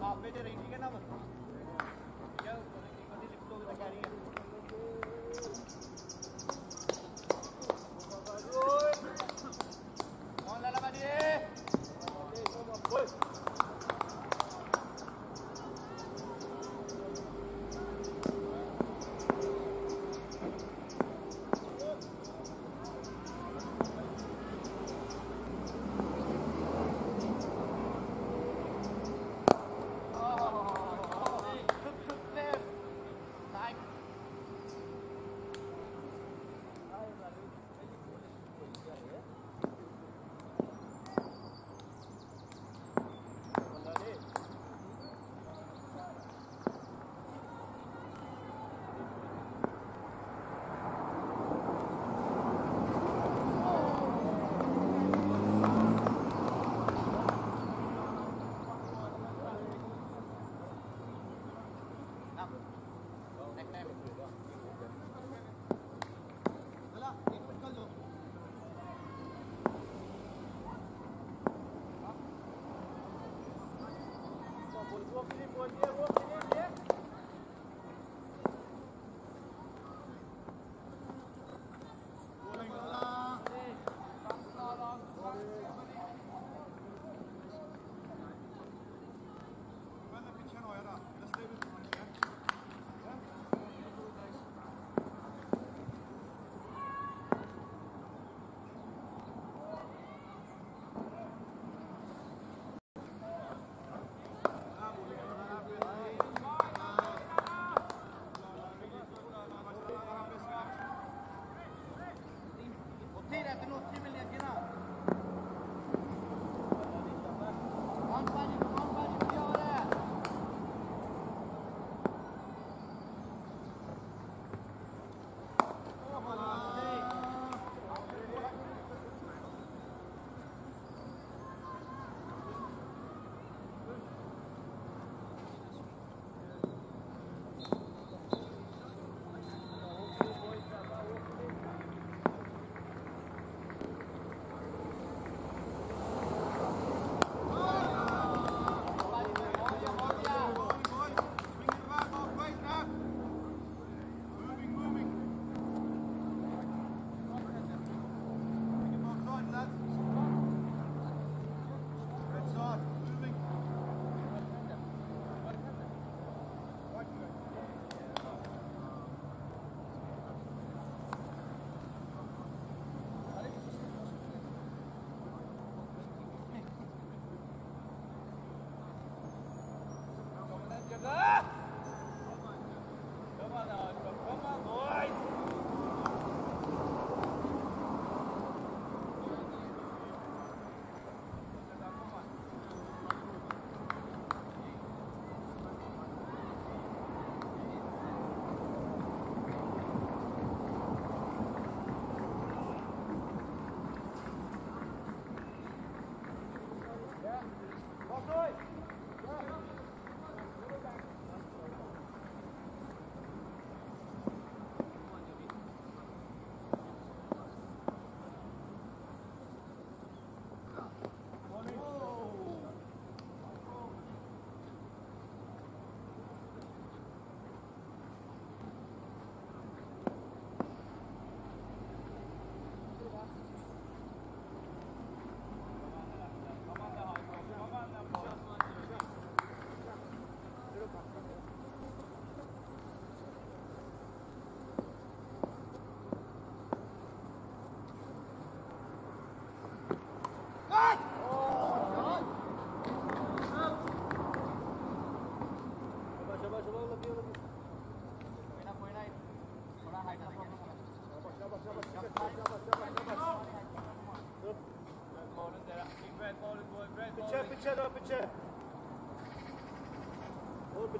好，没得人。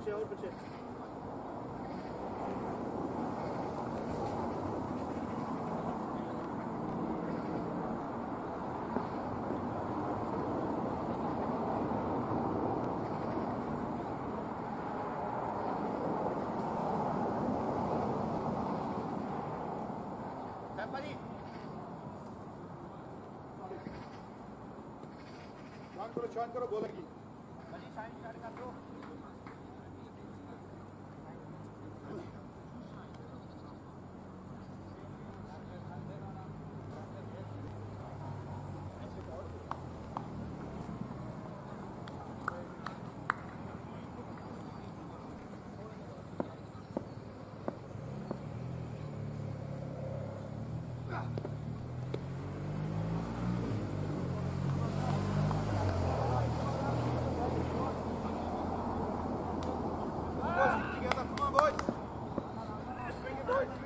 Olpace, Olpace. Bring it, boys.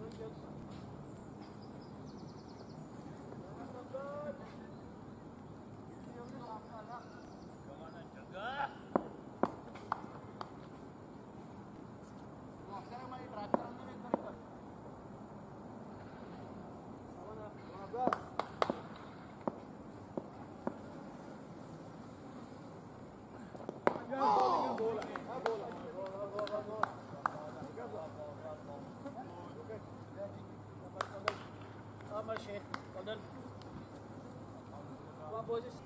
Bring it. Well, Shane. Well done. Come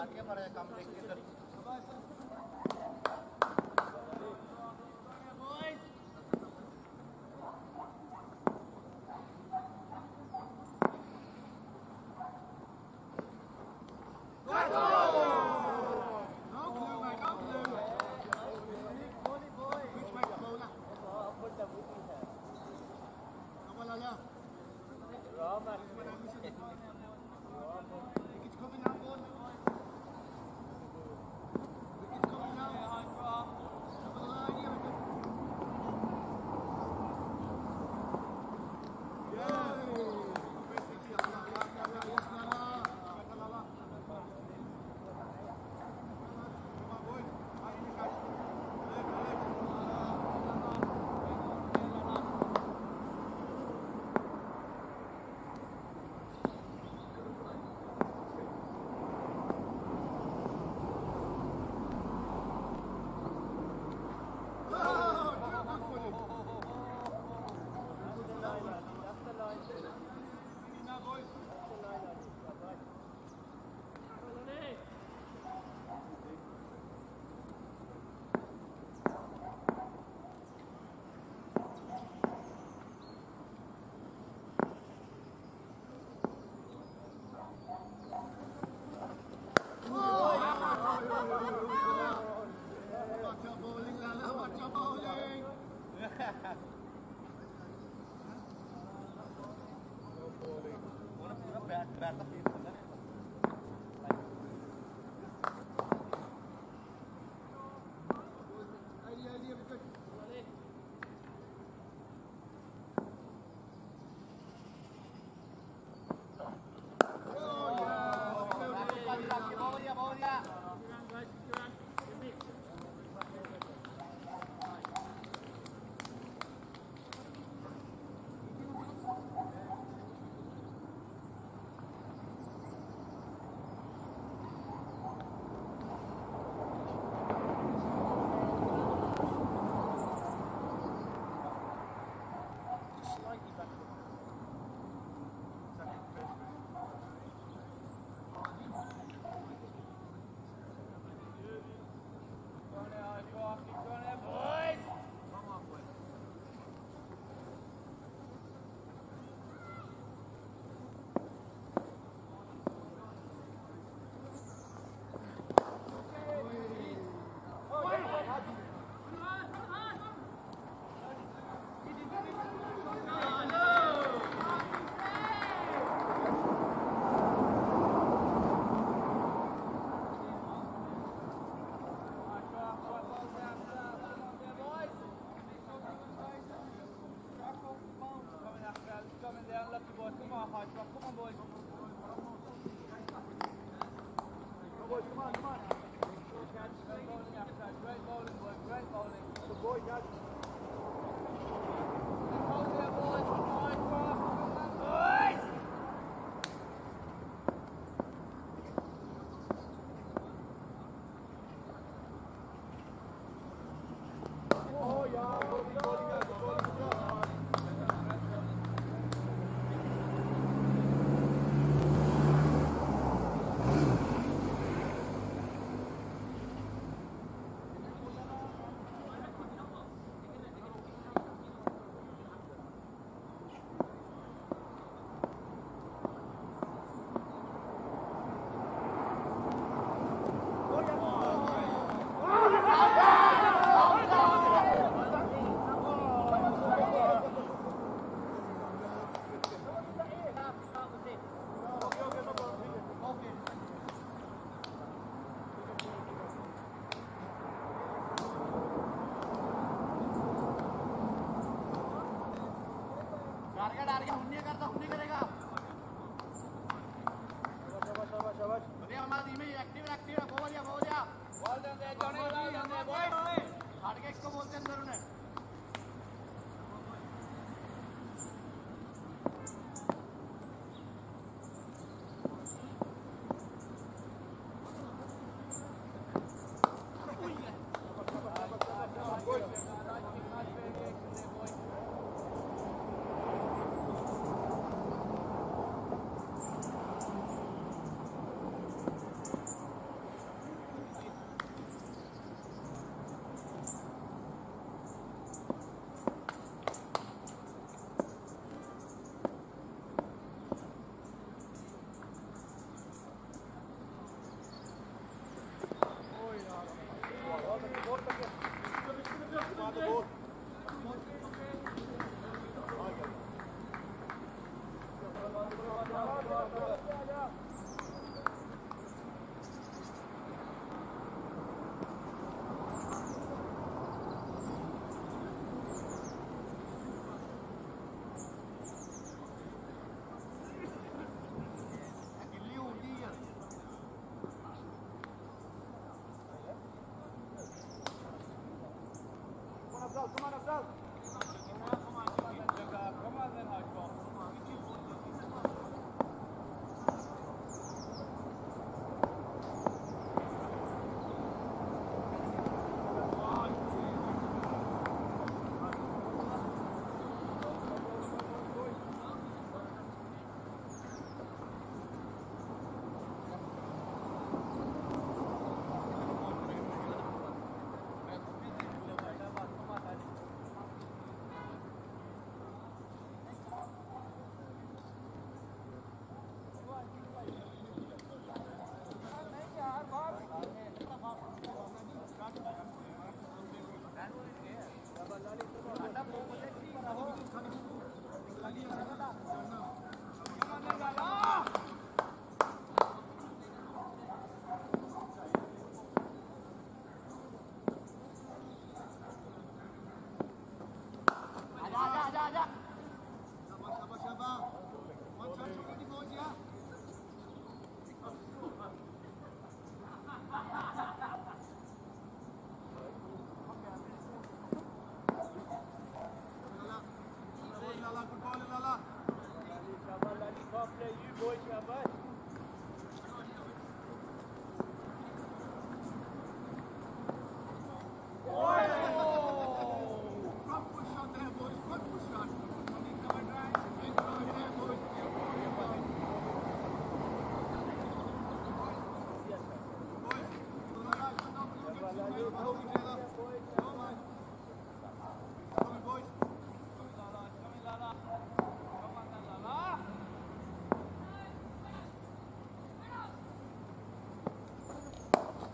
বাড়িয়ে পরে complex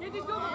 Едет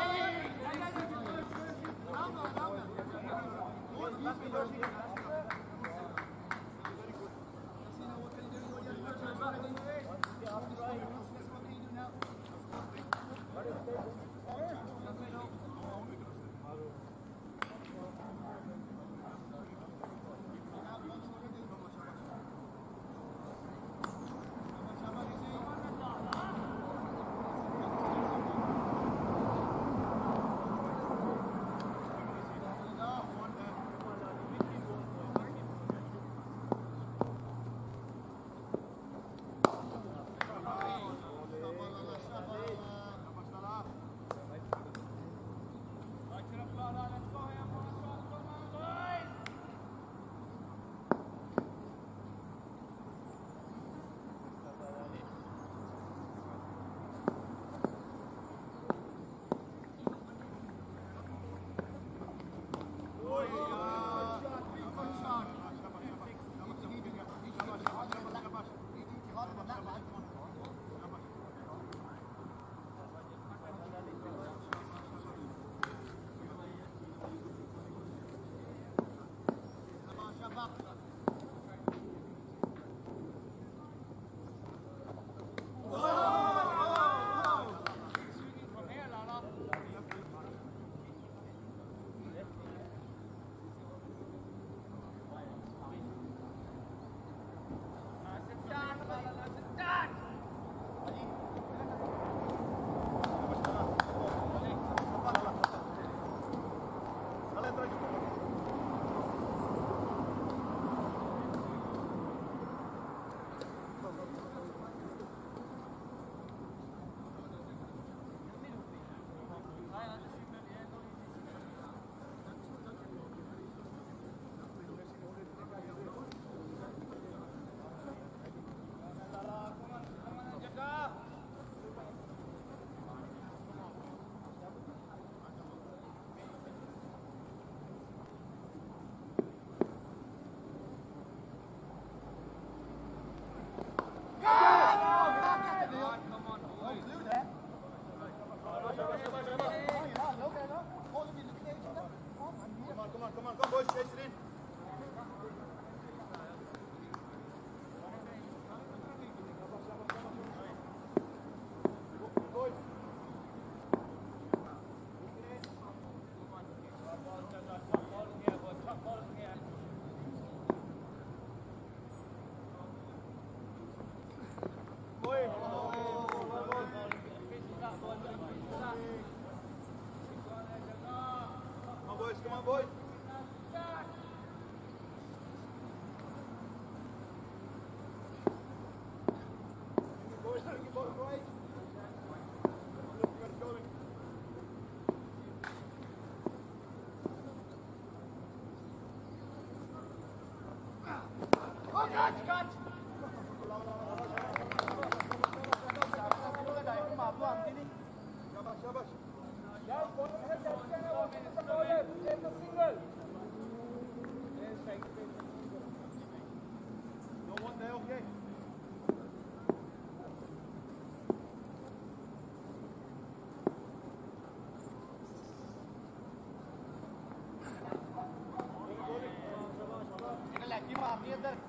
Shabash,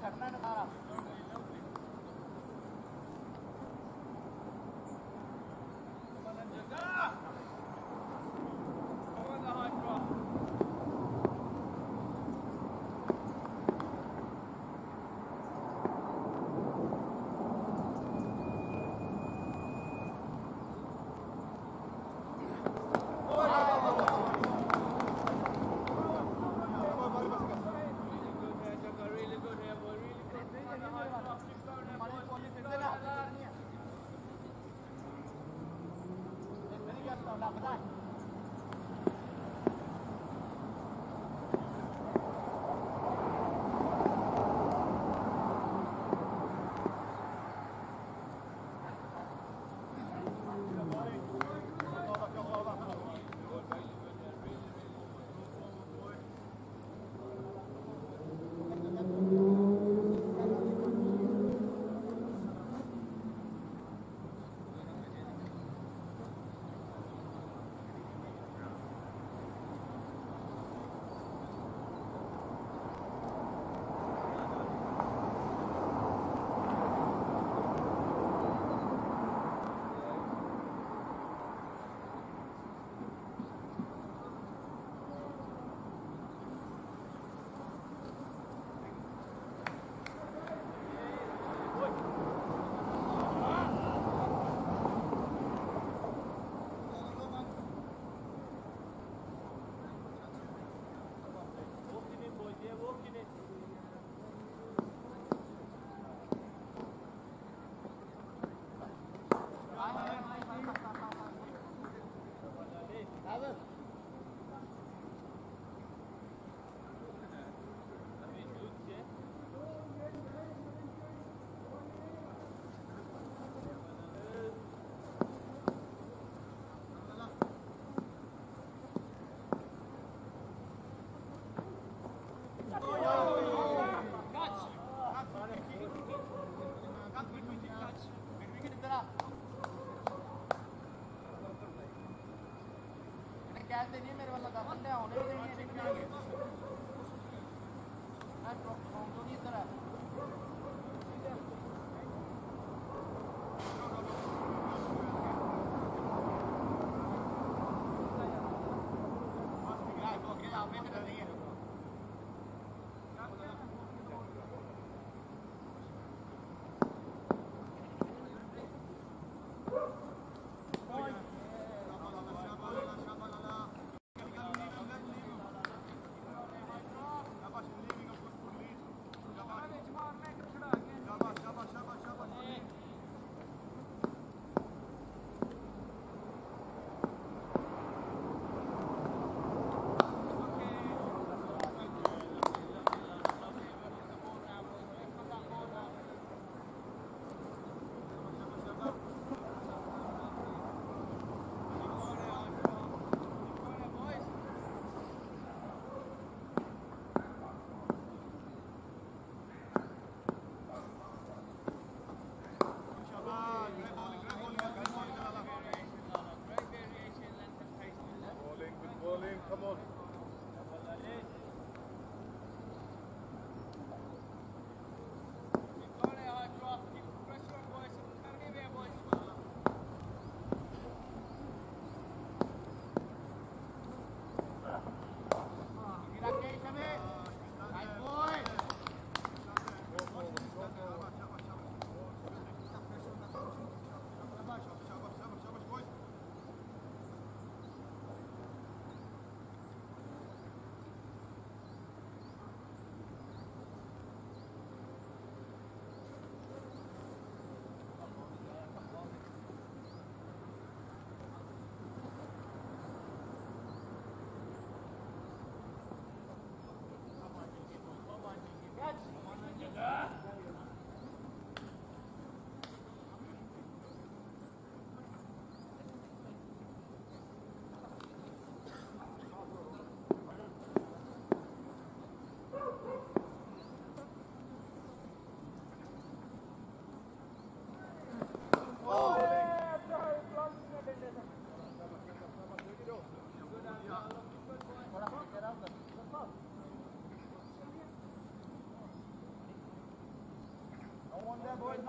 carnal. 我不在 han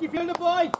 Nicky, feel the boy.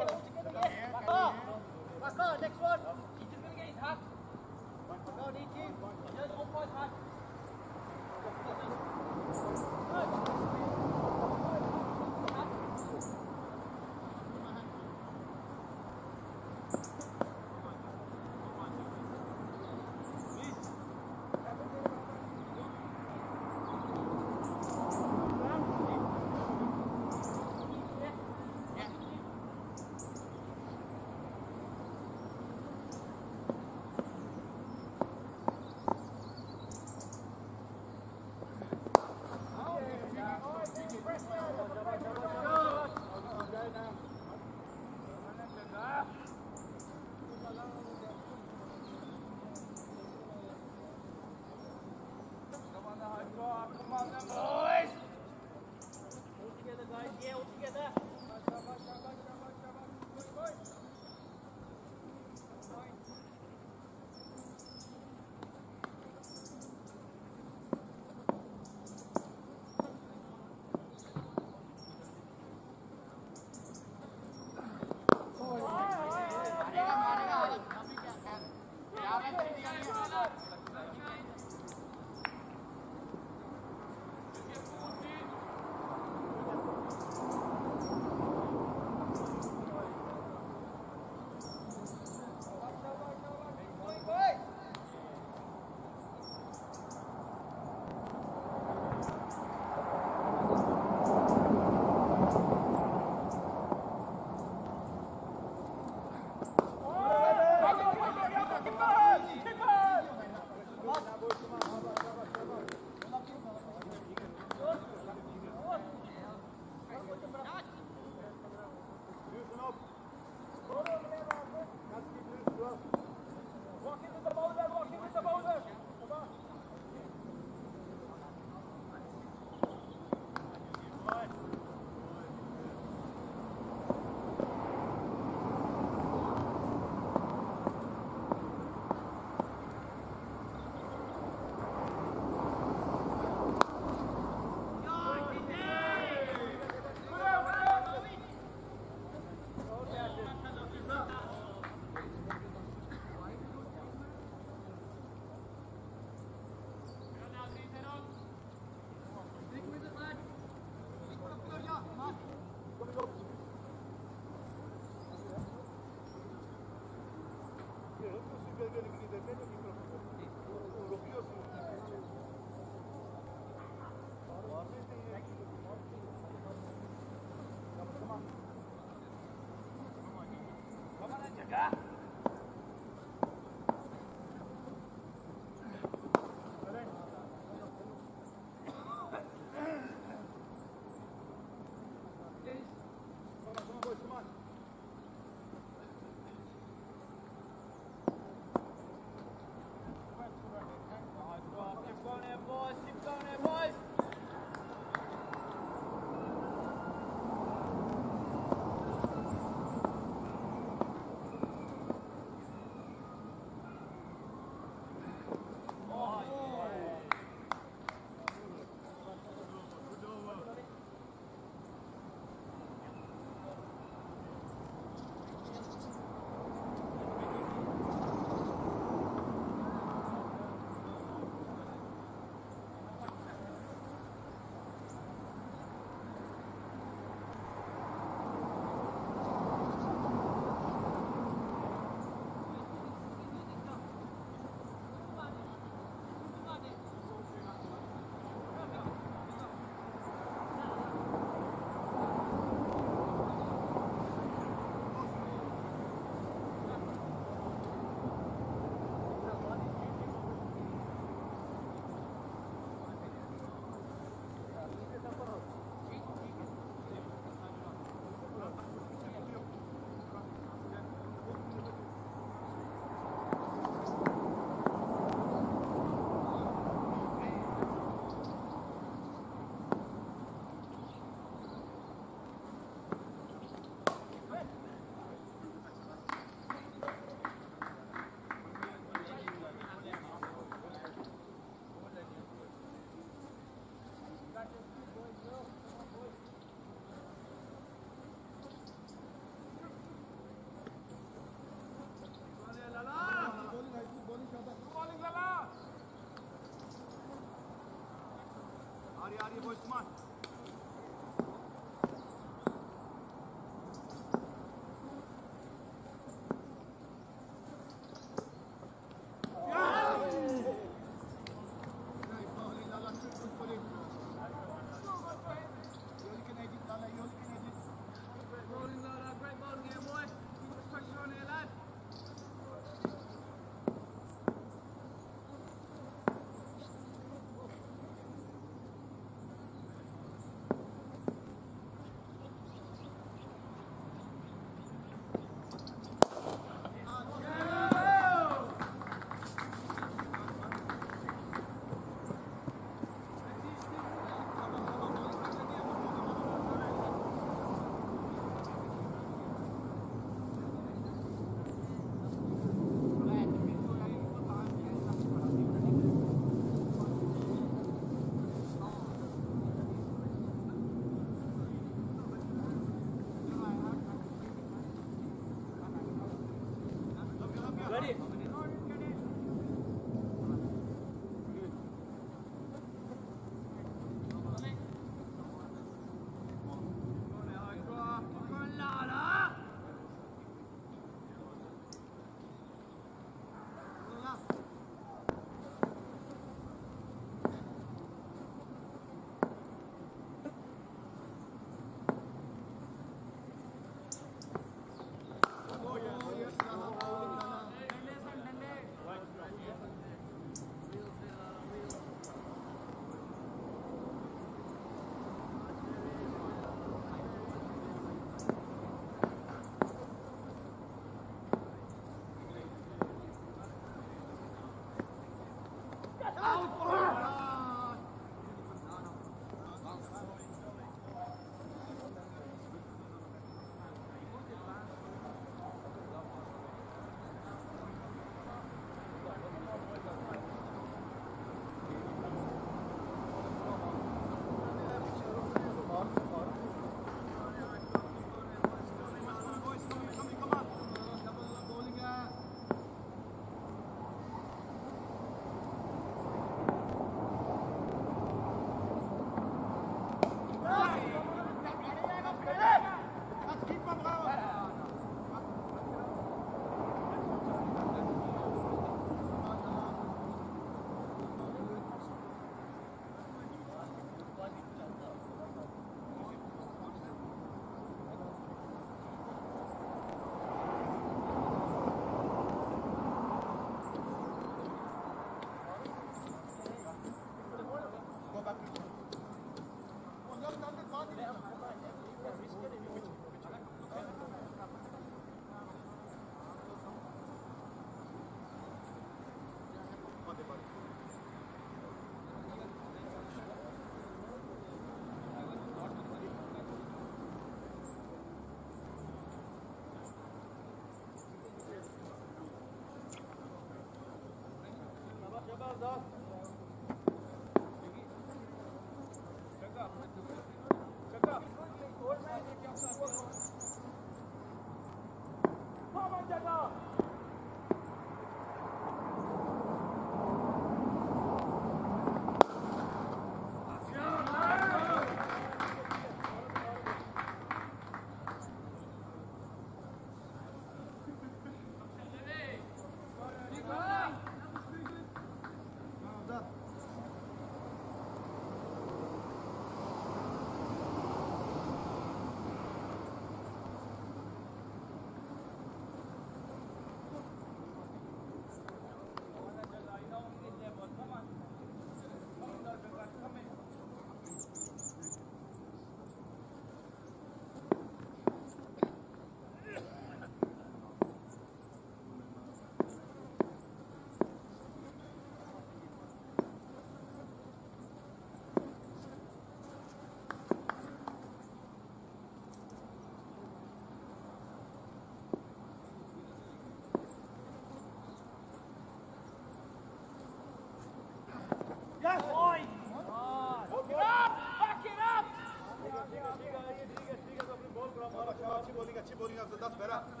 Corinthians da Espera.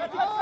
Get it!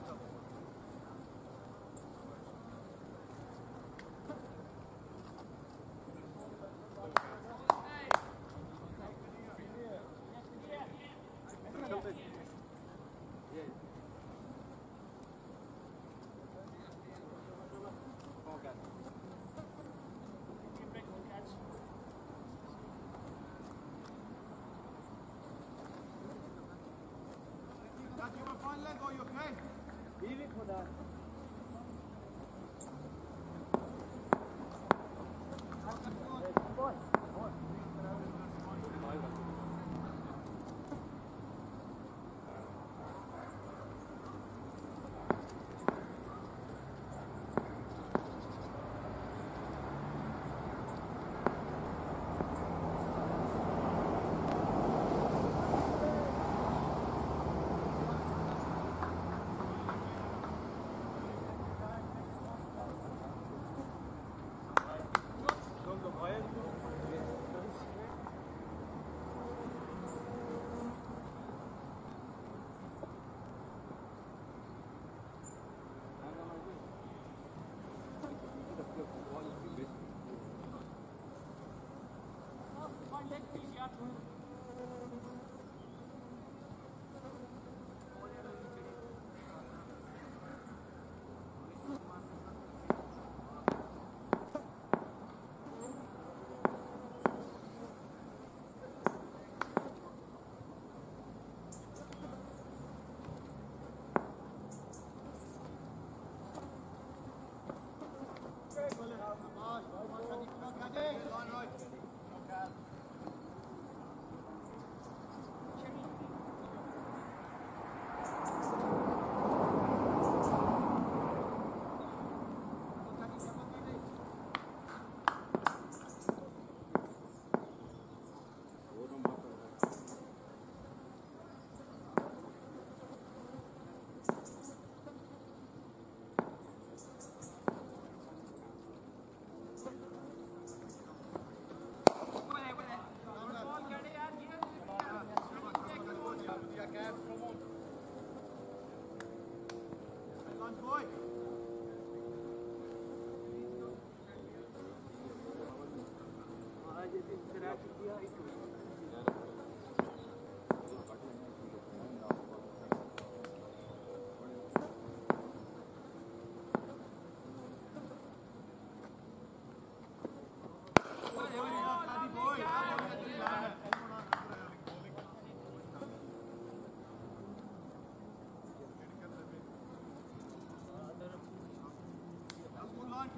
감사합니다.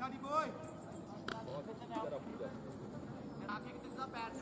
Caddy boy. bad.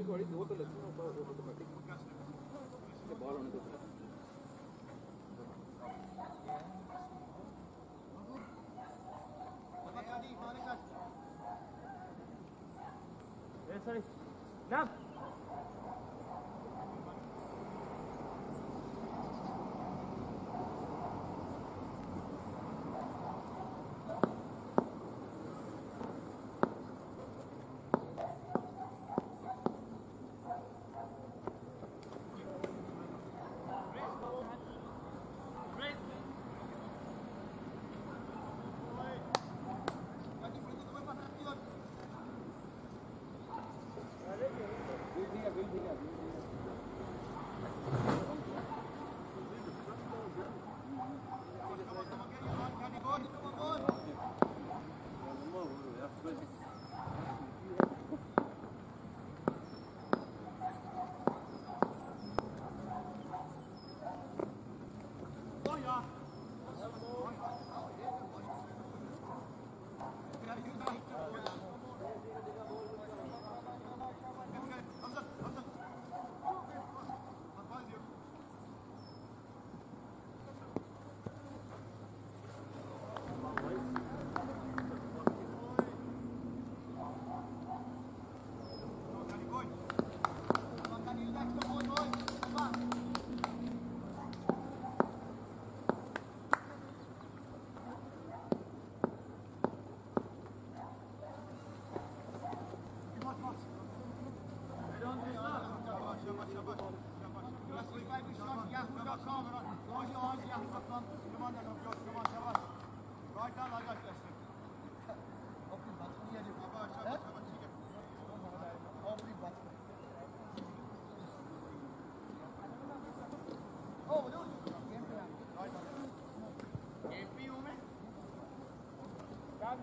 थोड़ी दो तो लगती है automatic ball होने दो sorry.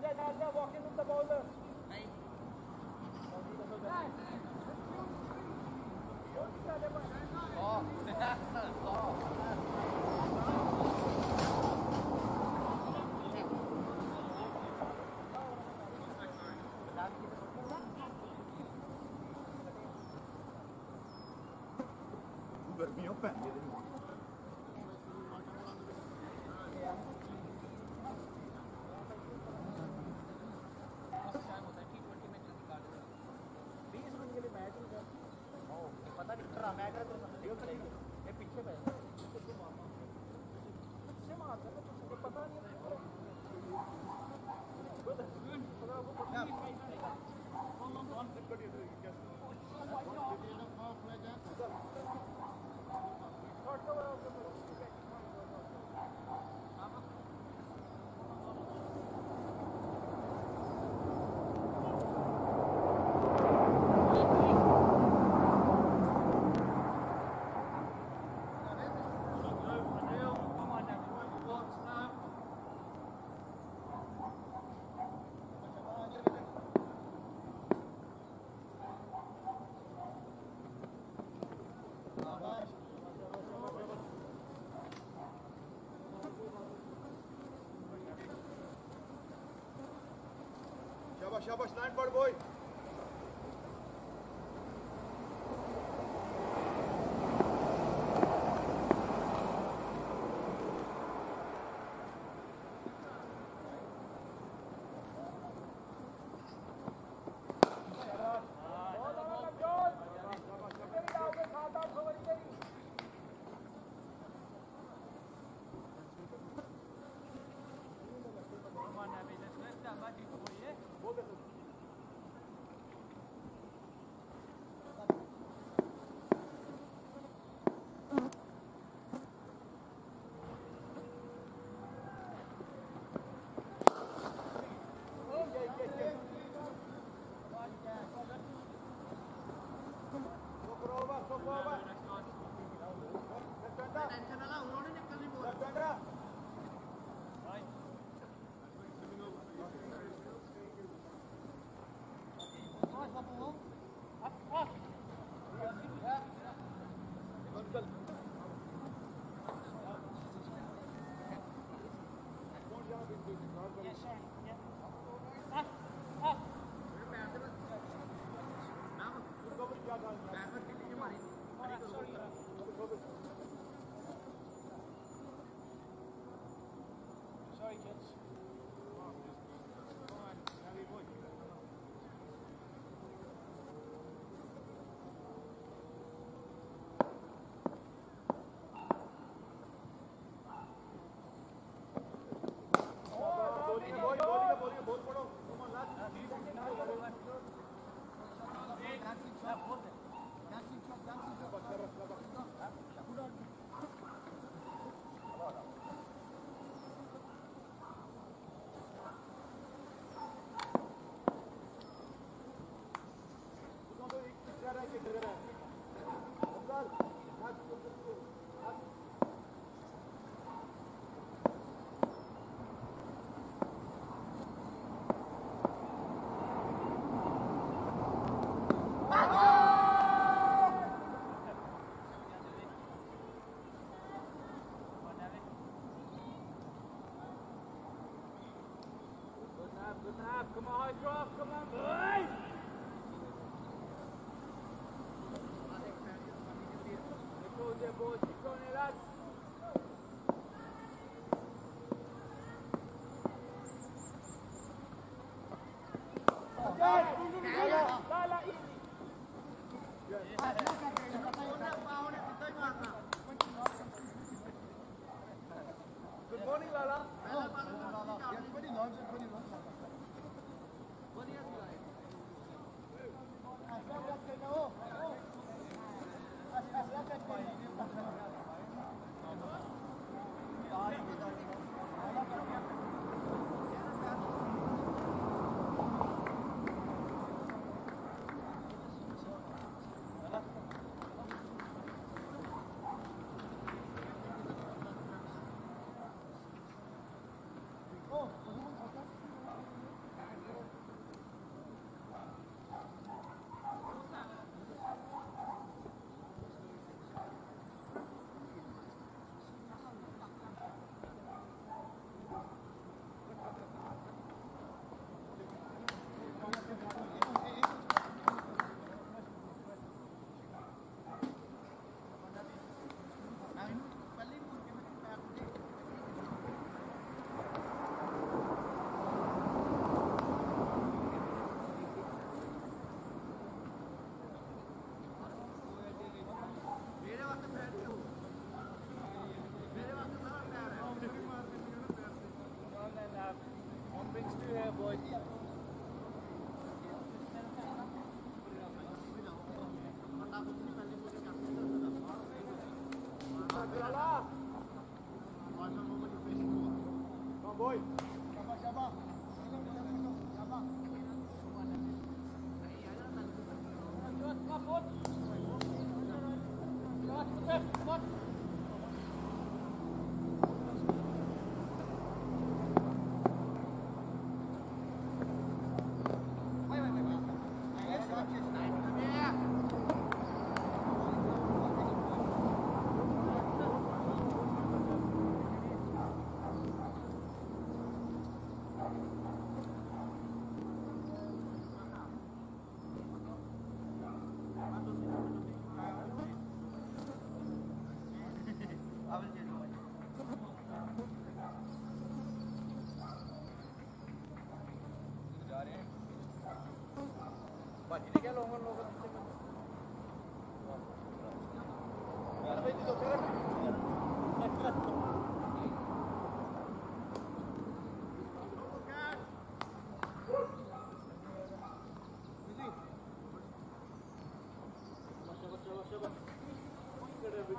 Güzel ağzına bakayım da bağlı. Hayır. Oh, Mereka itu. Aşağı başlayın var boy. Good morning, Lala.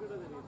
Gracias.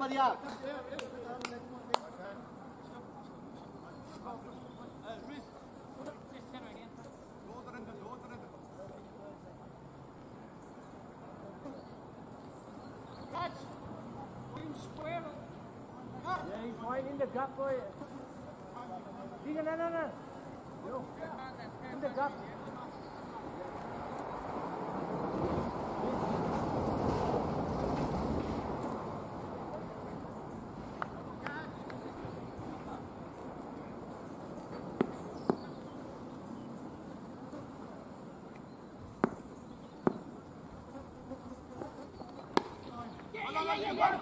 बढ़िया yeah, yeah, yeah.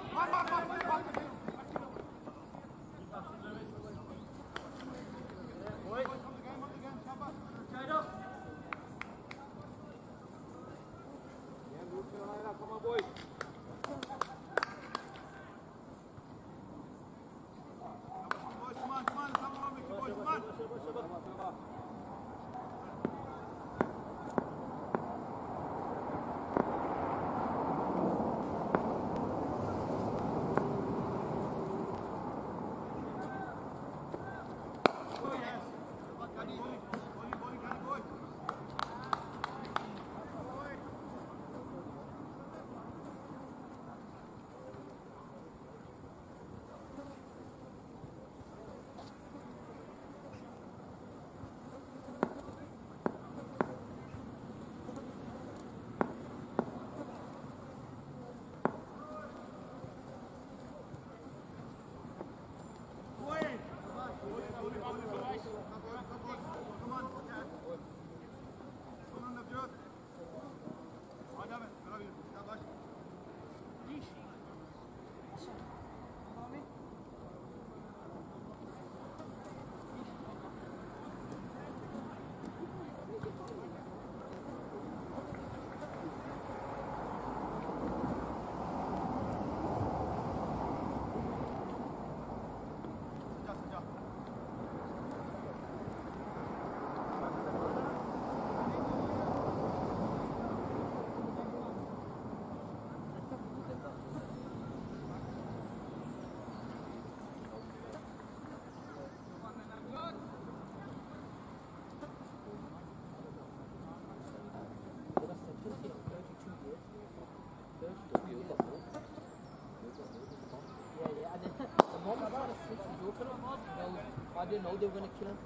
I didn't know they were going to kill him.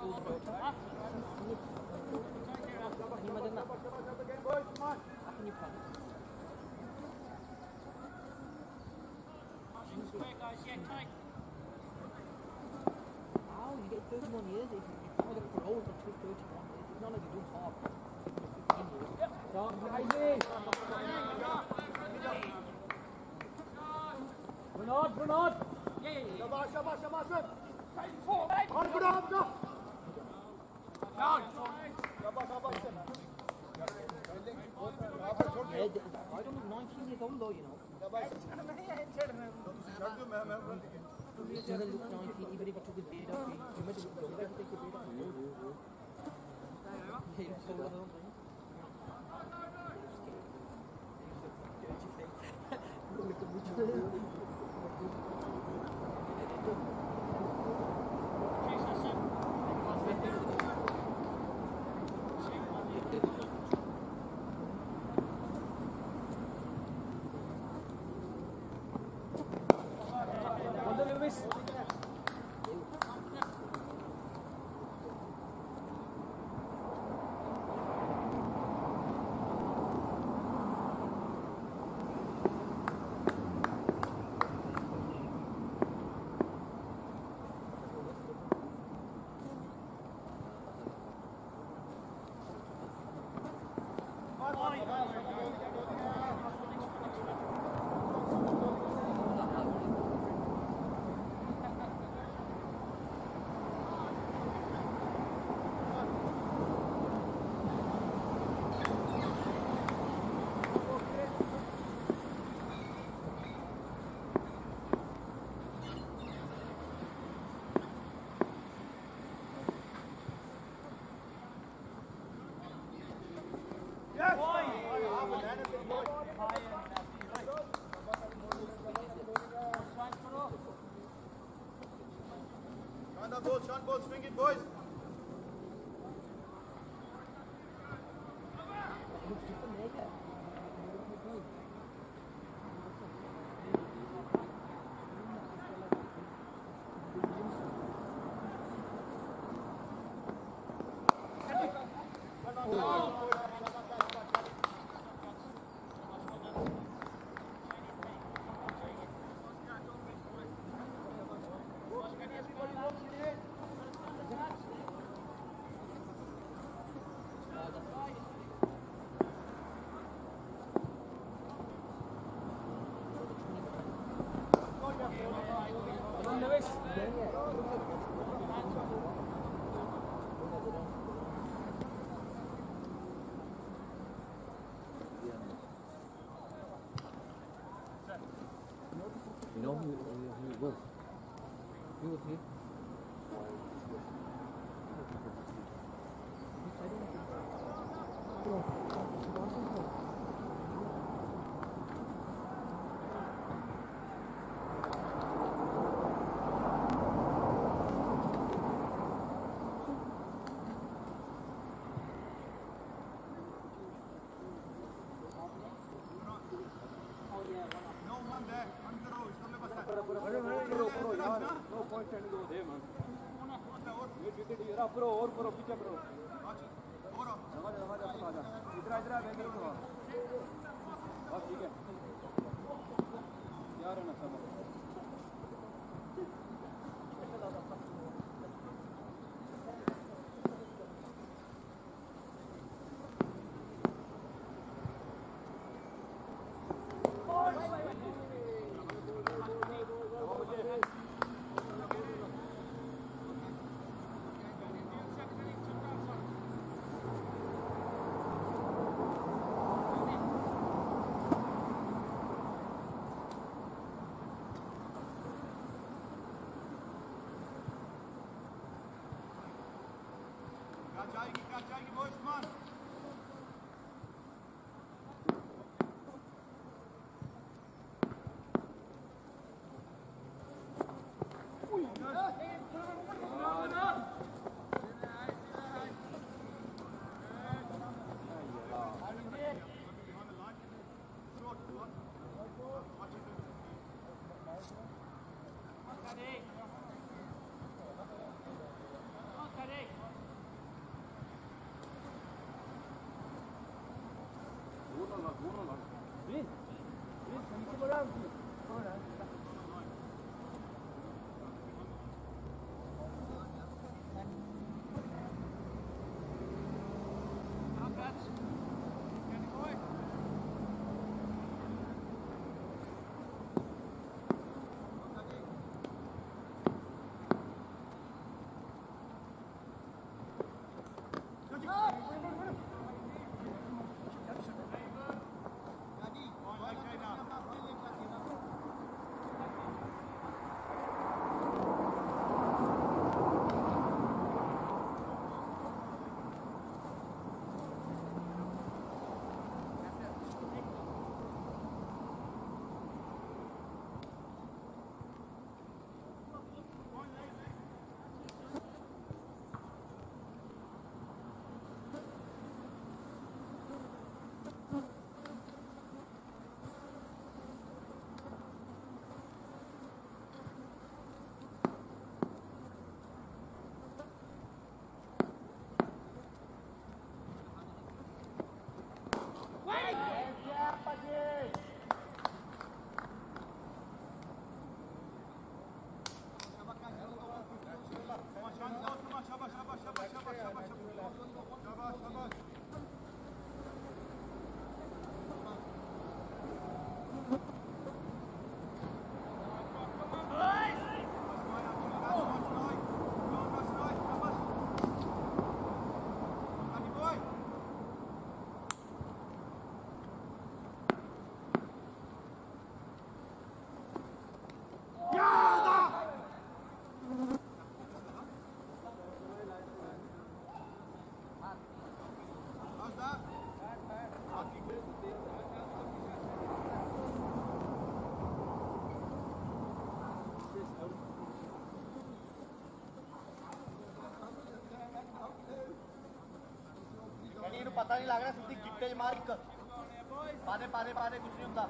Can you get 31 years if you come with for 231 years? It's not like you're half. Yep. So, To be a general look down here, even if you took a data, you might look down. Take a data. You know who, who it was? Who was he? send go there, man. Wait, wait, wait, here, bro, or bro, picture, bro. Gracias. पता नहीं लग रहा सुधी किट्टे मार पाने पाने कुछ नहीं होता।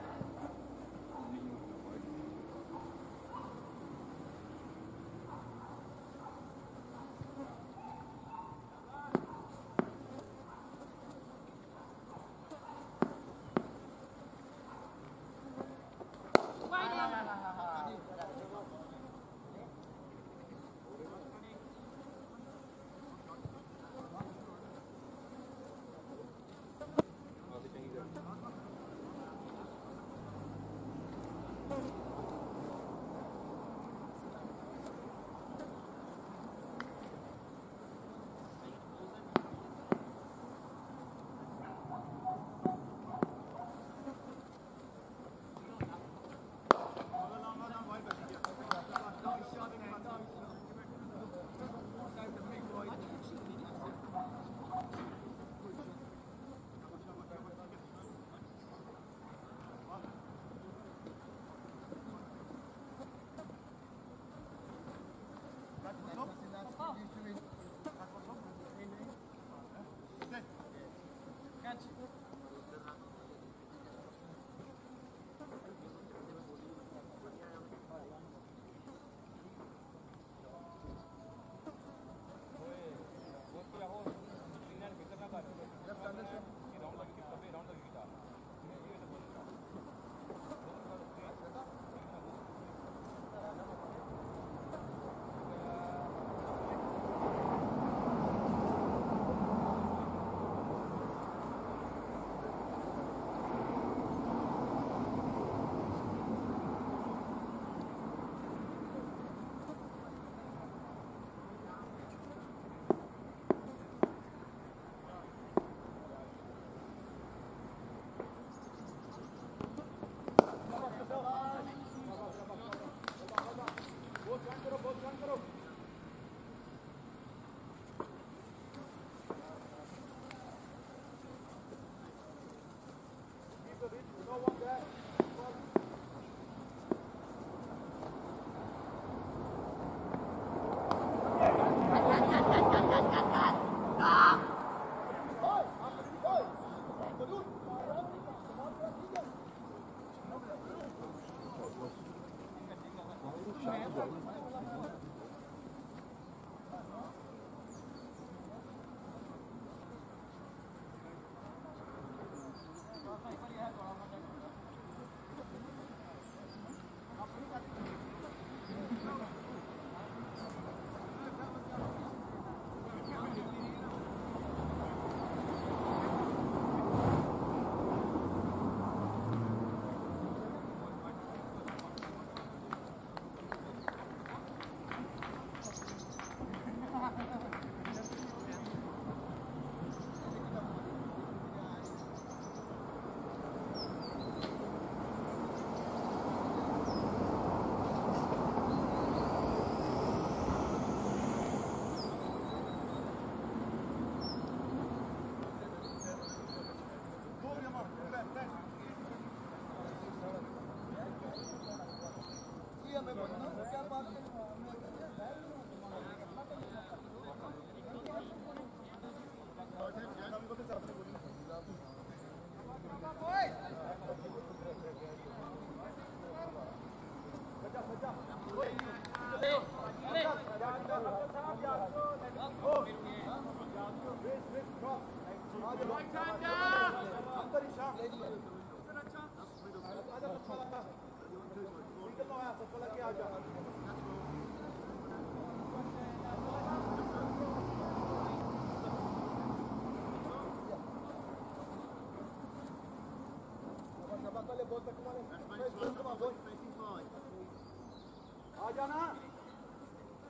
आ जाना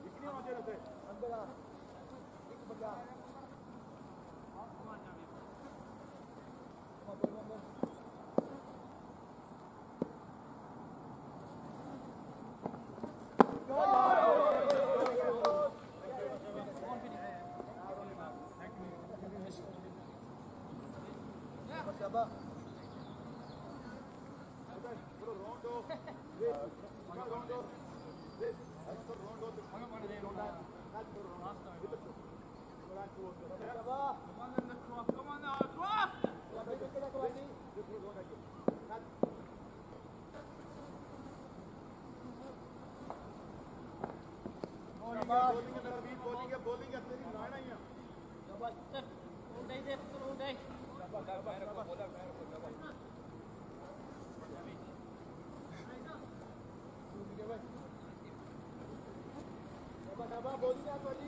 इतनी आते रहते अंदर आ एक बजा Come बोलिंग है बॉलिंग तेरी लाइन आई है Carolina, Carolina.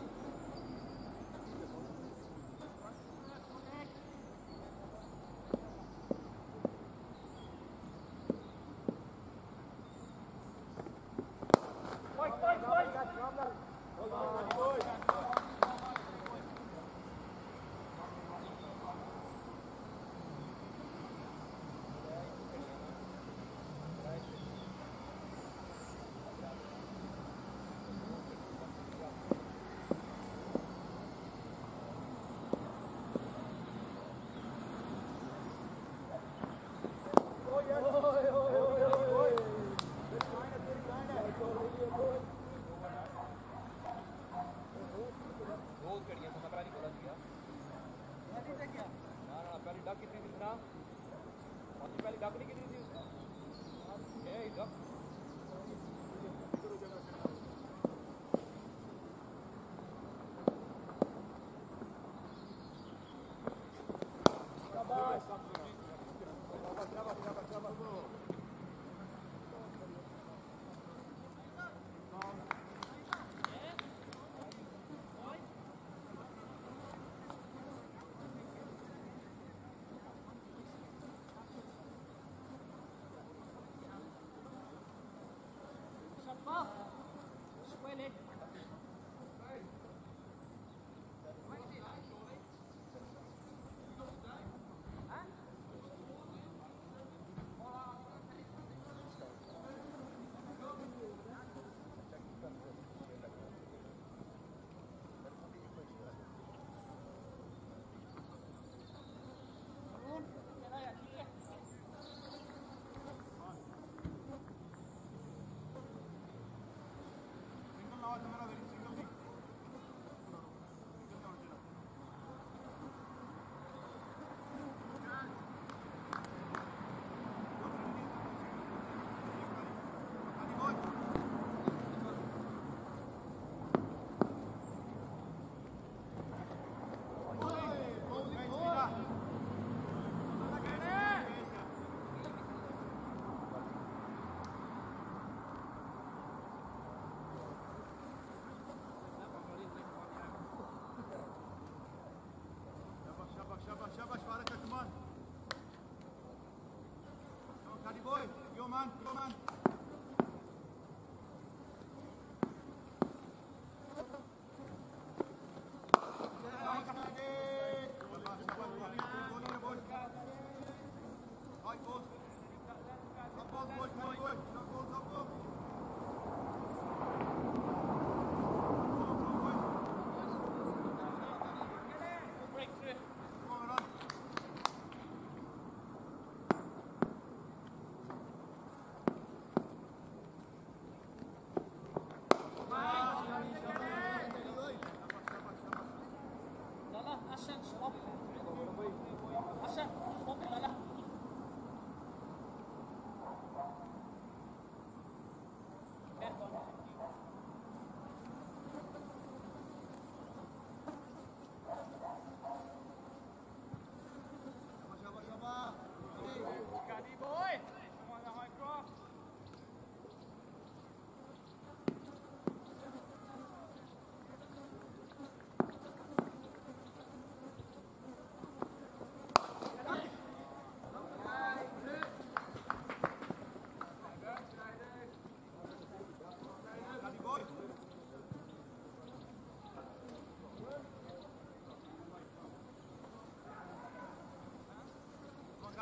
好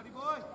Marigoi!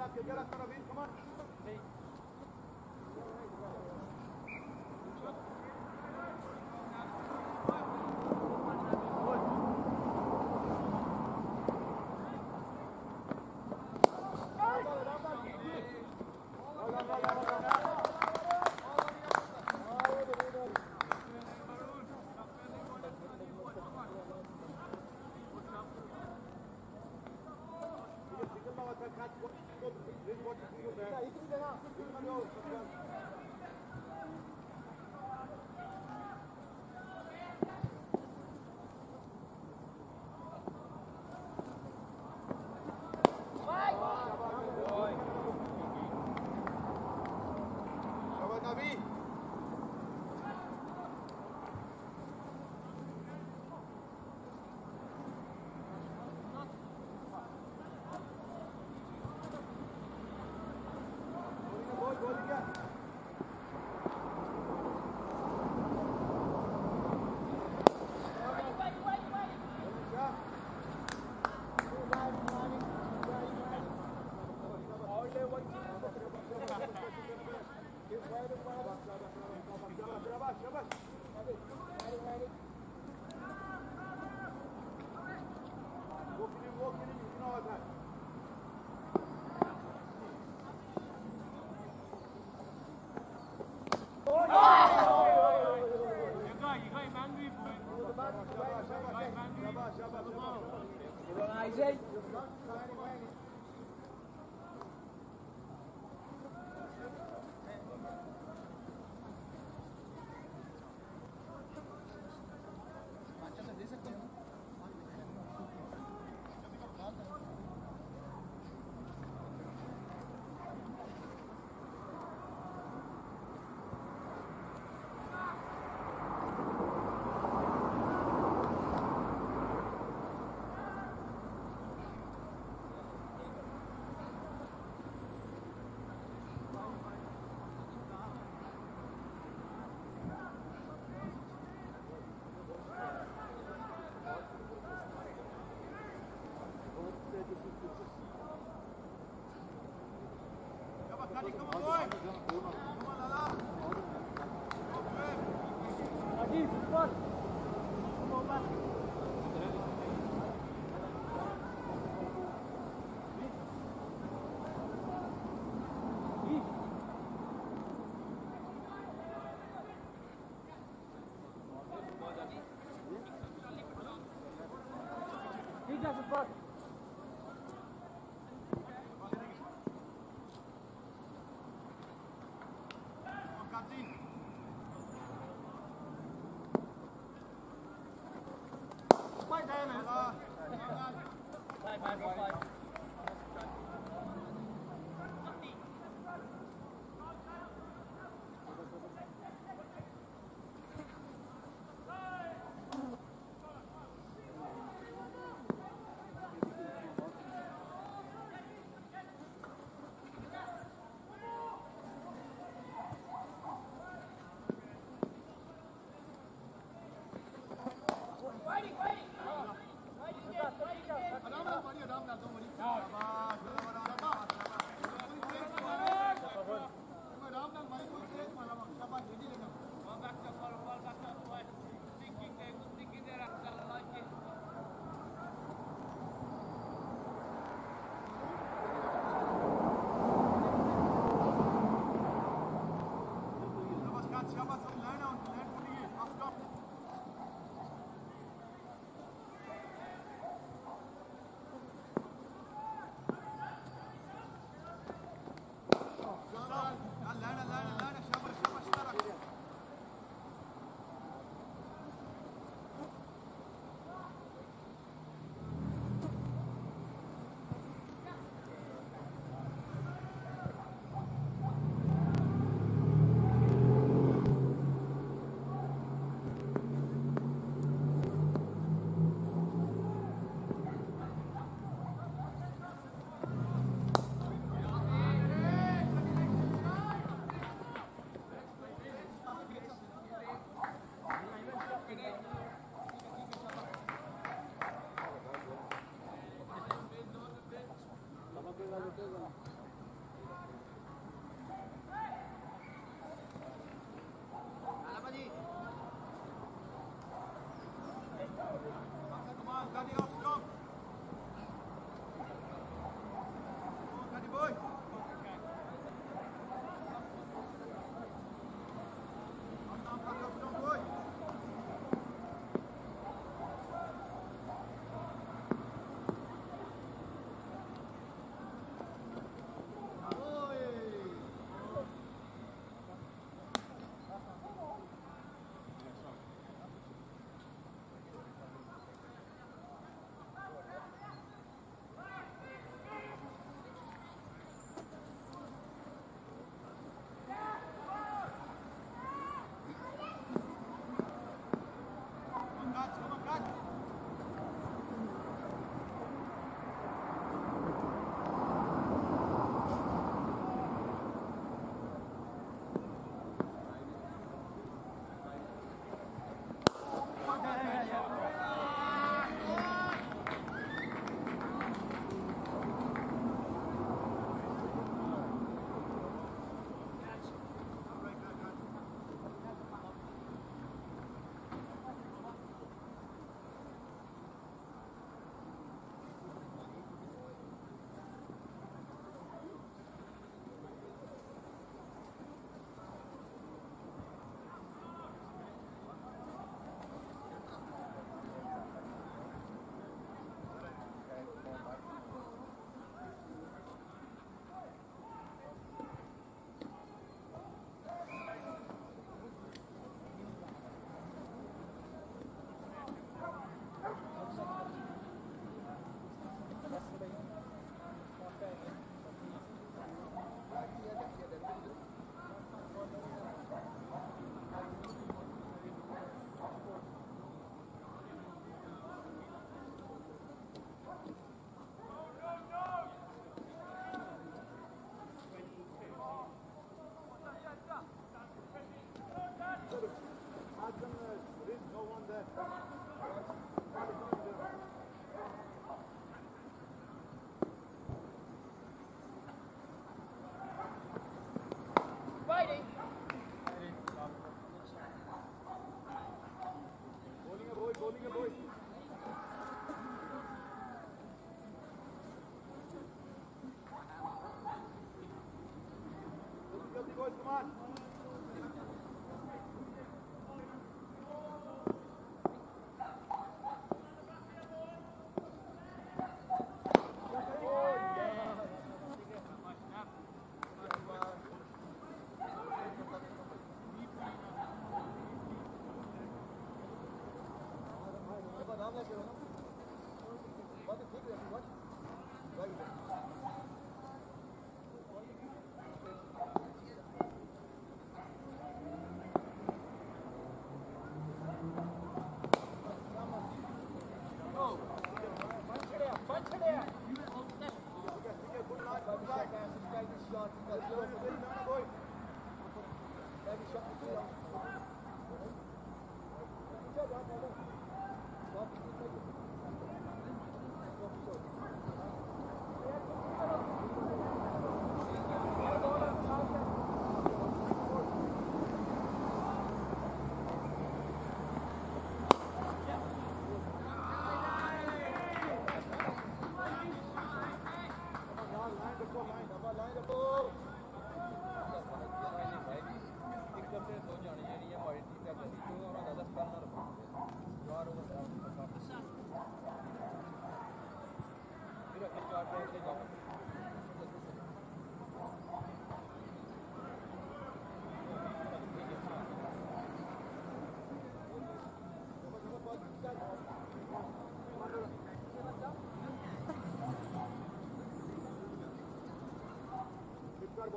las doesn't bother. Bye. Bye. Ich habe Jammert zum Lerner und Lernkollege. Mach's doch.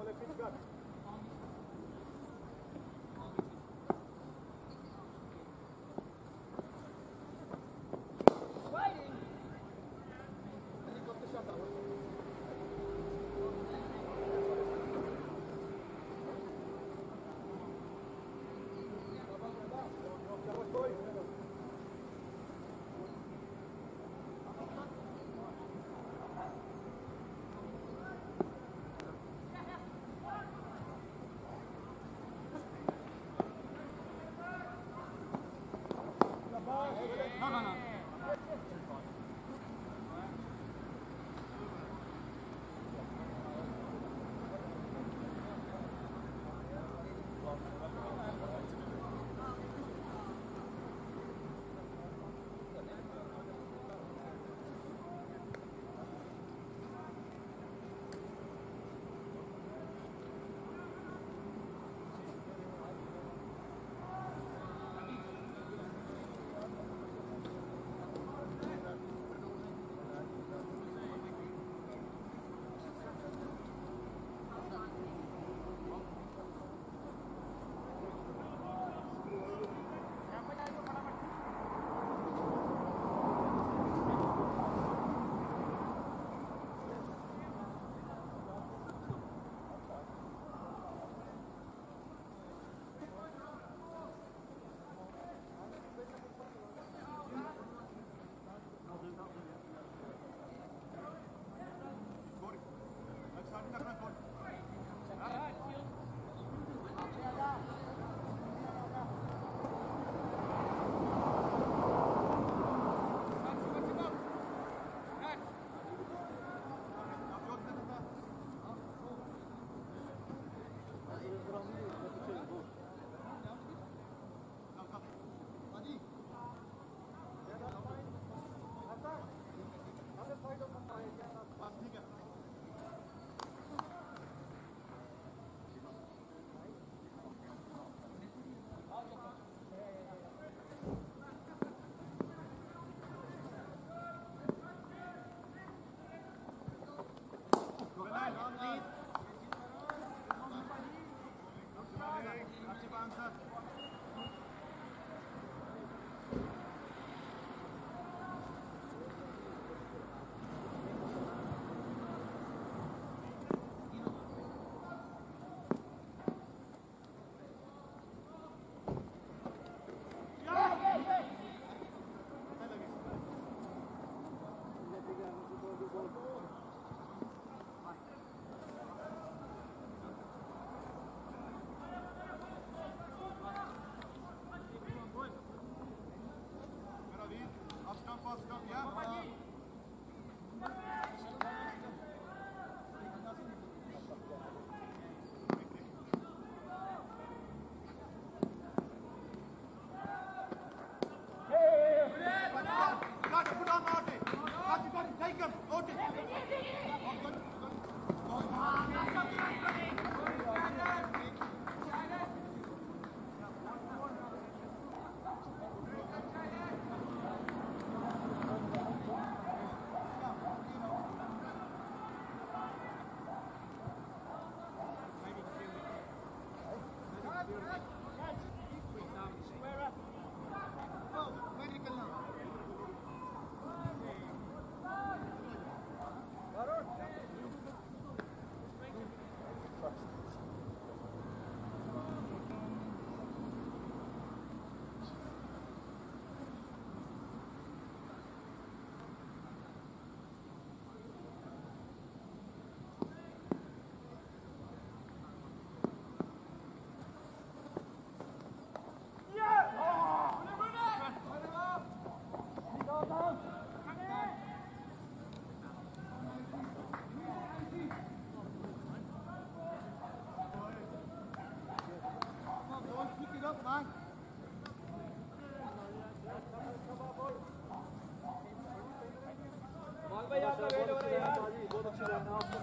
Olha o feedback. Não, não, não. ¡Vamos, vamos, vamos!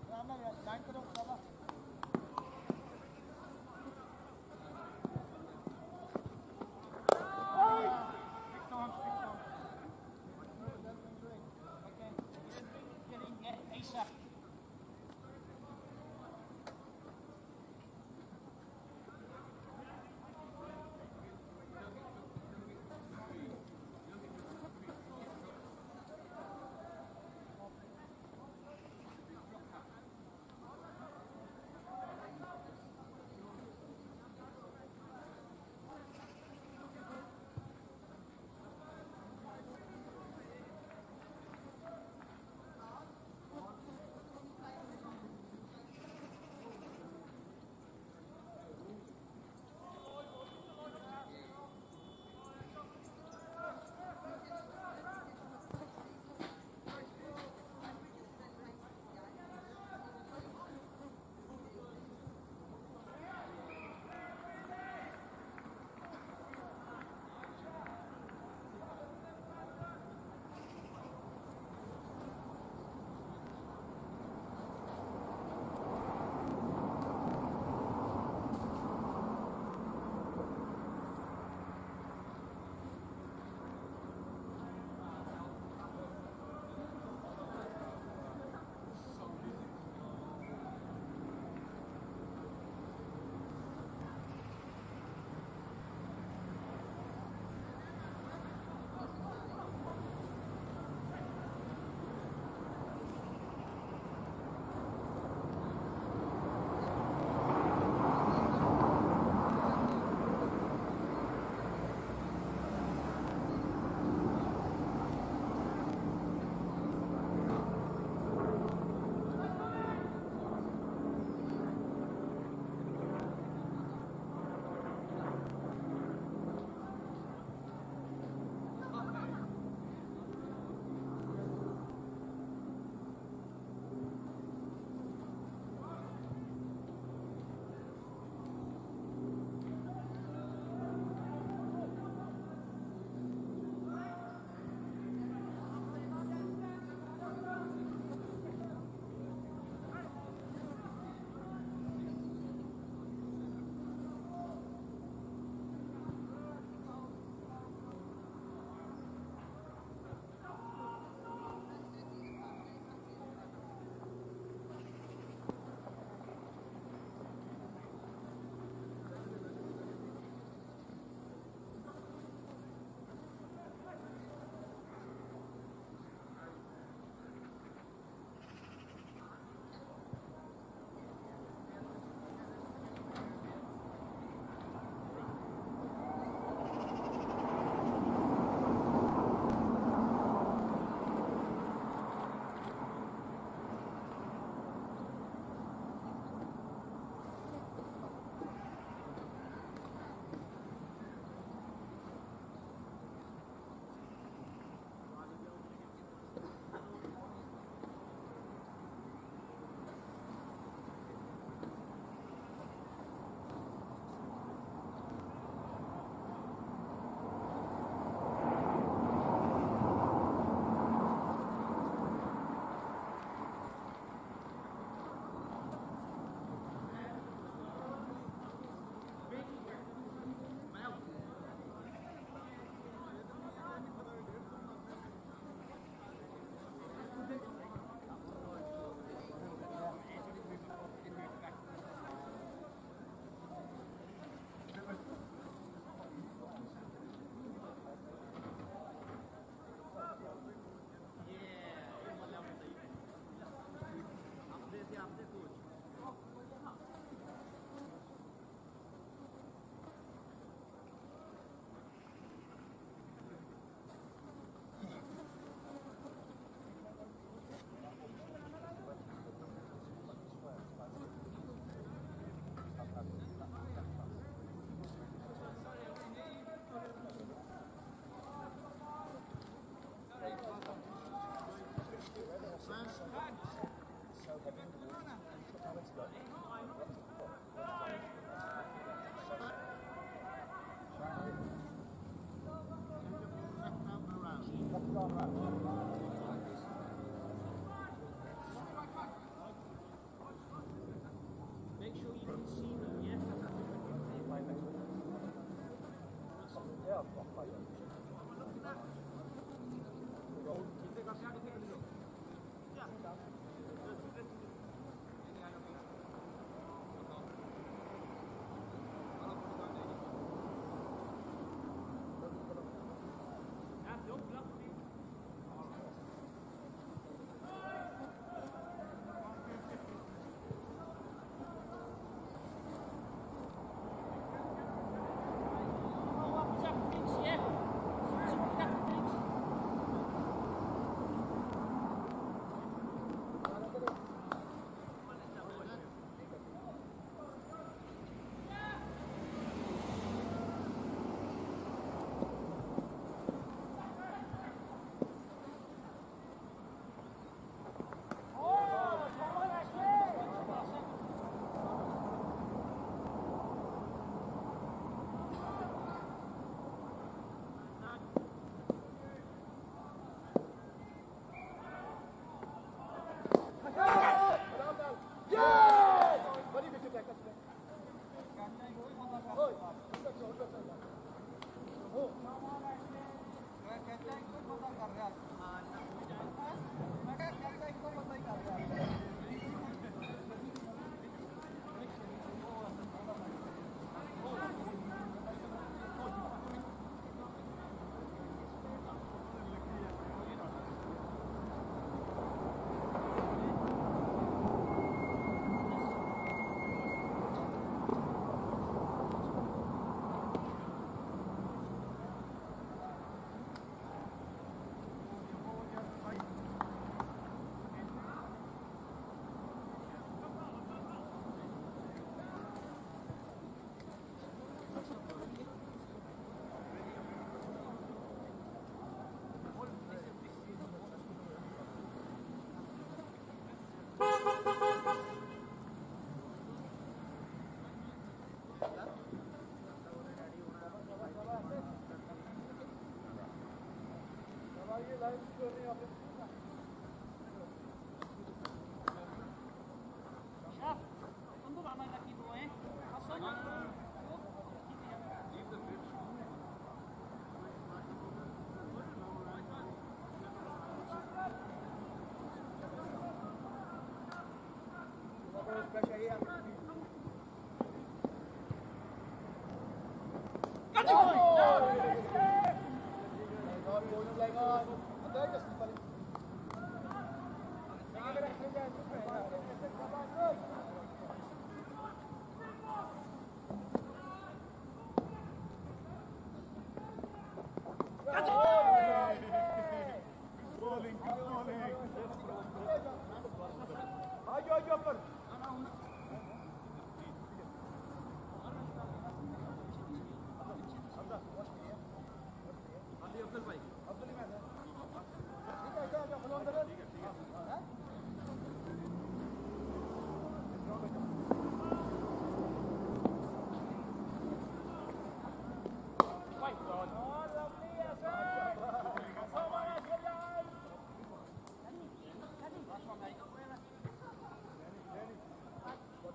Catch it! Oh! No!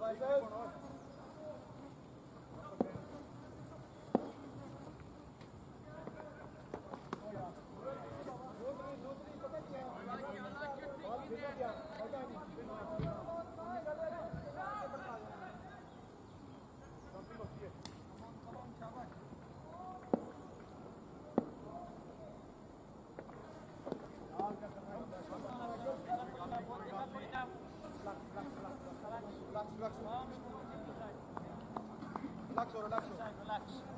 Five, five. Relaxo. Relax.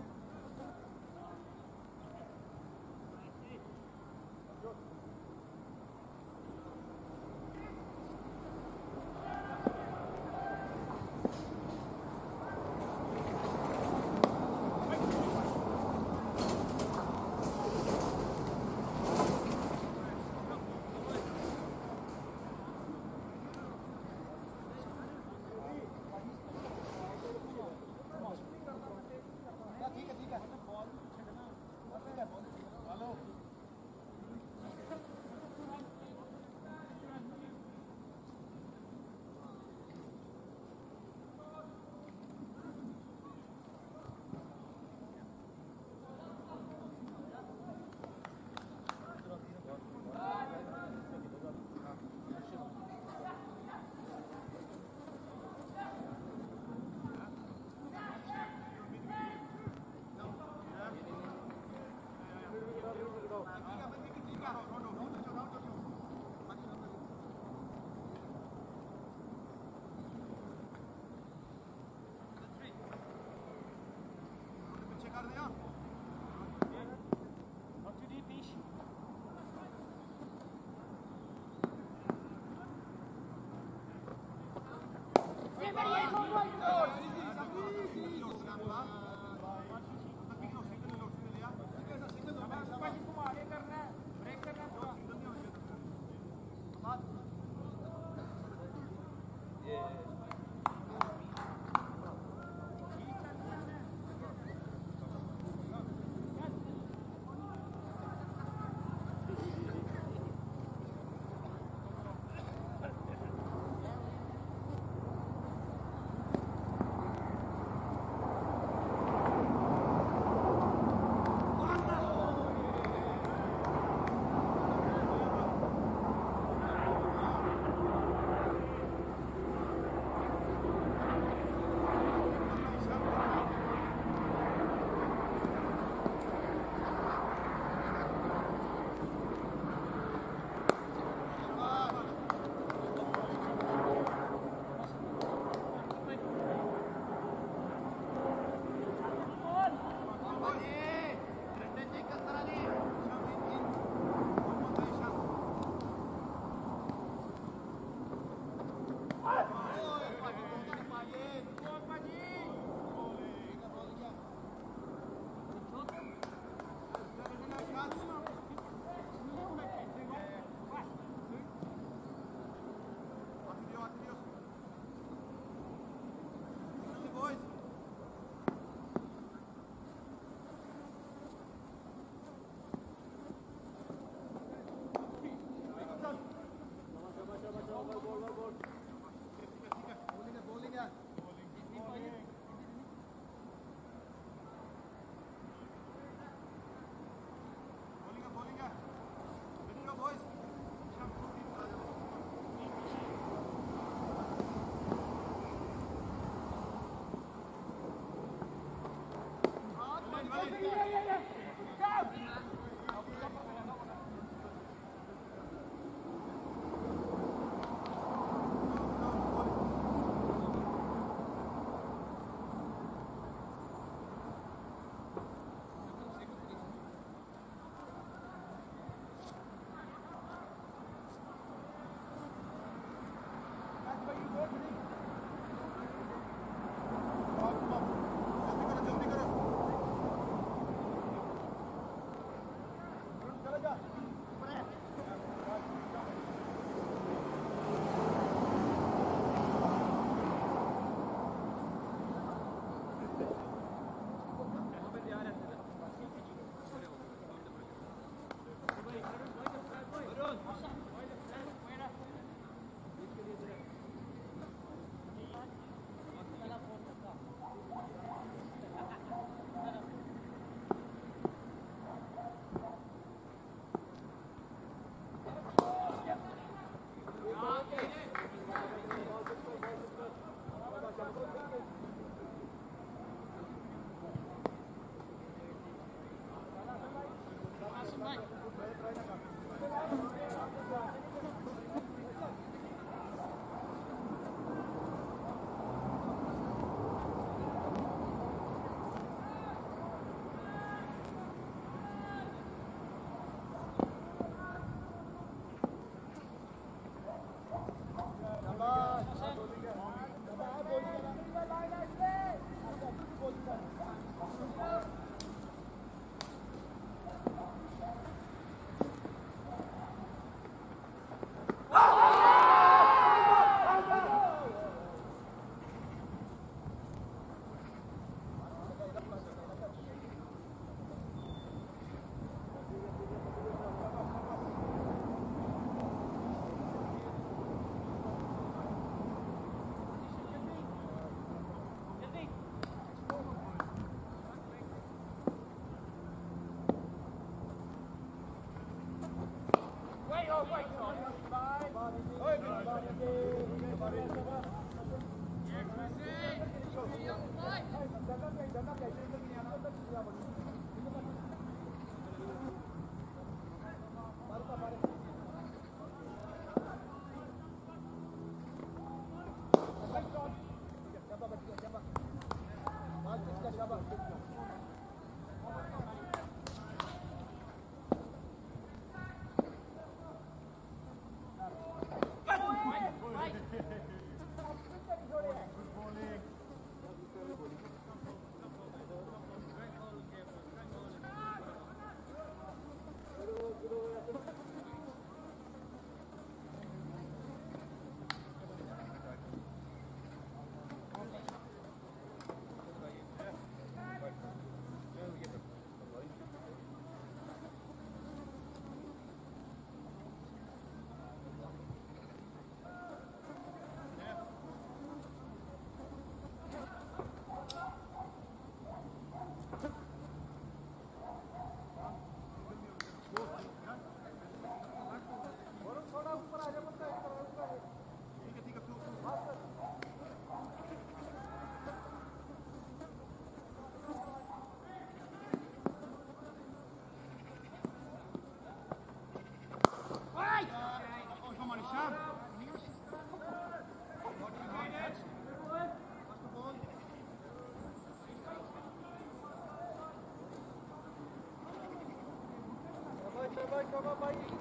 vai, vai, vai.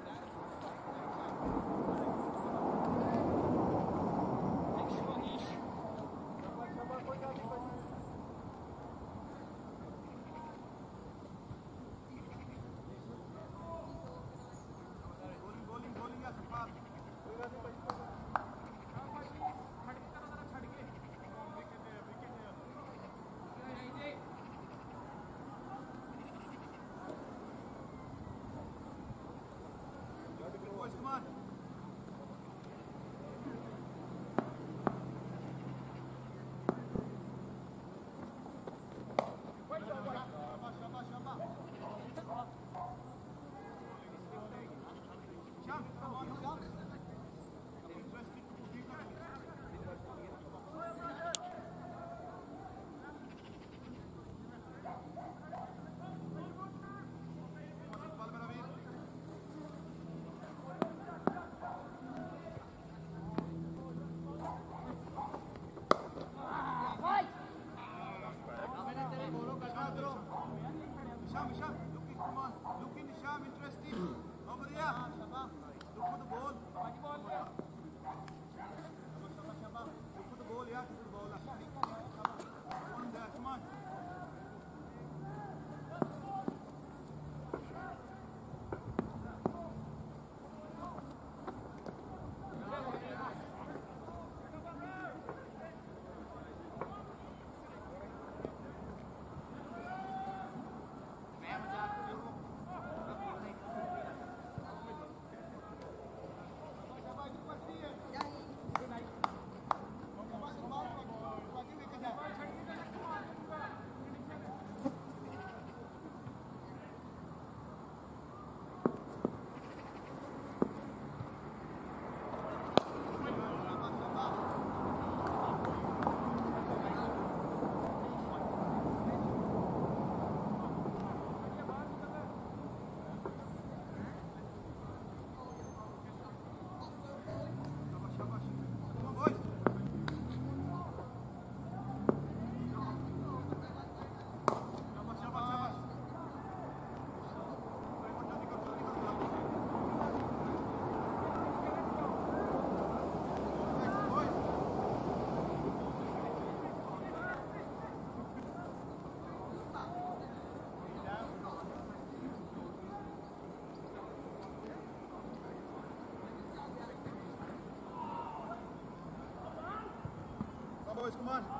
Come on,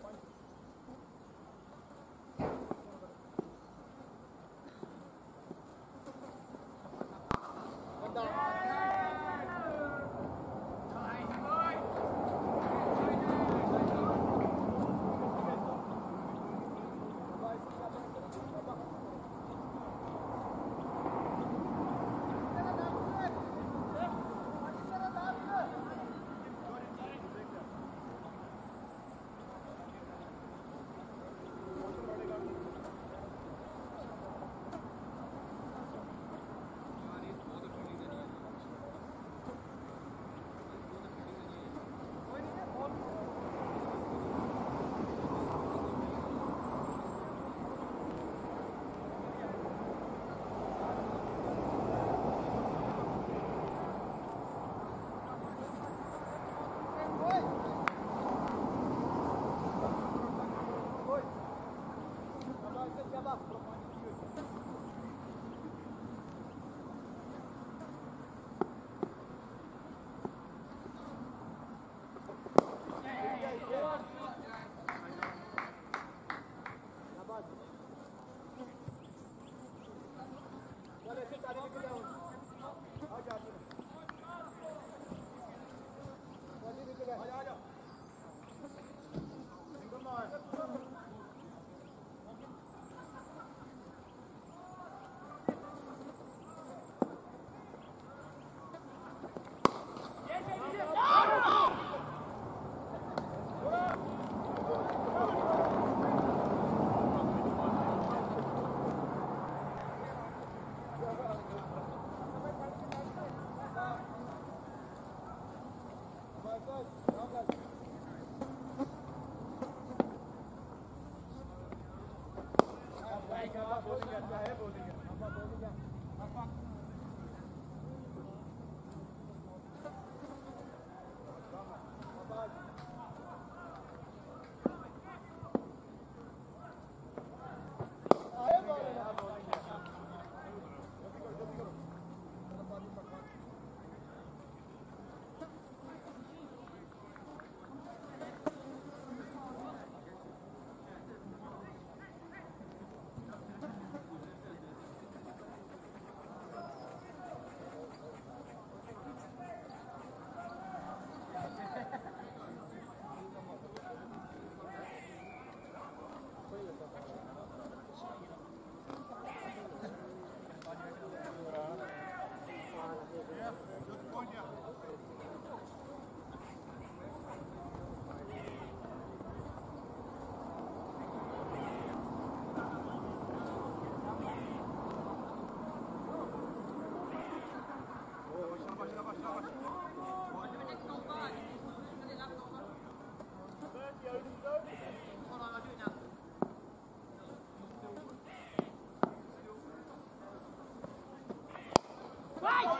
boys, come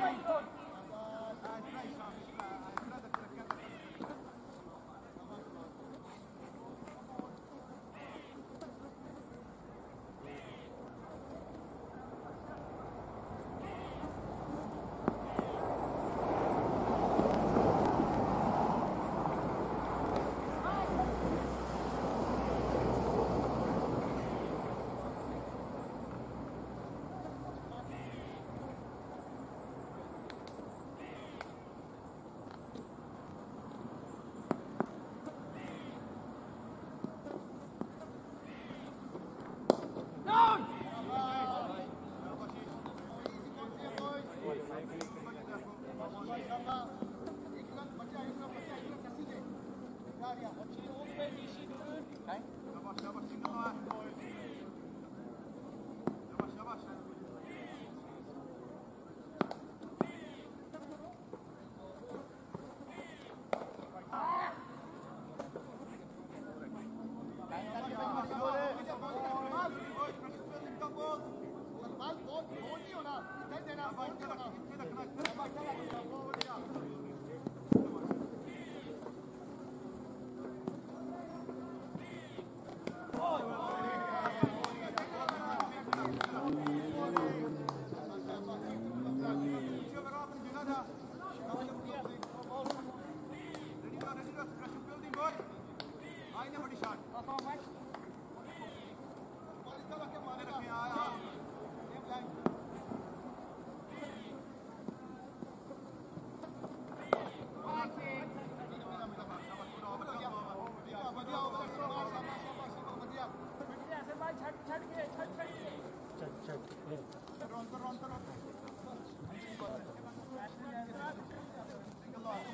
on. Line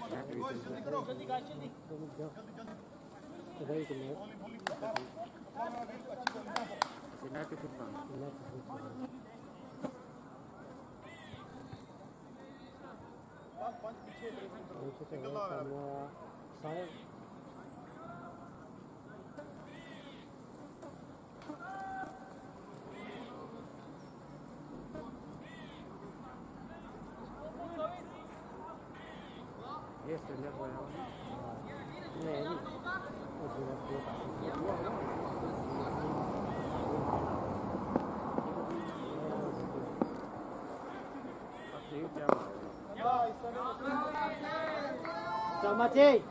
जल्दी करो जल्दी guys जल्दी जल्दी जल्दी भाई के लिए सेना के फुटबॉल सेना के फुटबॉल पांच पीछे निकल रहा है the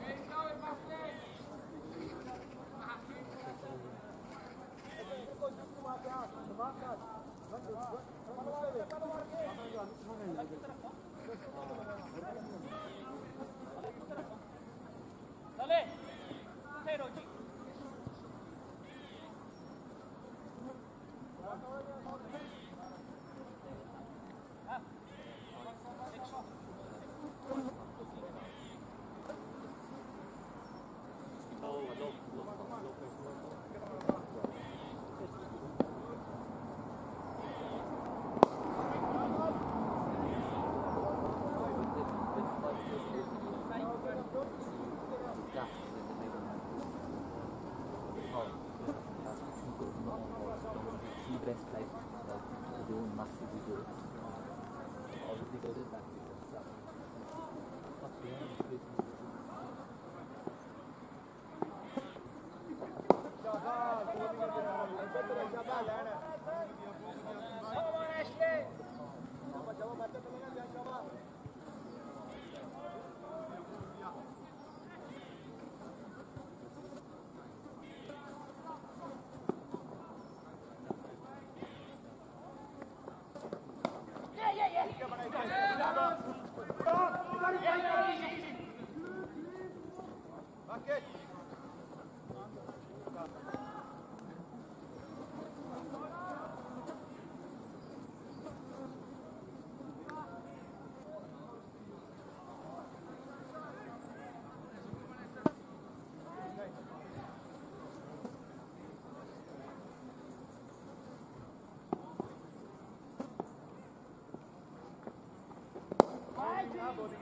bravo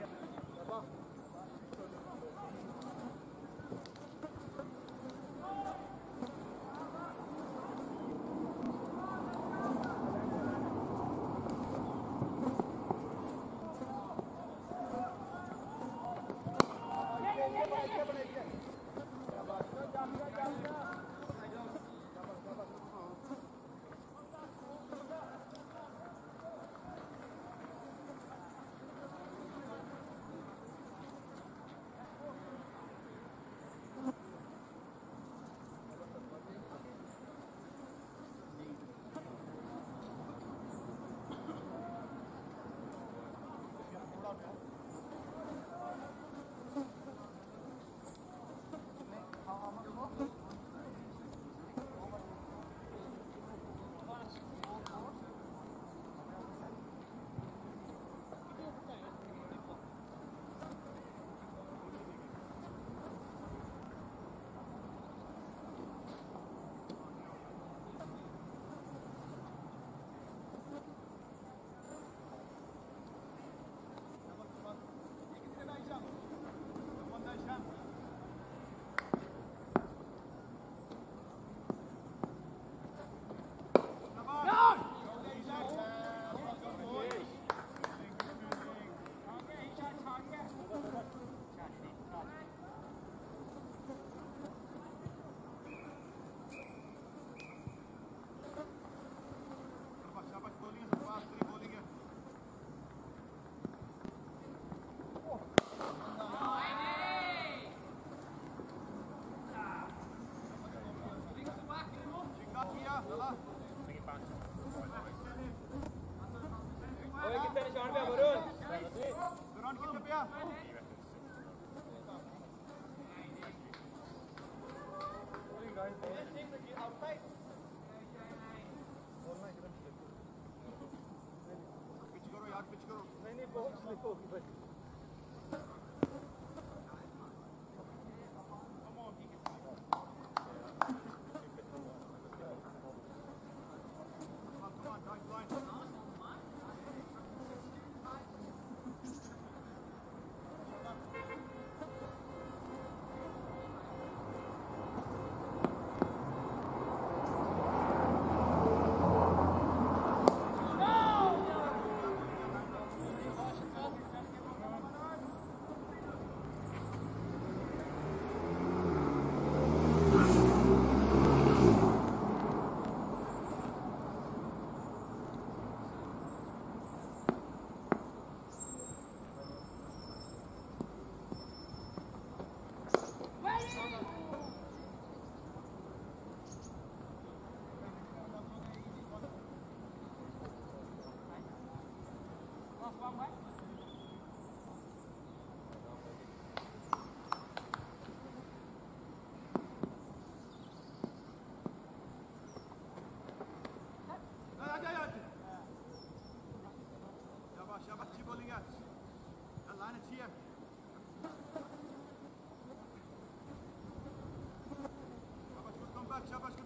ओए कितने निशान पे वरुण वरुण कितने पे पिच करो यार पिच करो नहीं नहीं बहुत स्लिप होगी बस 잡아줄게.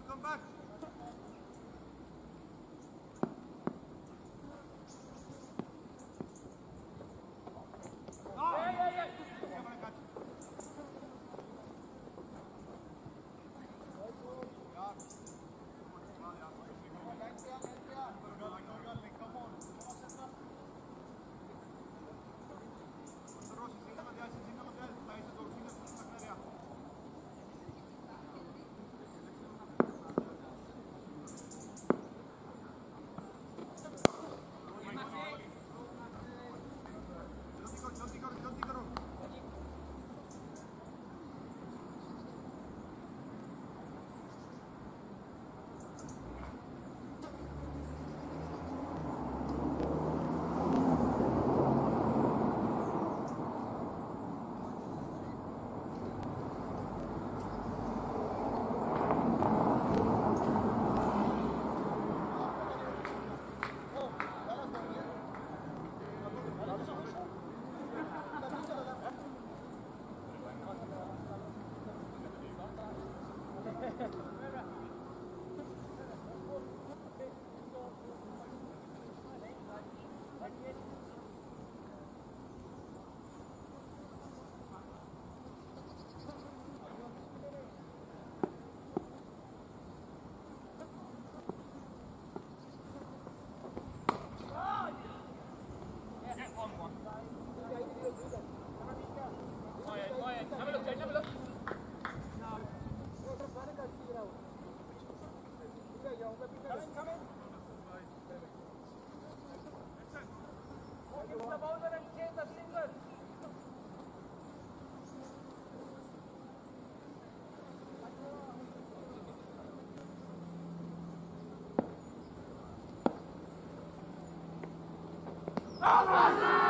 Alvarez!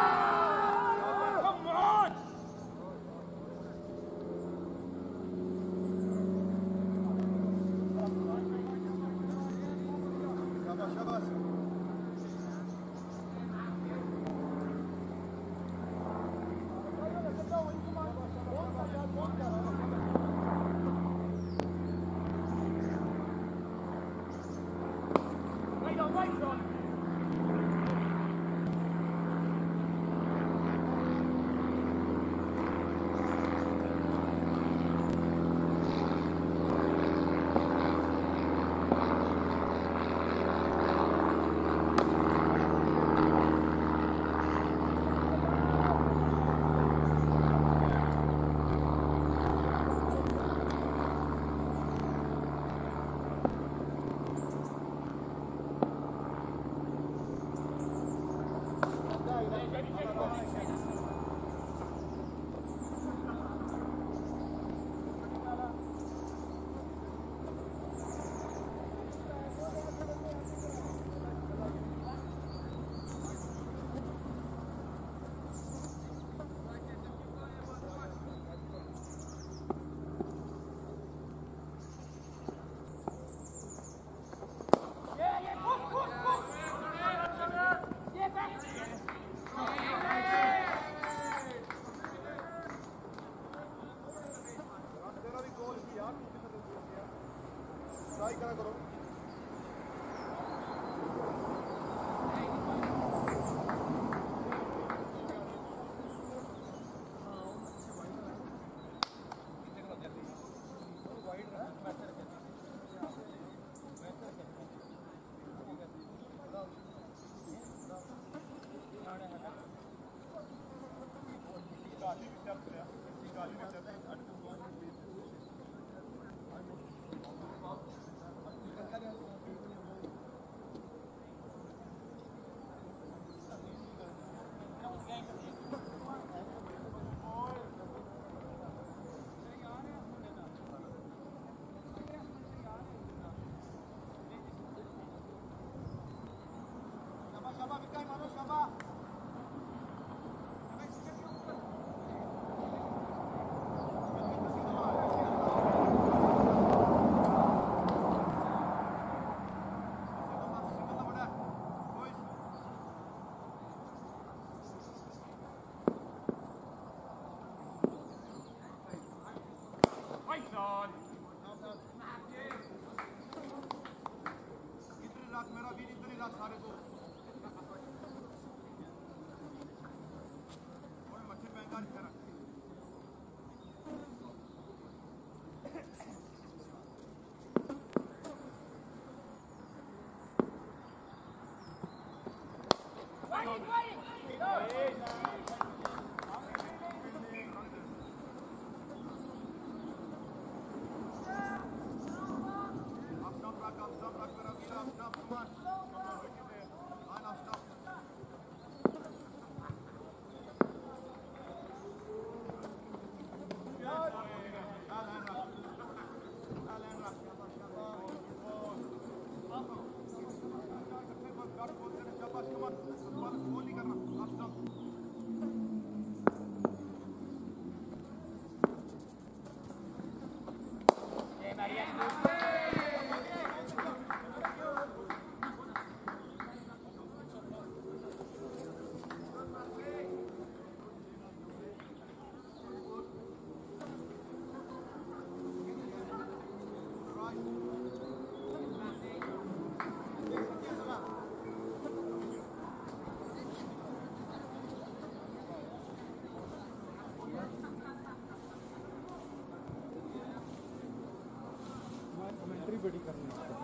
बड़ी करनी सारे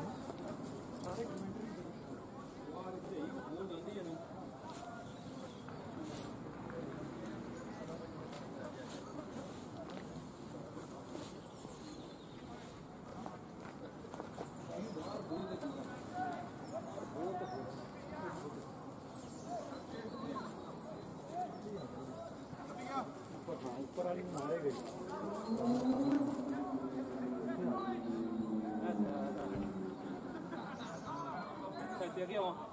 ऊपर वाली मारे गई। l'intérieur.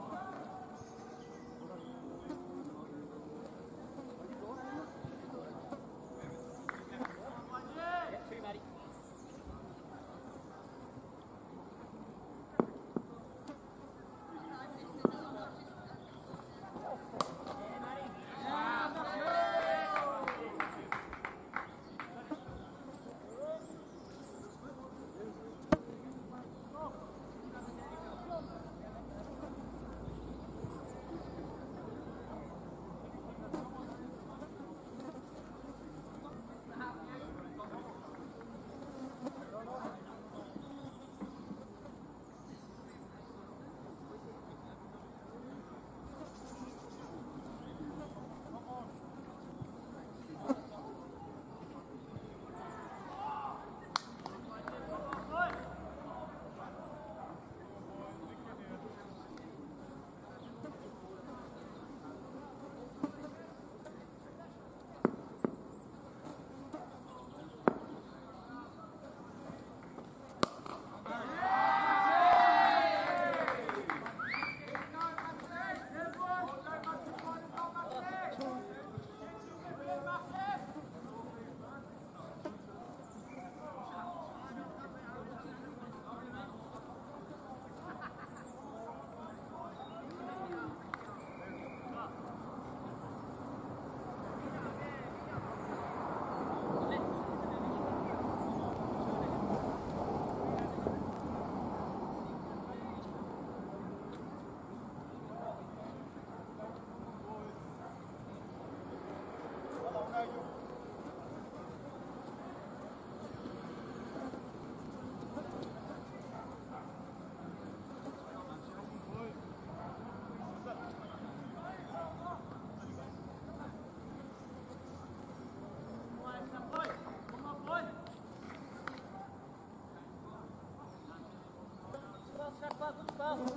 Chacoalha os barros.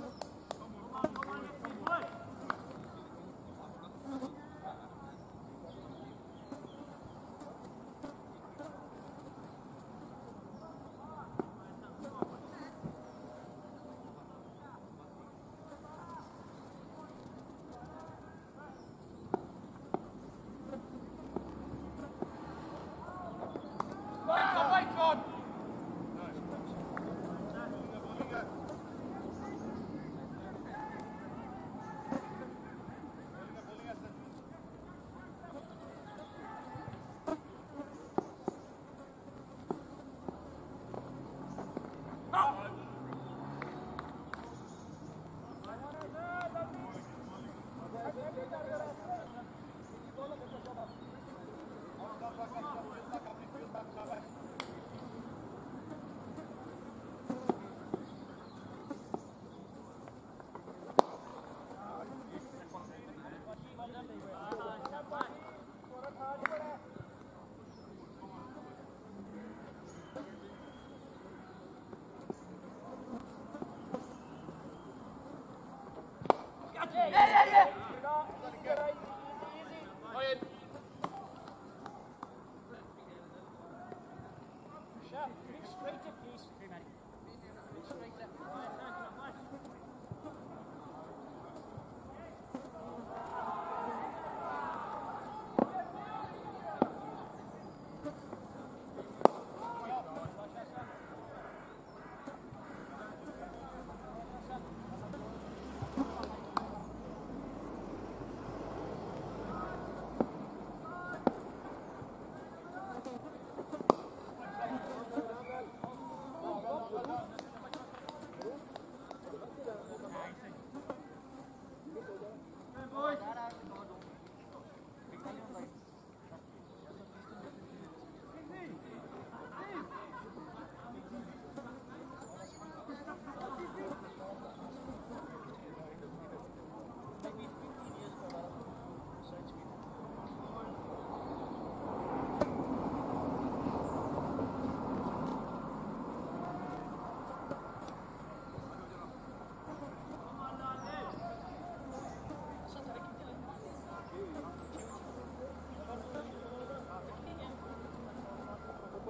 Ei, ei, ei!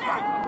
bowling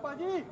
反击。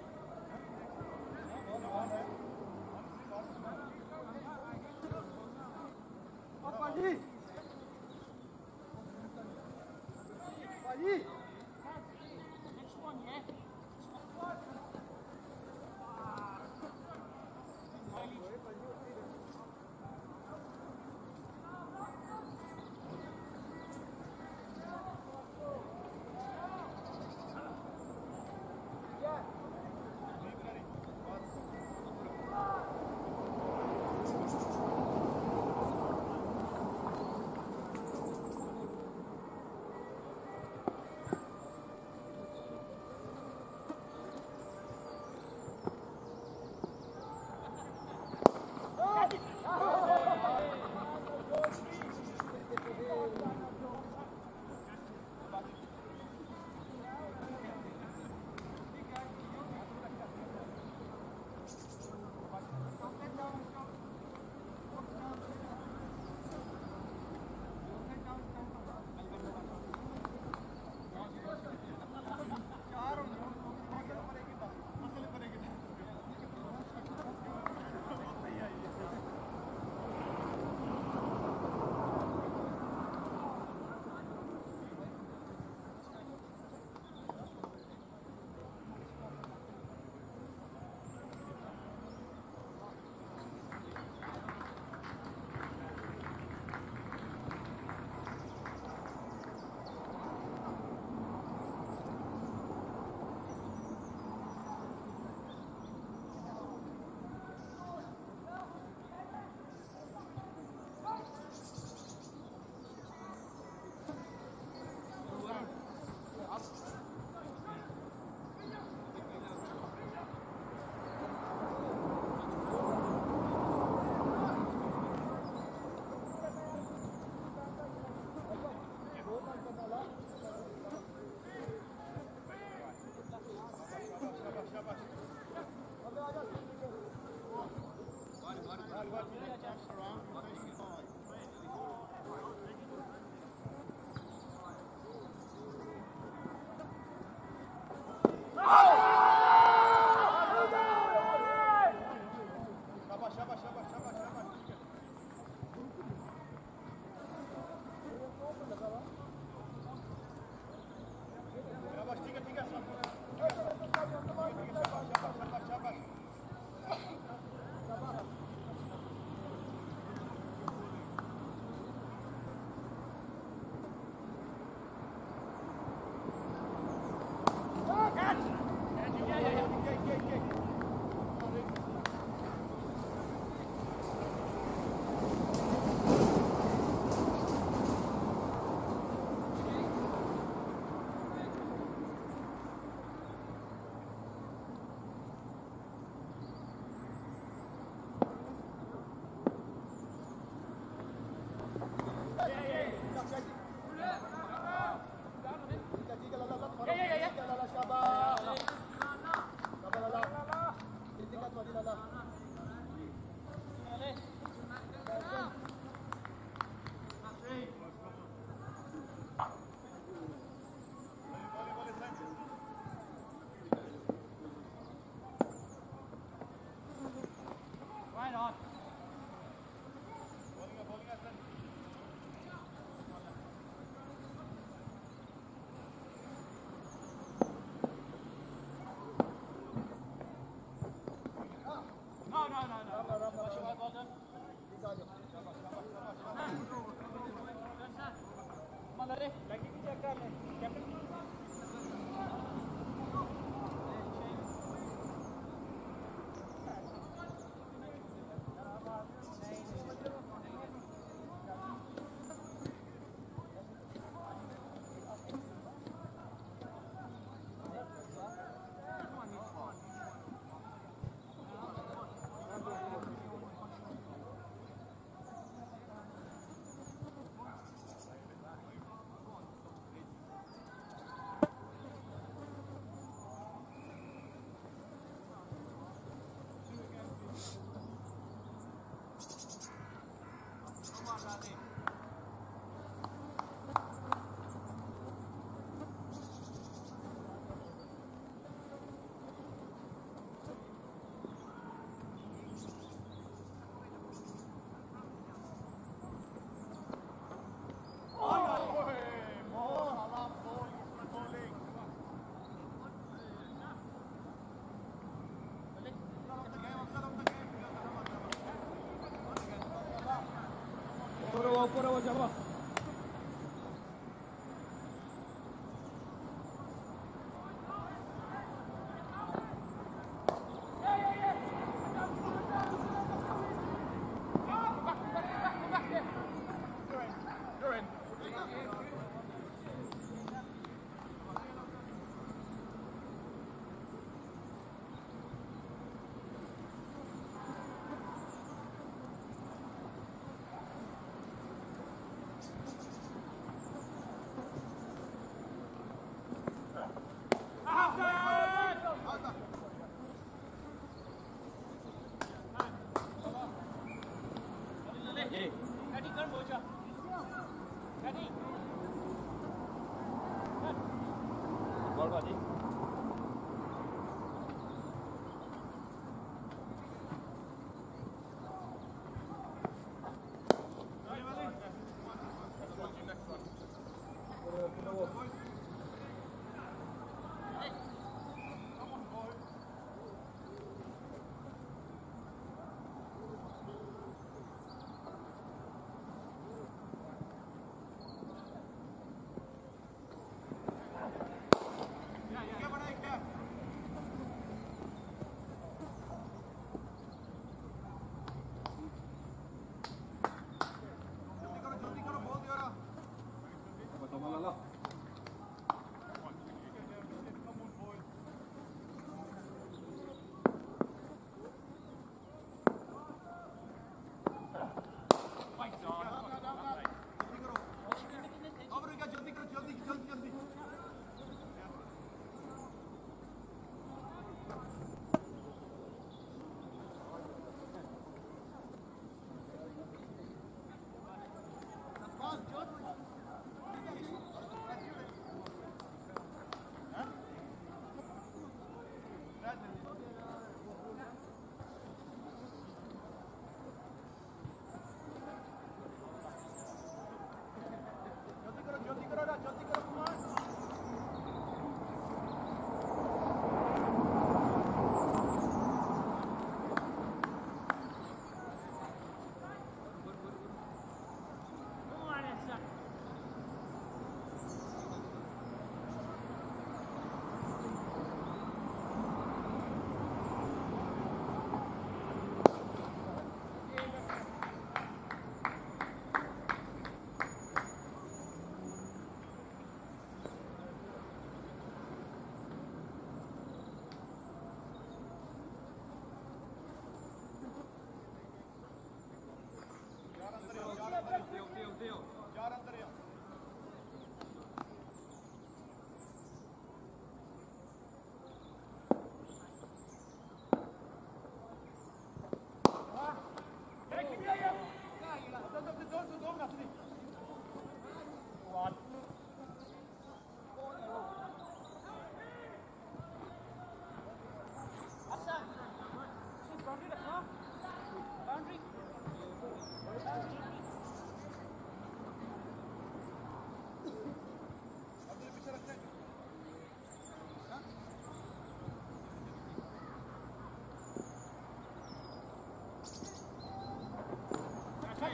puro, puro bocha.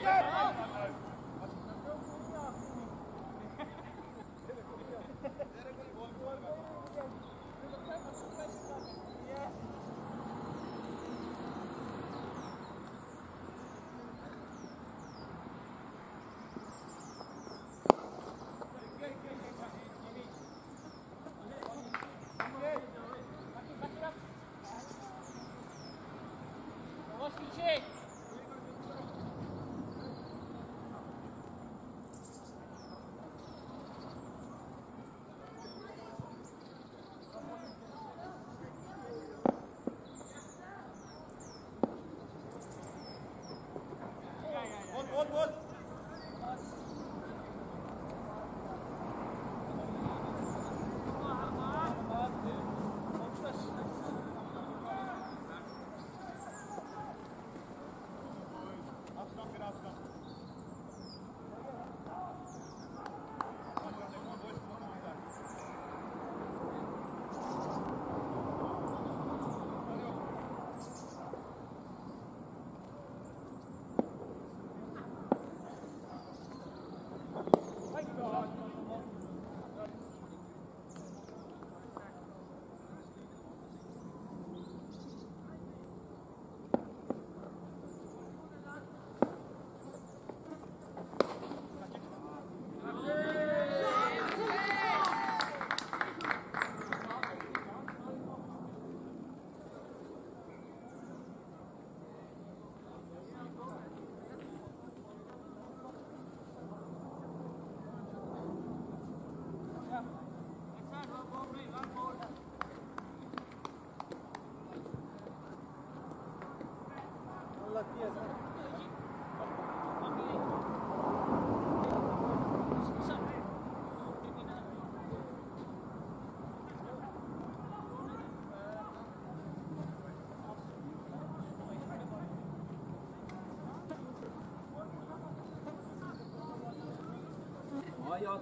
Yeah.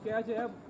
Yeah, yeah.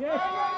Yes.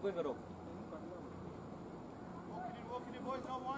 Vamos, Coimbra. Walking the boys, no one.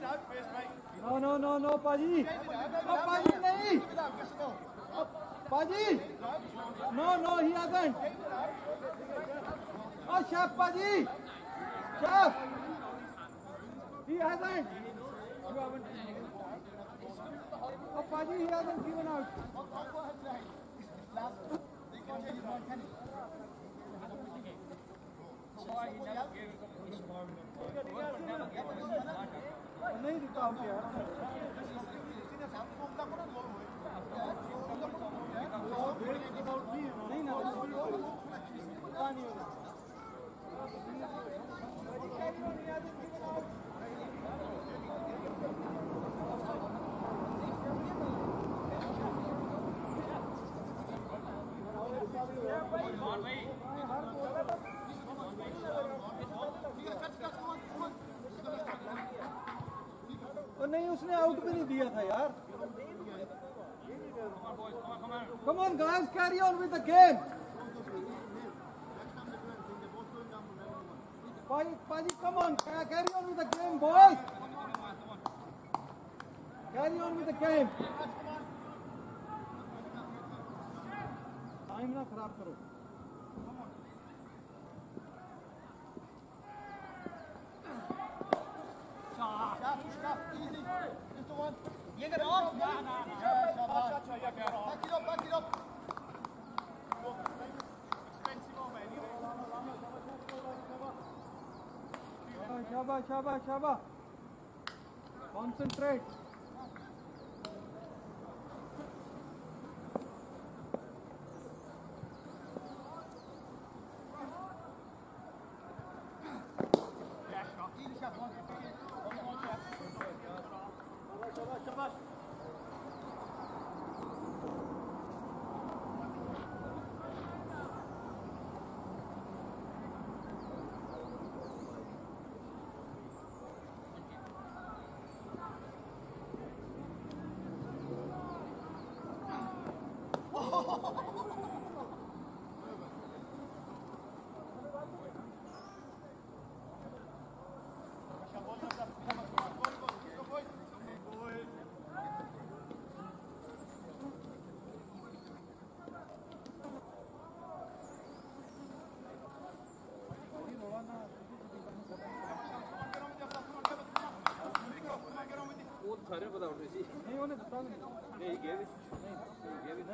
No no no no paaji अब पाजी नहीं. पाजी नो नो ही आगन और शेफ पाजी शेफ ही आगन अब paaji he again given out Why he just gave his bomb? ਨਹੀਂ ਦਿੱਤਾ ਹੋ ਗਿਆ ਨਹੀਂ ਨਾ ਪਤਾ ਨਹੀਂ ਹੋਣਾ Come on, wait. आपने आउट भी नहीं दिया था यार। Come guys carry on with the game paaji paaji come carry on with the game boy carry on with the game time ना खराब करो। Chaba, chaba, chaba. Concentrate. Caramba, without Rizzi. He wanted to tell me. Yeah, he gave it. Yeah, he gave it.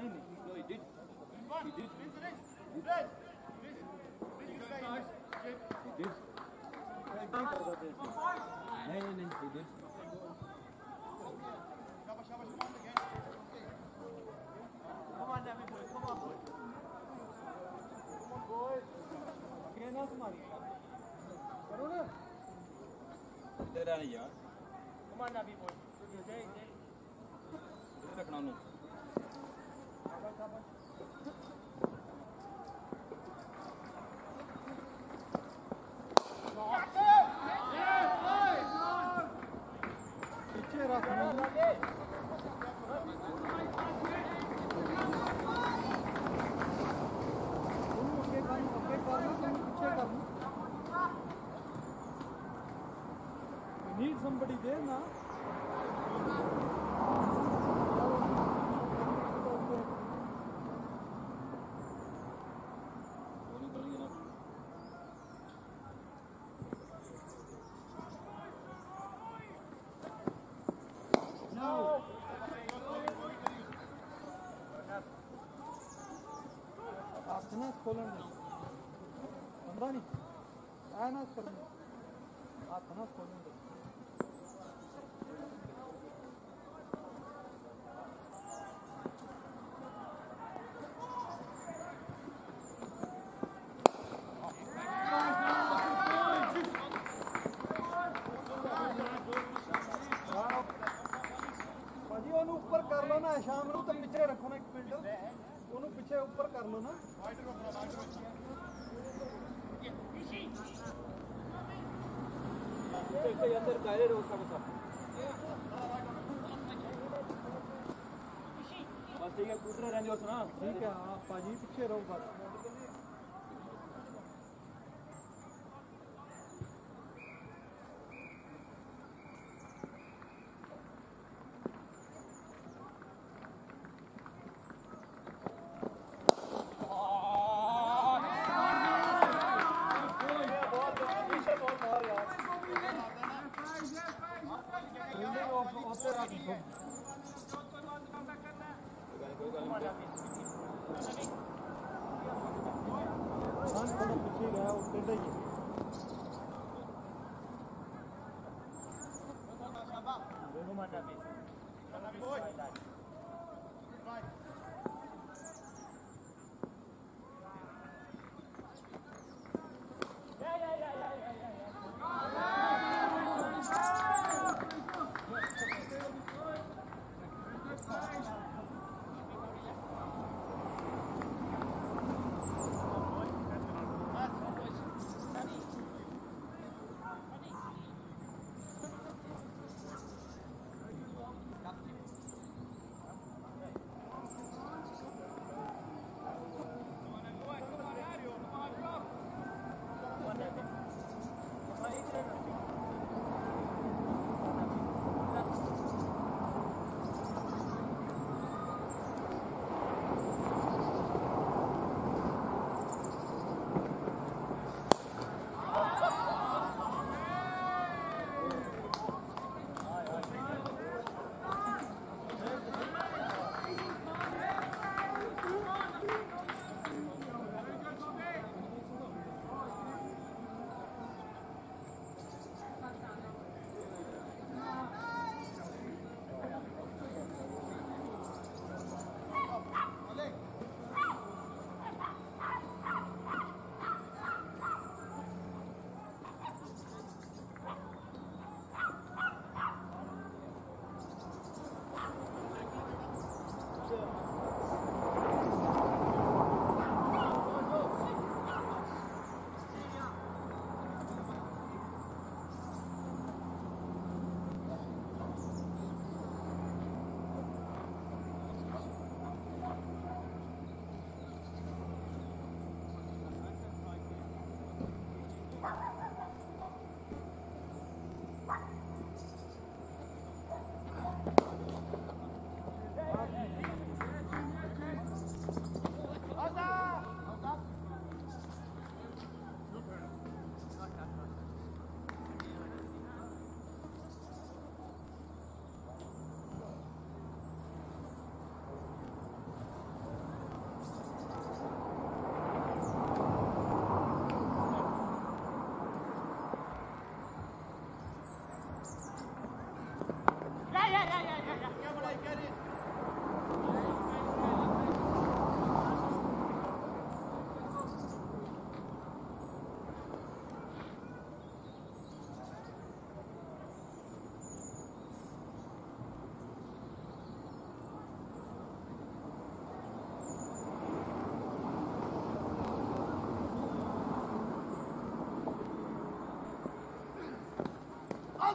No, he did. He did. He did. He did. Nee, nee, nee, he did. Come on, everybody, come on, boys. Come on, boys. Get enough money. Come on, everybody. ਰੱਖਣਾ ਉਹਨੂੰ الناس كلهم انضني انا اكثر منك الناس كلهم ਉਹਨੂੰ ਉੱਪਰ ਕਰ ਲਓ ਨਾ ਸ਼ਾਮ ਨੂੰ ਤਾਂ ਪਿੱਛੇ ਰੱਖੋ ਨਾ ਇੱਕ ਮਿੰਟ ਉਹਨੂੰ ਪਿੱਛੇ ਉੱਪਰ ਕਰ ਲਓ ਨਾ стоят далі рухаємося. ਬਸ ਠੀਕ ਹੈ ਕੂਟਰੇ ਰਹਿੰਦੇ ਹੋ ਸੁਣਾ ਠੀਕ ਹੈ ਭਾਜੀ ਪਿੱਛੇ ਰਹੋ ਬਸ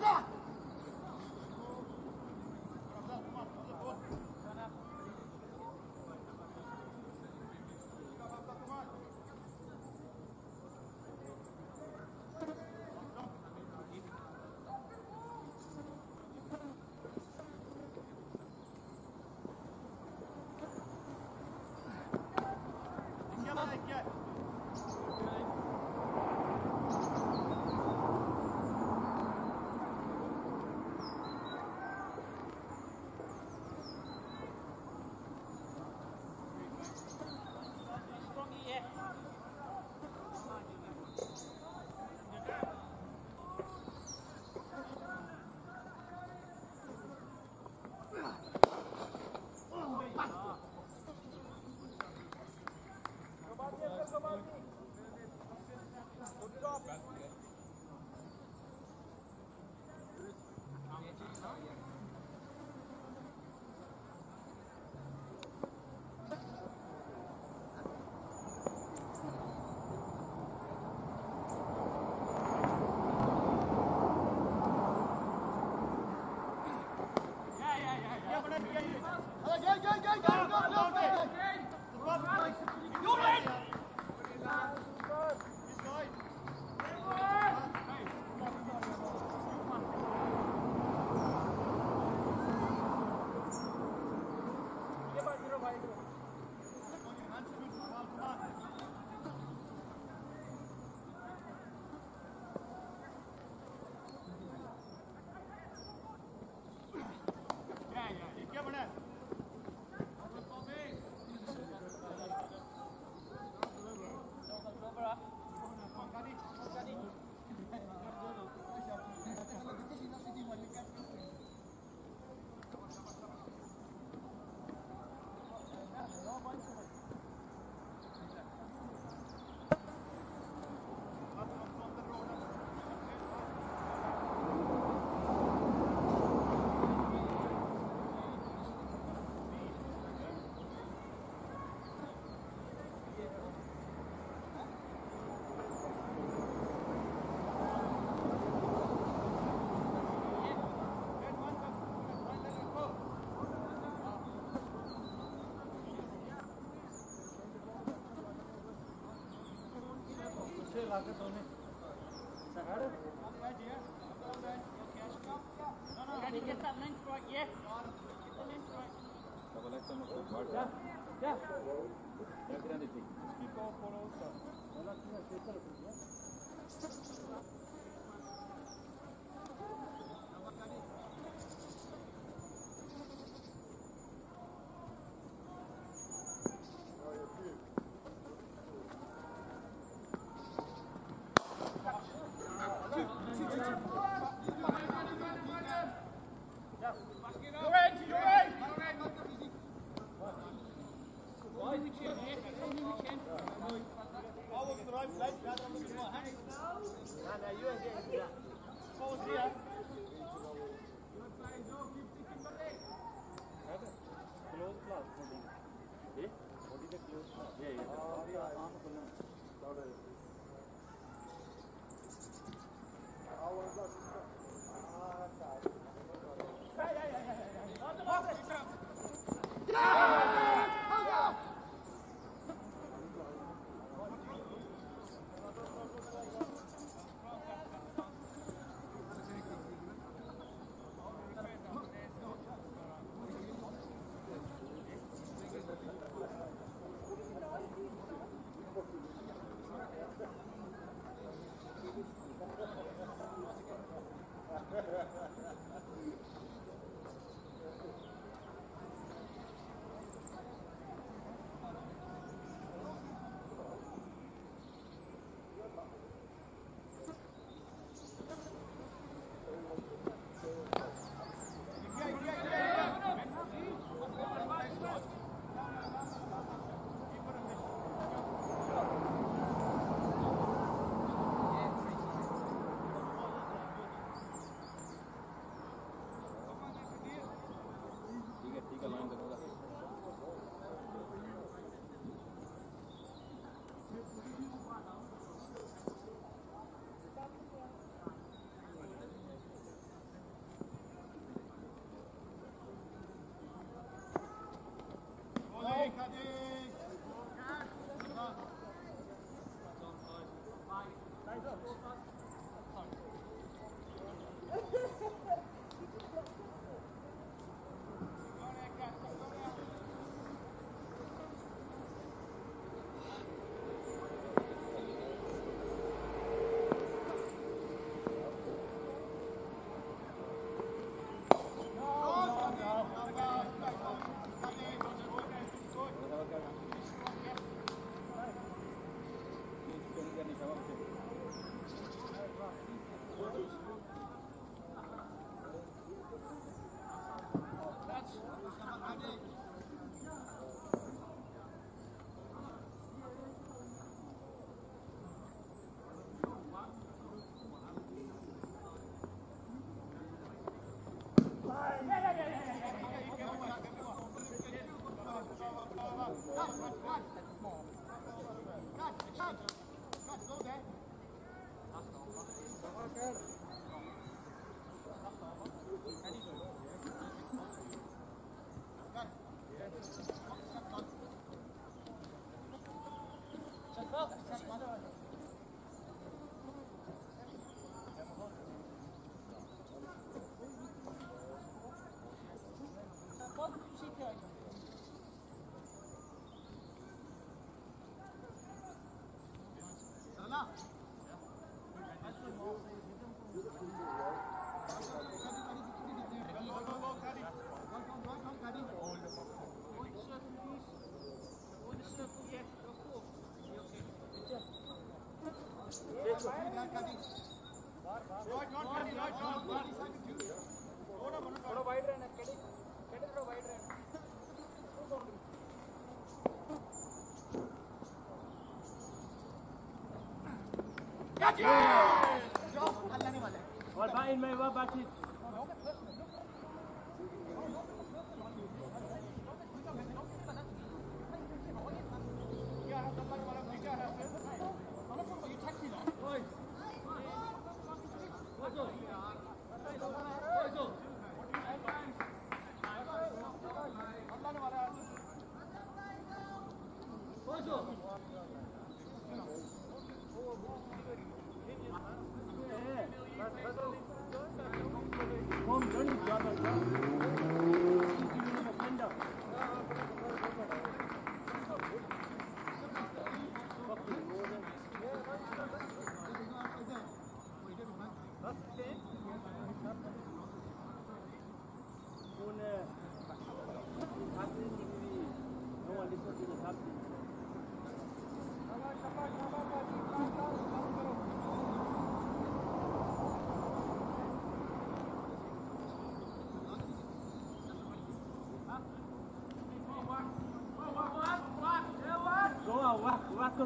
Father. Yeah. nadie. बातचीत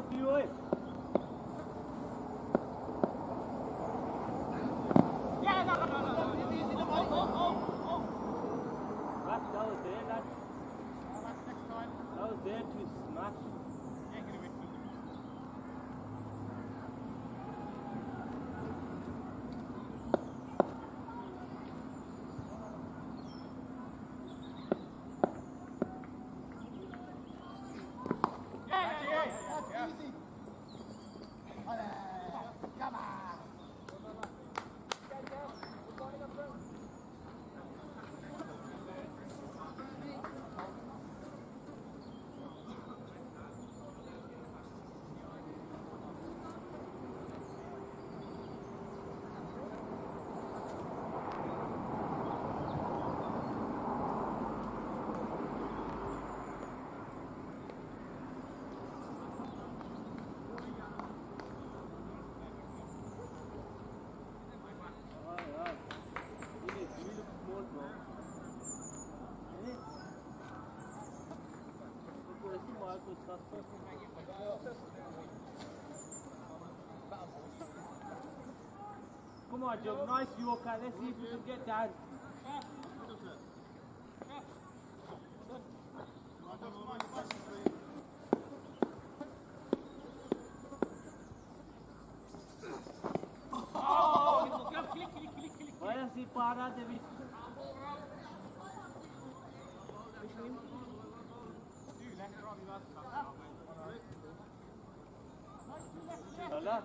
to see you. Come on, Joe. Nice Yorker. Let's see if we can get down. Olha se parada, bicho. Dude, that's probably about Voilà.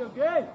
okay?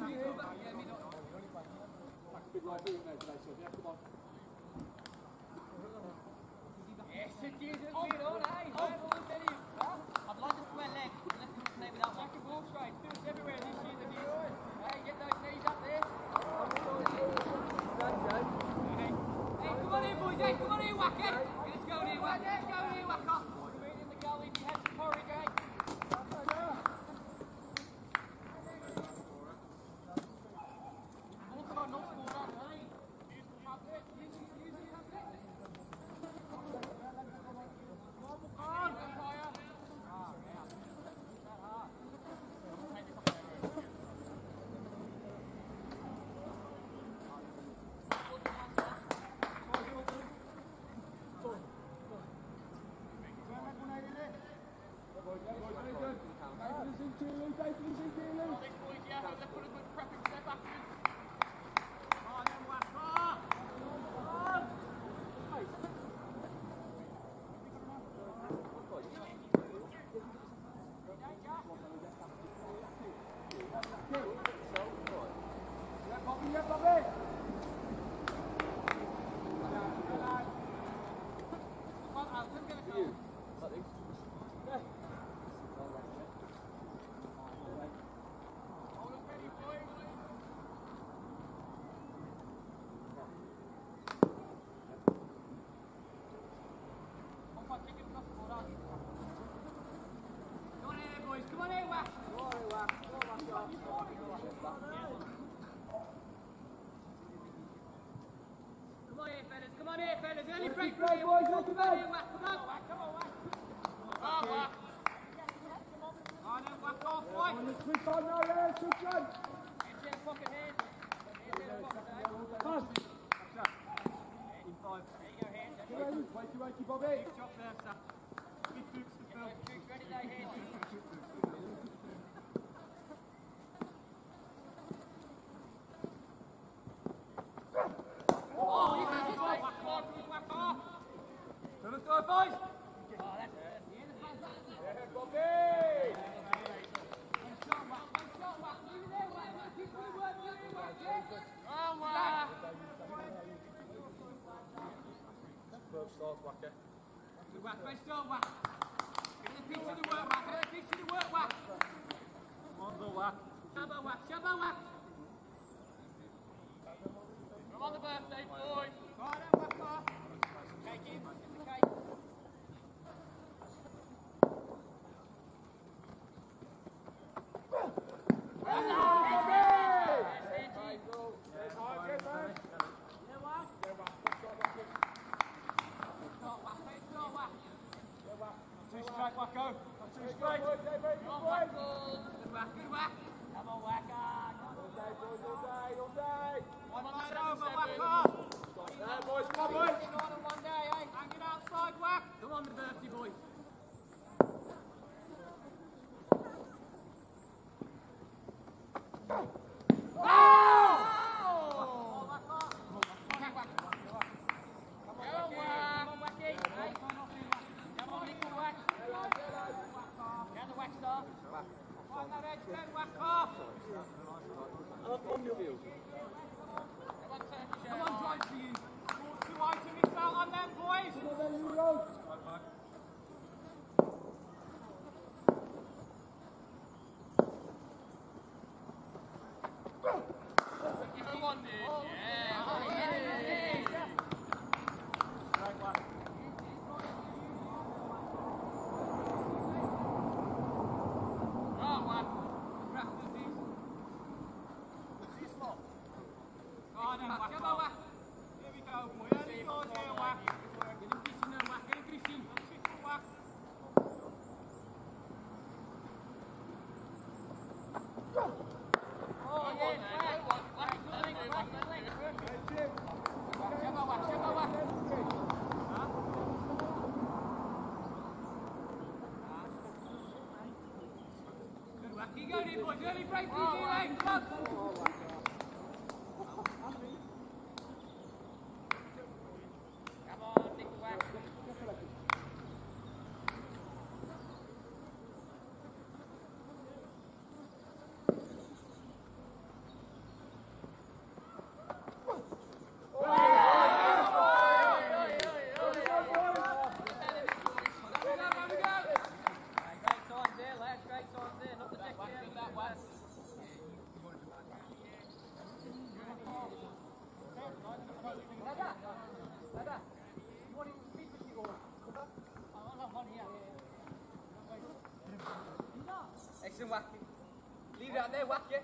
Thank you. Two, thank you, Wacker. Good work, Bristol, Wacker. Keep going, boys. Early break, PG Lane. Come on. Leave it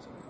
Come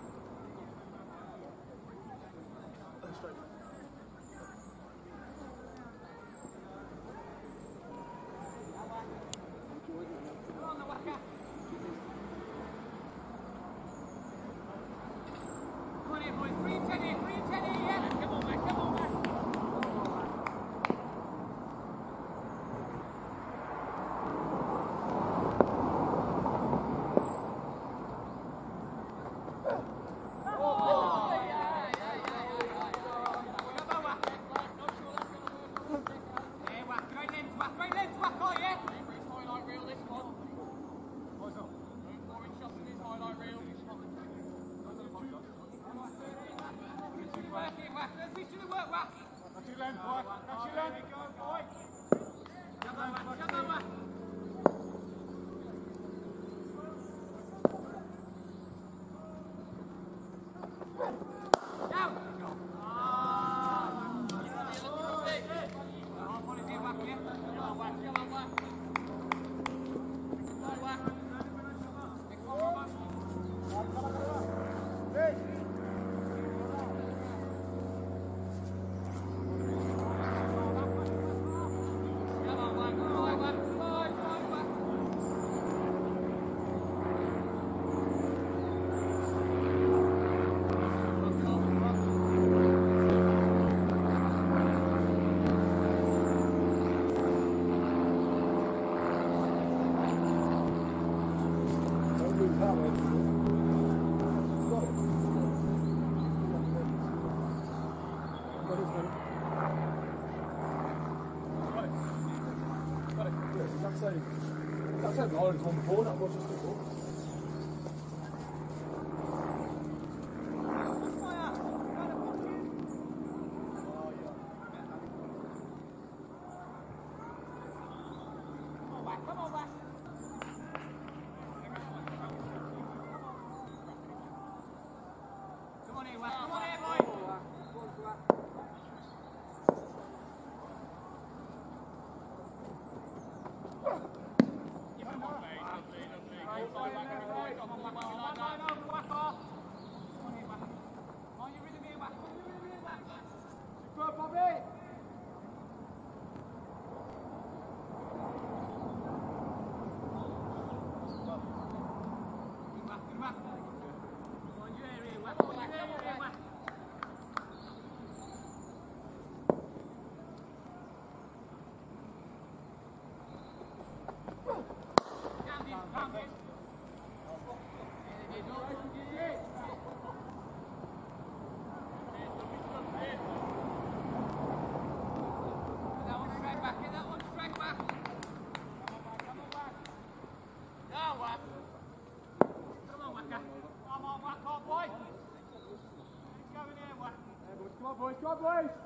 una cosa Uma voz, uma voz.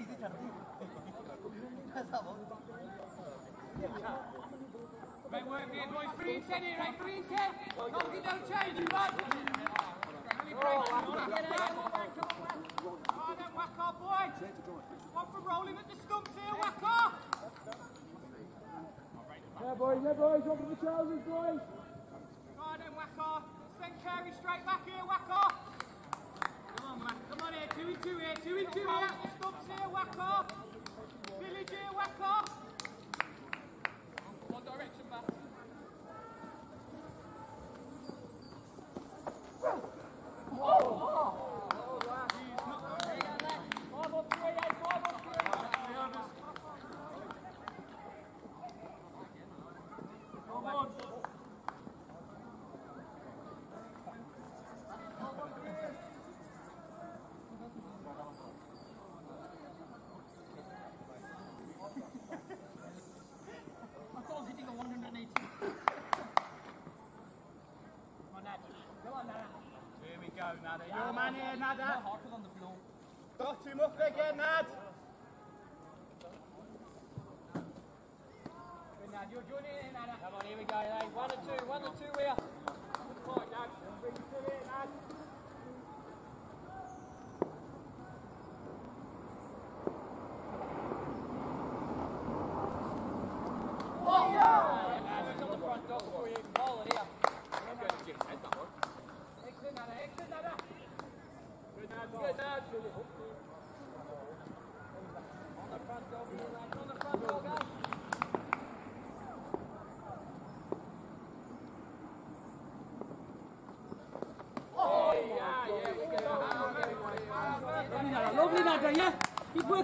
Boys! Right work here, boys. Three and ten here, right? Three ten. Don't change, you bud. Only break. Come on, Wack. Come on, Wacker, boy. One for rolling at the stumps here, Wacker. Yeah, boys, yeah, boys, open the trousers, boys! Come on, then, Wacker. Send Carey straight back here, on, Wack. Come on here. Two and two here. Two and two here. Village here. One direction. Here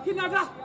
你哪个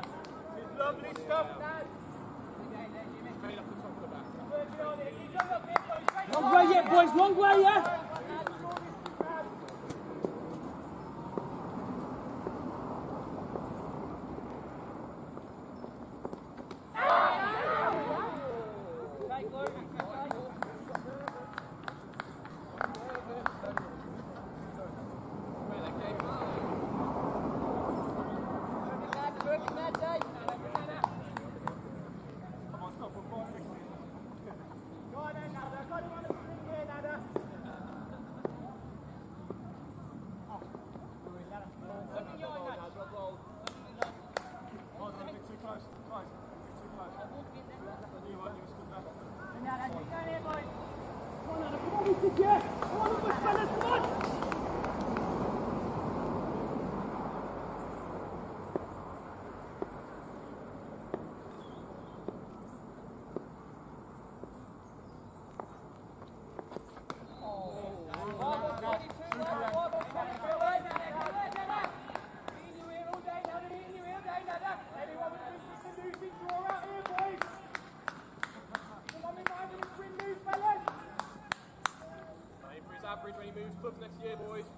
News. Cliff next year, boys.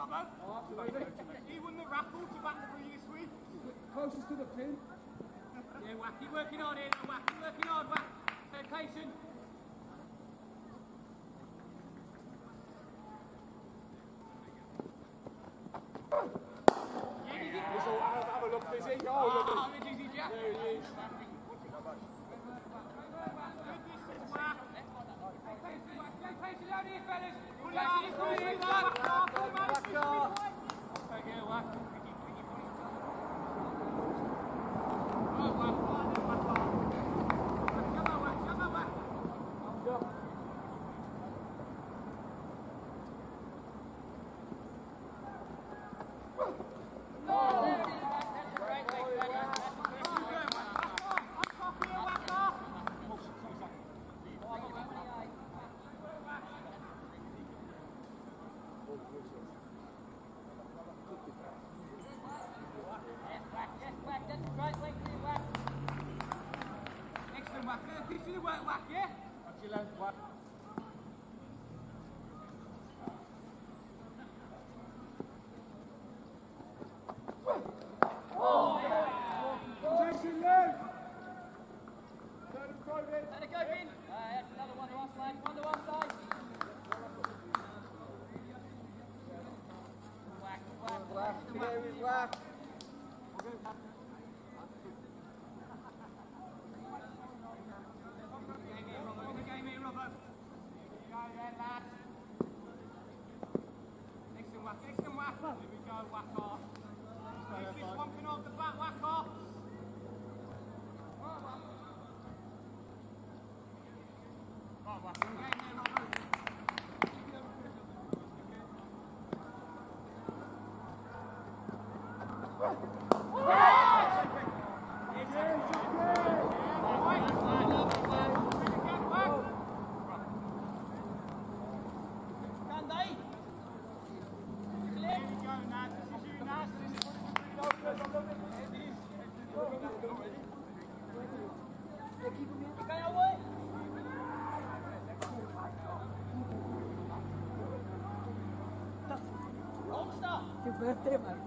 Robbo. He won the raffle to Batterbury this week. Closest to the pin. yeah, Wacky working on it. Wacky working on. Wacky. Patient. 对嘛？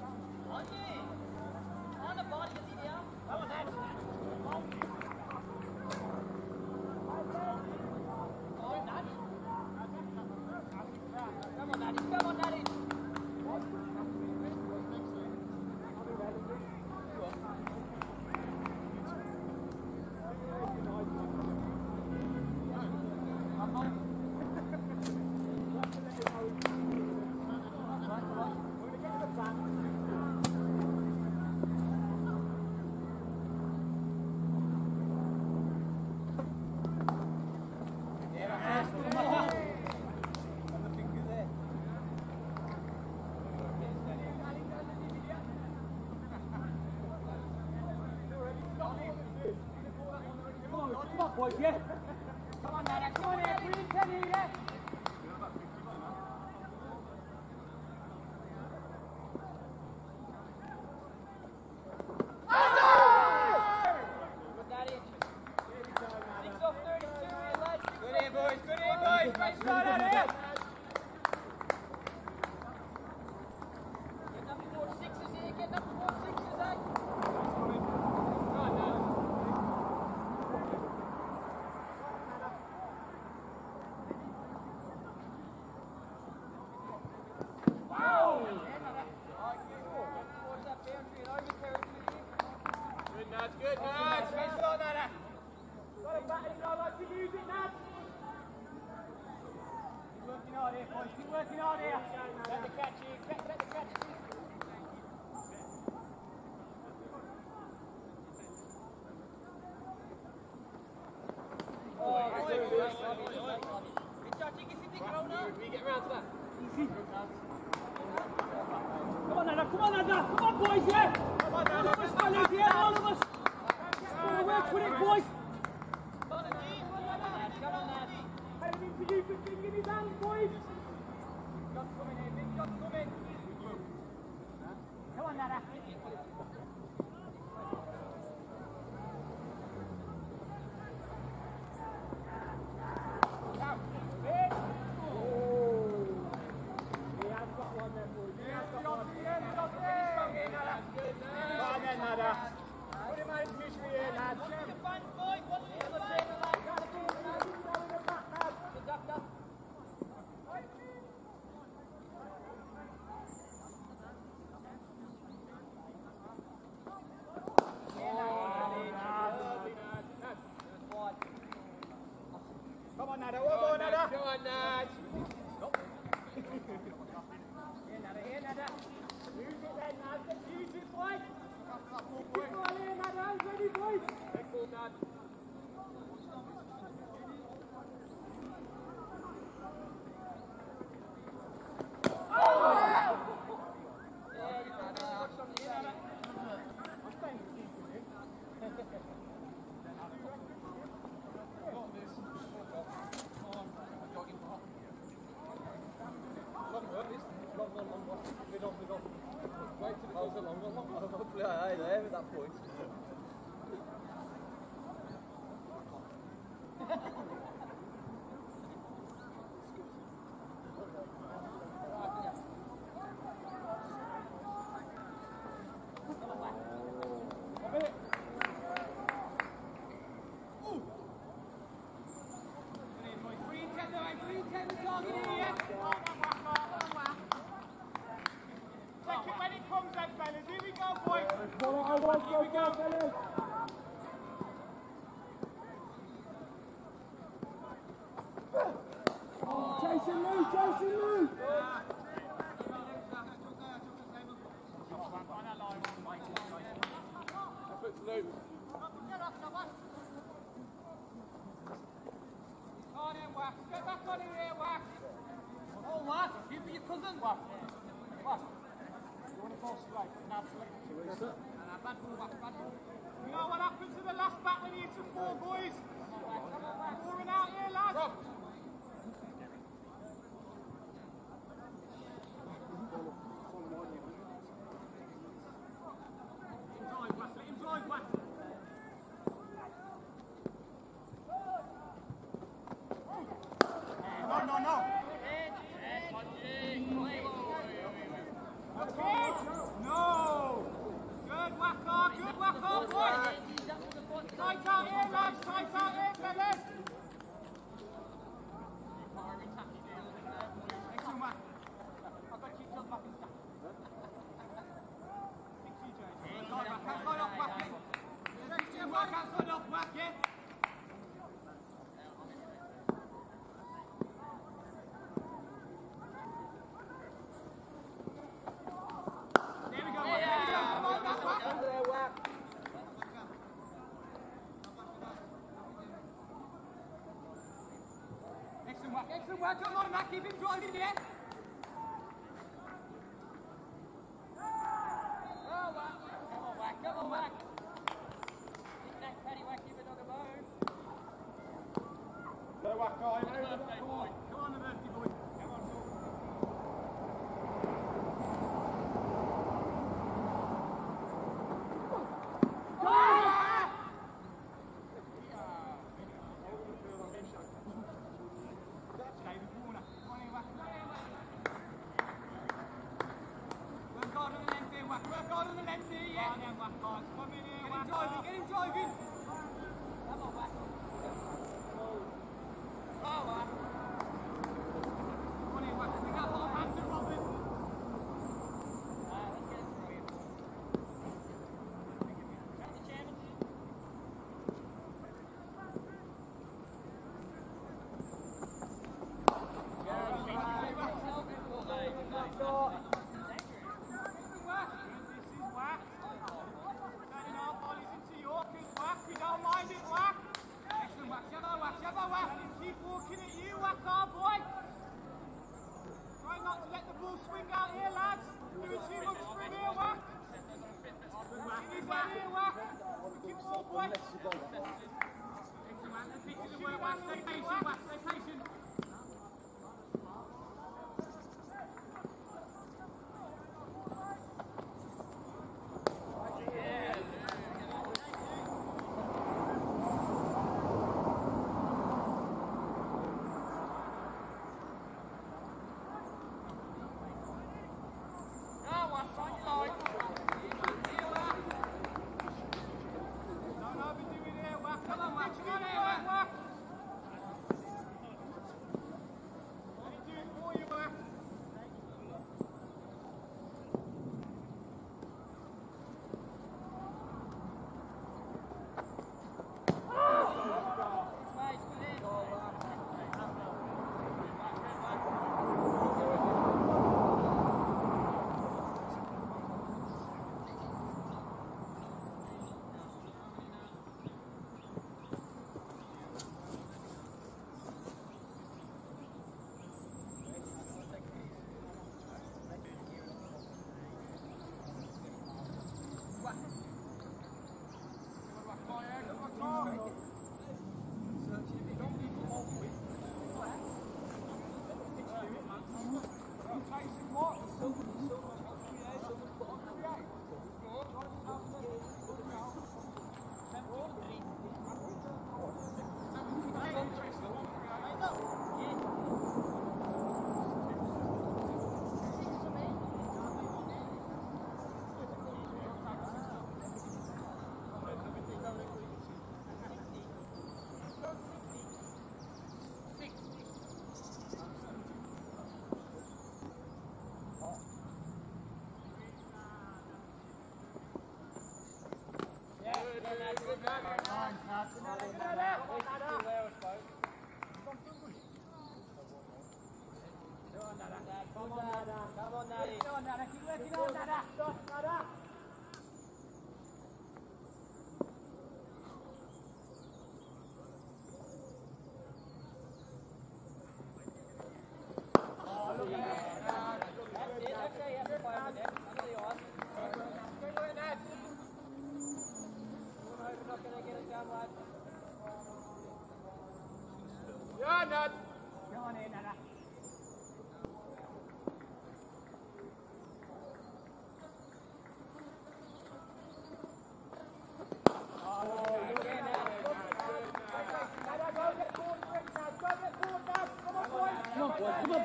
Excellent work, come on, Matt, keep him driving there.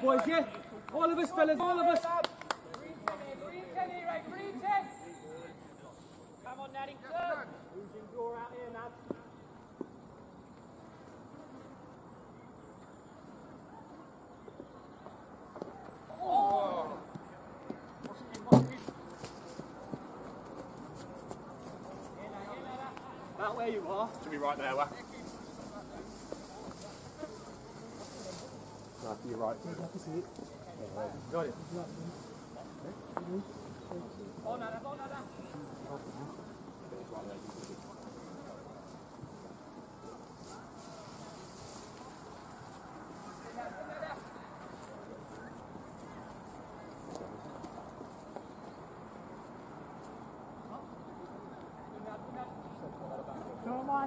boys, yeah? All of us, fellas, all of us. Breathe, Come on, Natty, That you are? To be right there, Wack.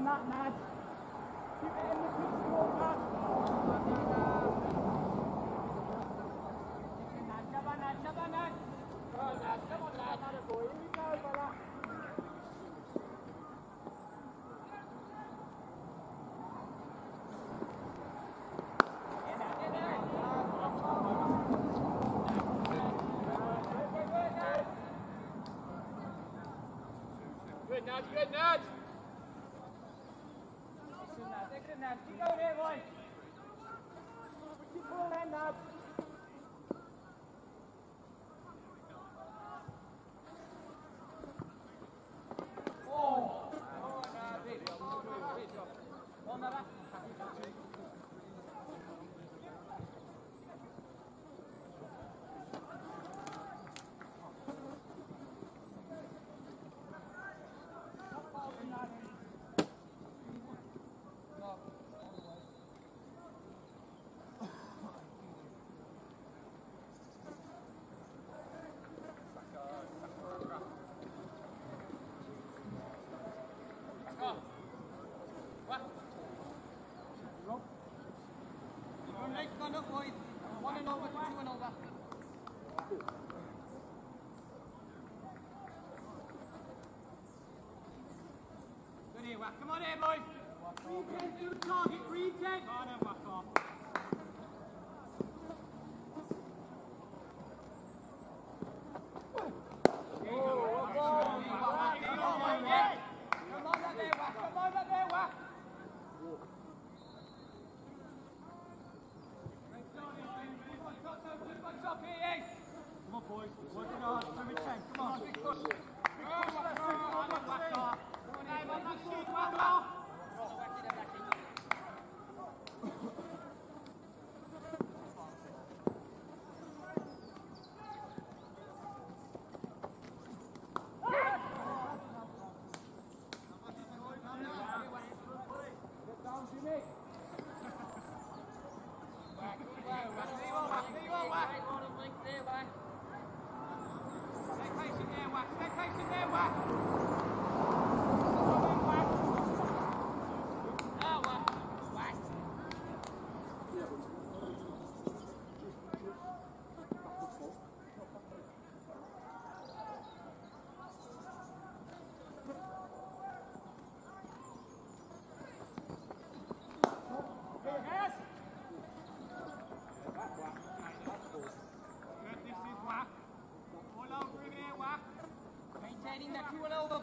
I'm not mad. Keep it in the pitch, Come on, lad. Come on, lad. Come on, lad. Come on, lad. Not a boy. Here we go, fella. Good nudge, good nudge. Stand up, boys. One and over to two and over. Good here, Wack. Come on here, boys. Retake, new target, retake. Oh, Come on, over.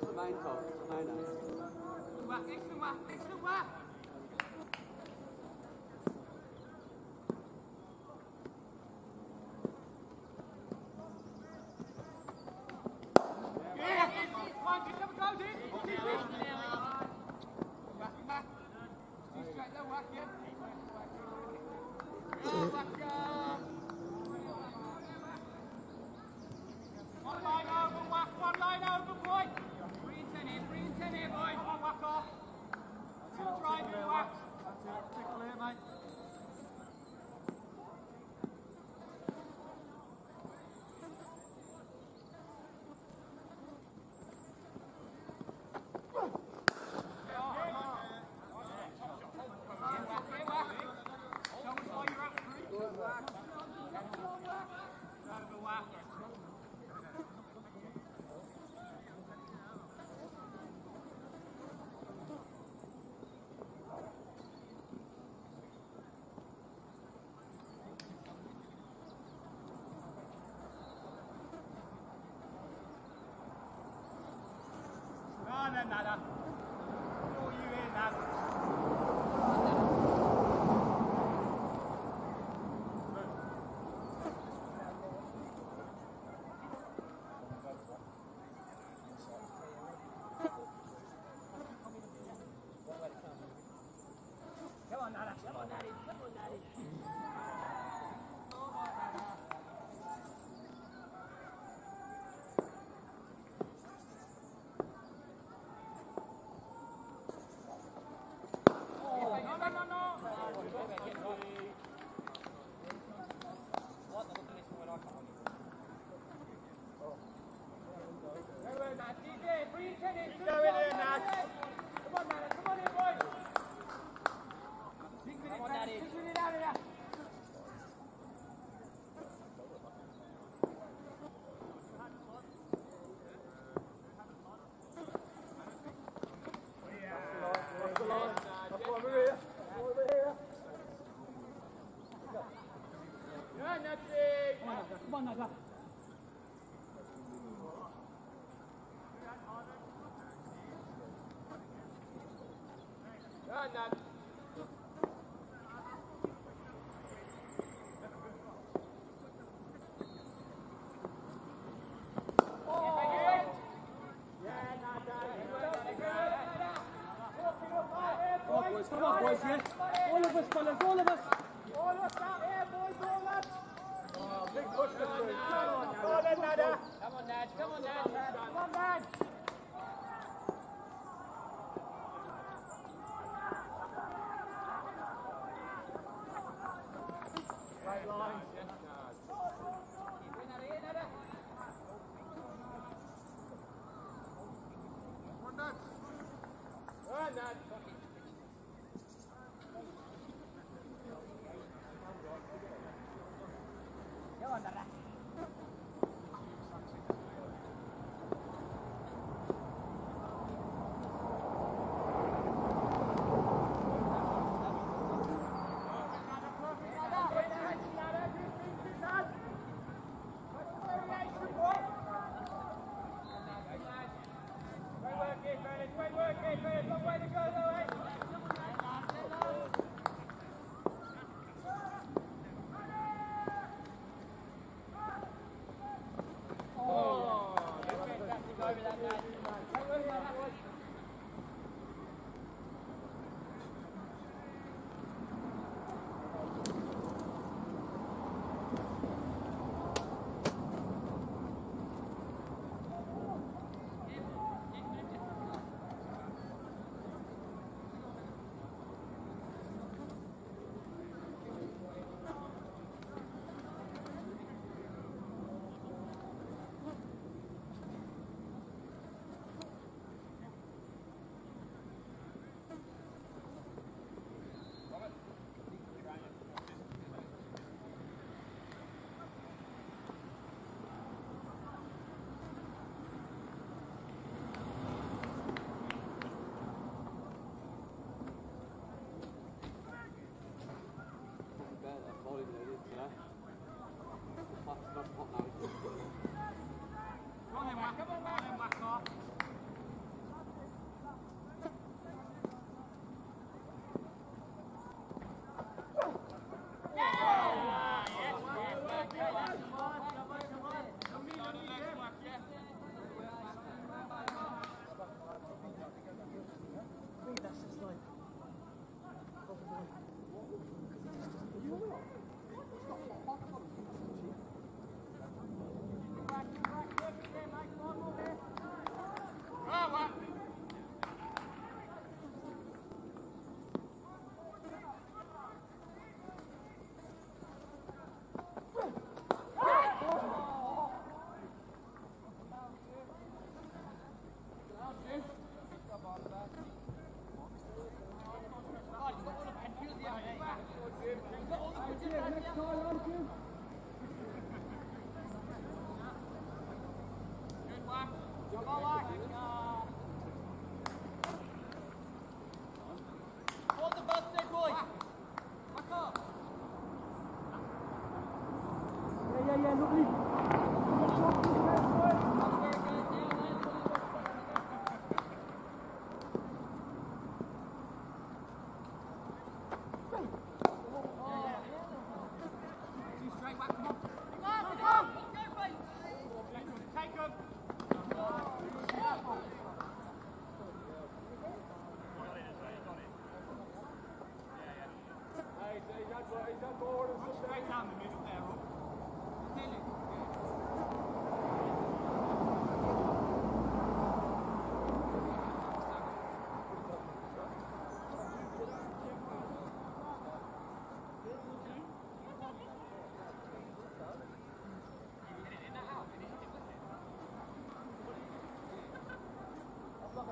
That's the main top, that's the main aim. Good Wack. Excellent, Wack. 在哪的？Yeah, Nat.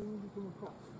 soon you come across.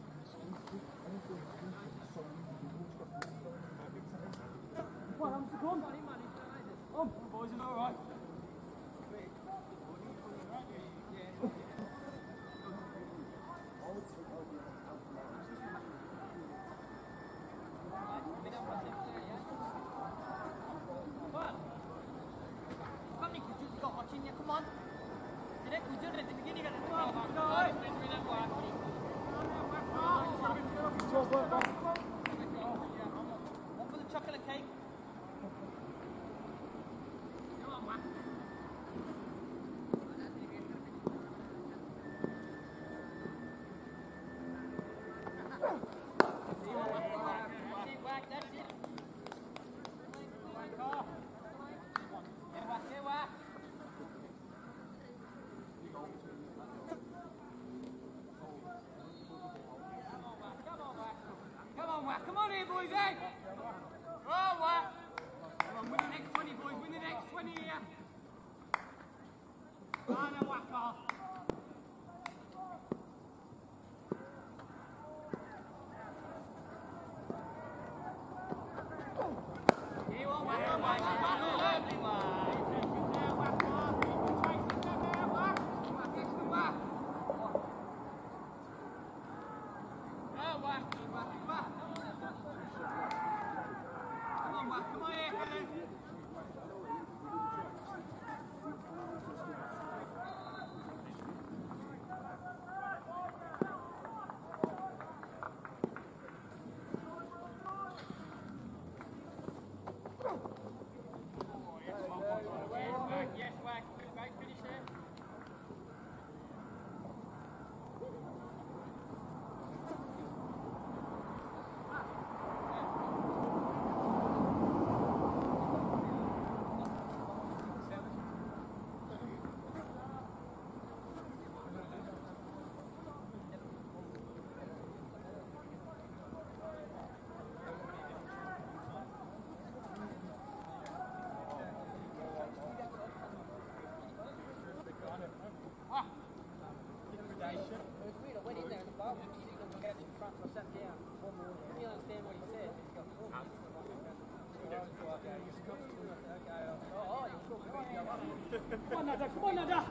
换人家，换人家。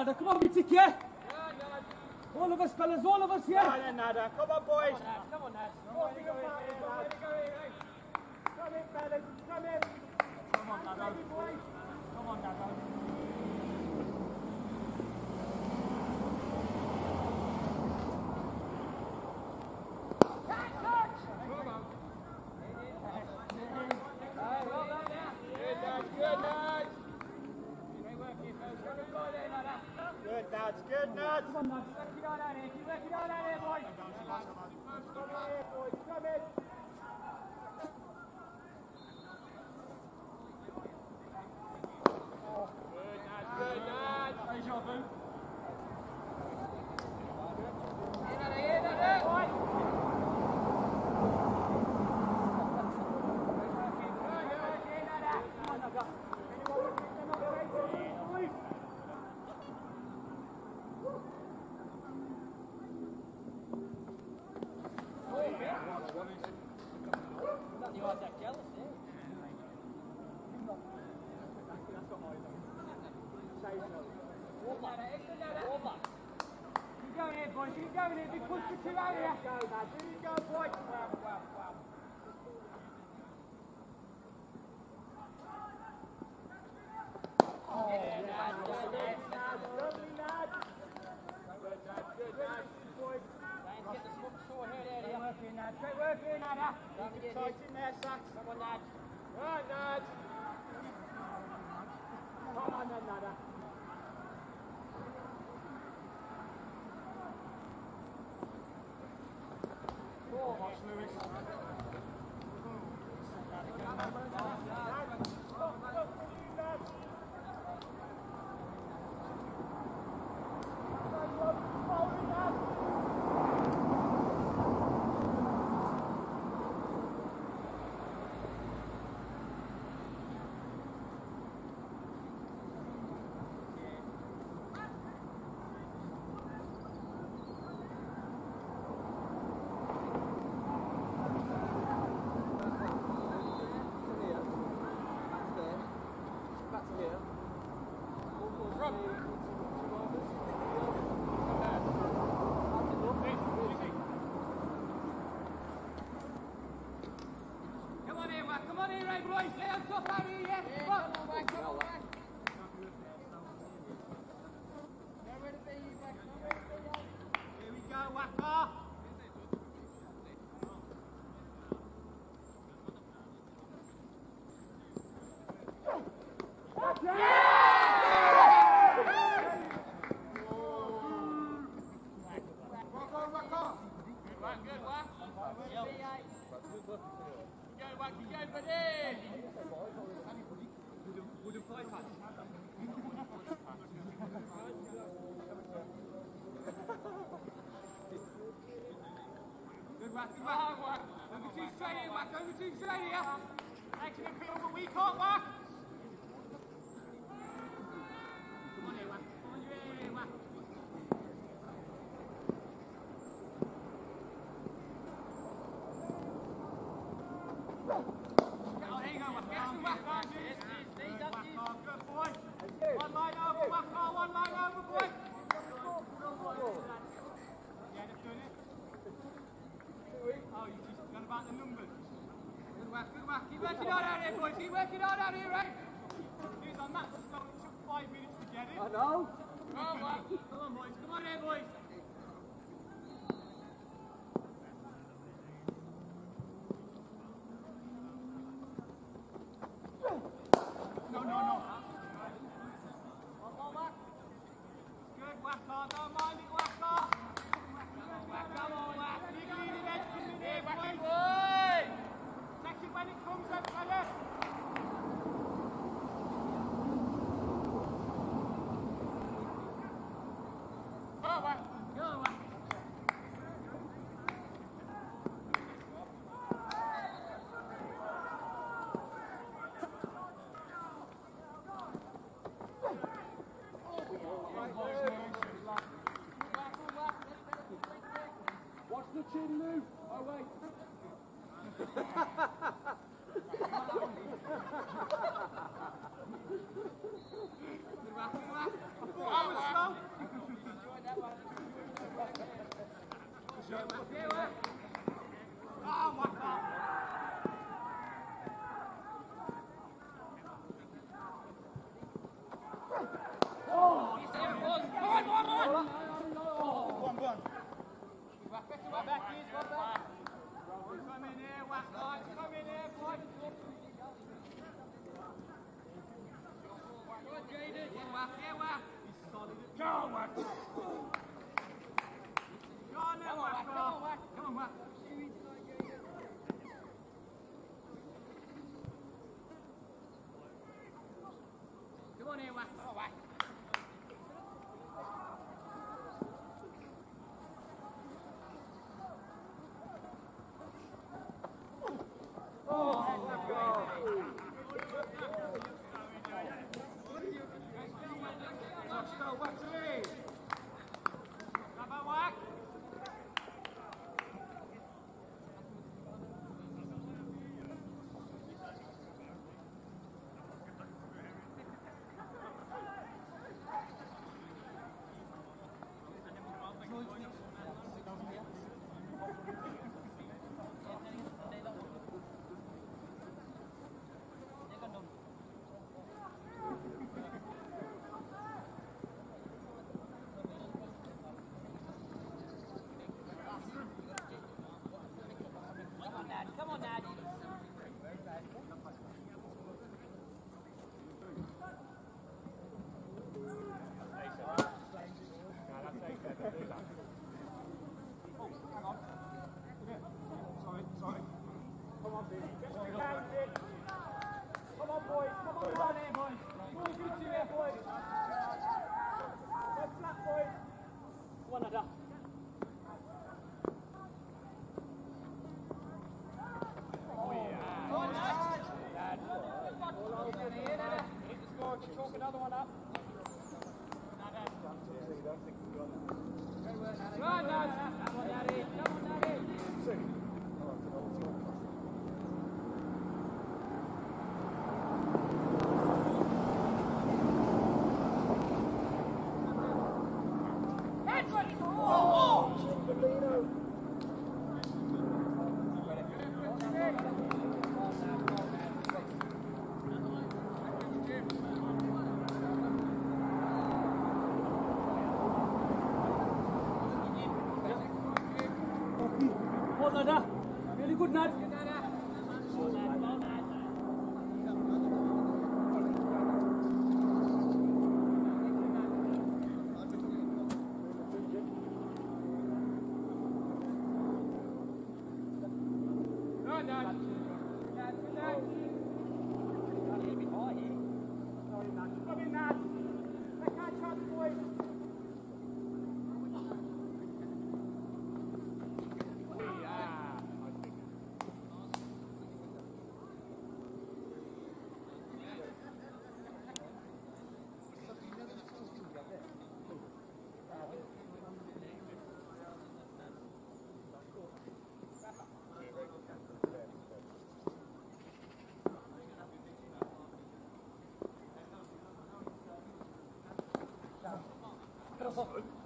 Nada. Come on, Mitik, together. yeah? All of us, fellas, all of us, here. Nada, nada. Come on, boys. Let's go. Back, back. it on out here, boys. Keep working on out here, right? chin loose. Oh, wait. Oh, let's go. God.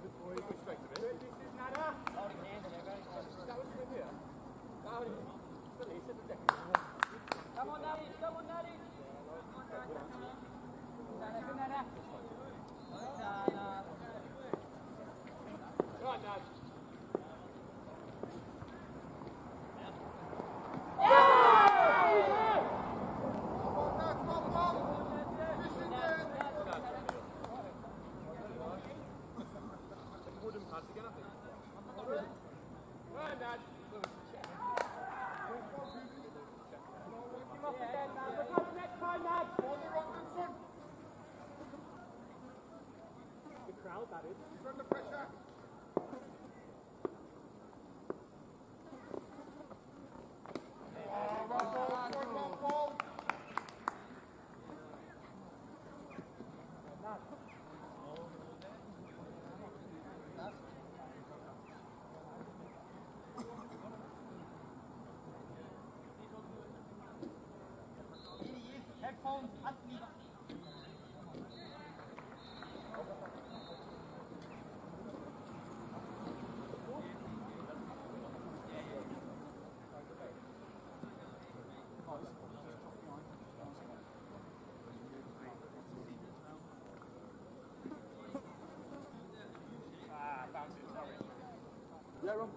they're.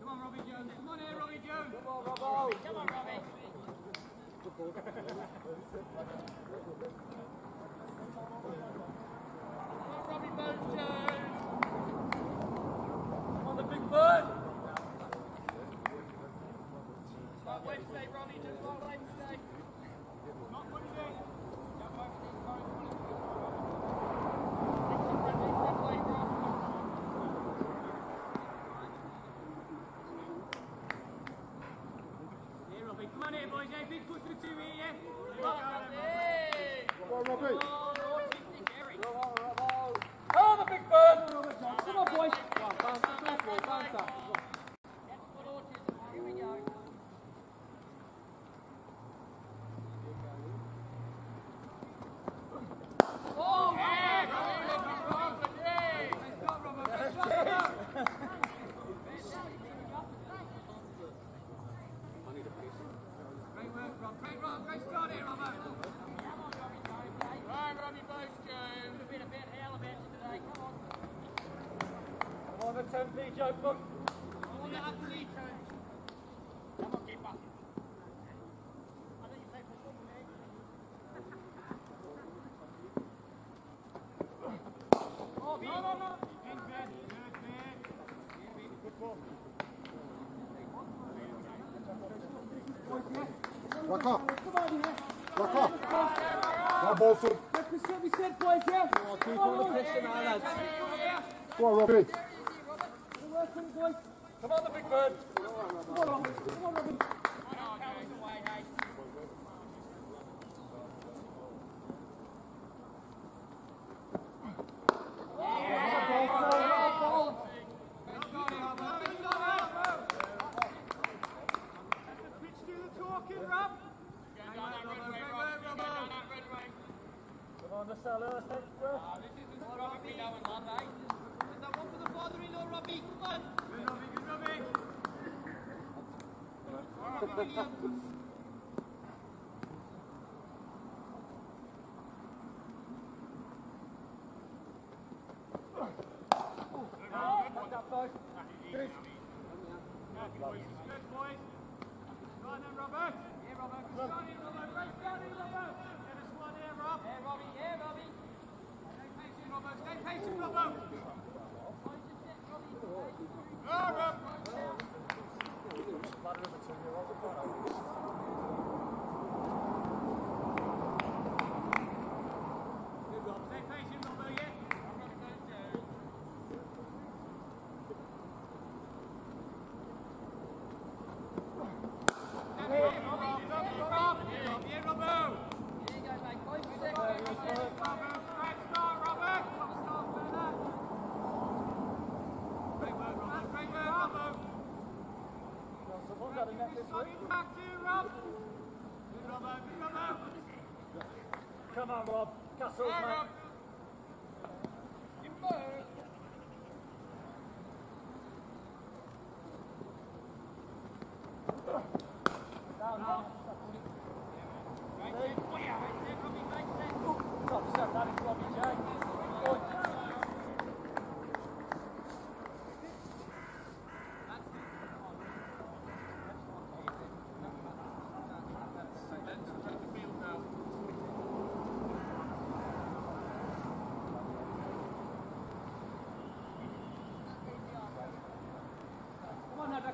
Come on, Robbie Jones. Come on here, Robbie Jones. Come on, Robbo. Come on, Robbie. Come on, Robbie Bones Jones. Rock off. Rock off. What we said, on, Robbie. What Good boys. Go on then, Robert. Yeah, Robert.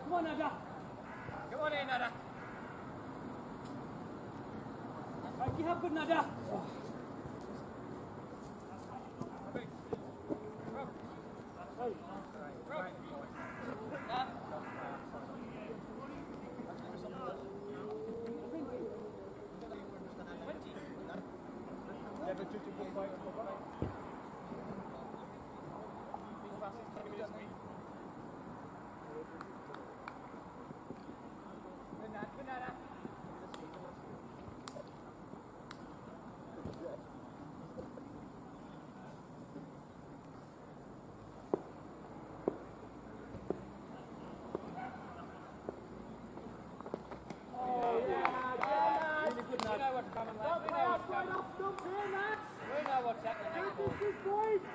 Come on, Nada. Come on in, Nada. Thank you, have good, Nada. Go, go, go,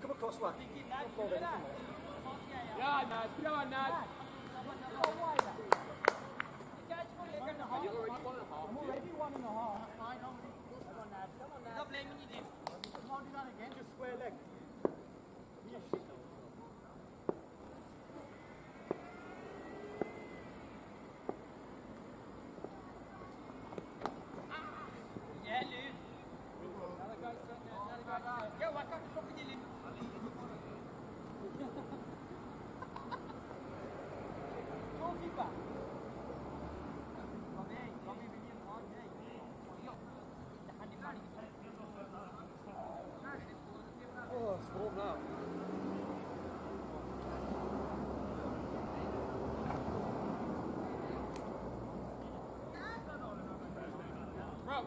come across one. Yeah,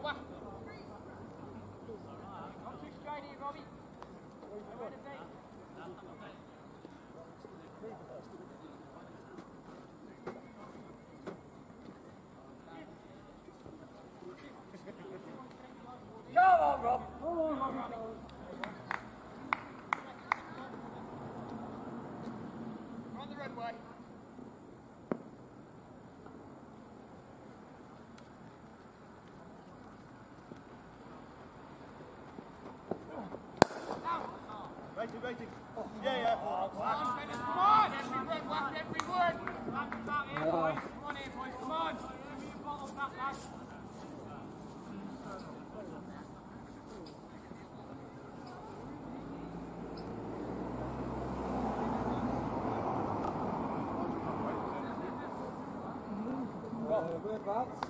wacht. On, Rob. Go on, Rob. Platz.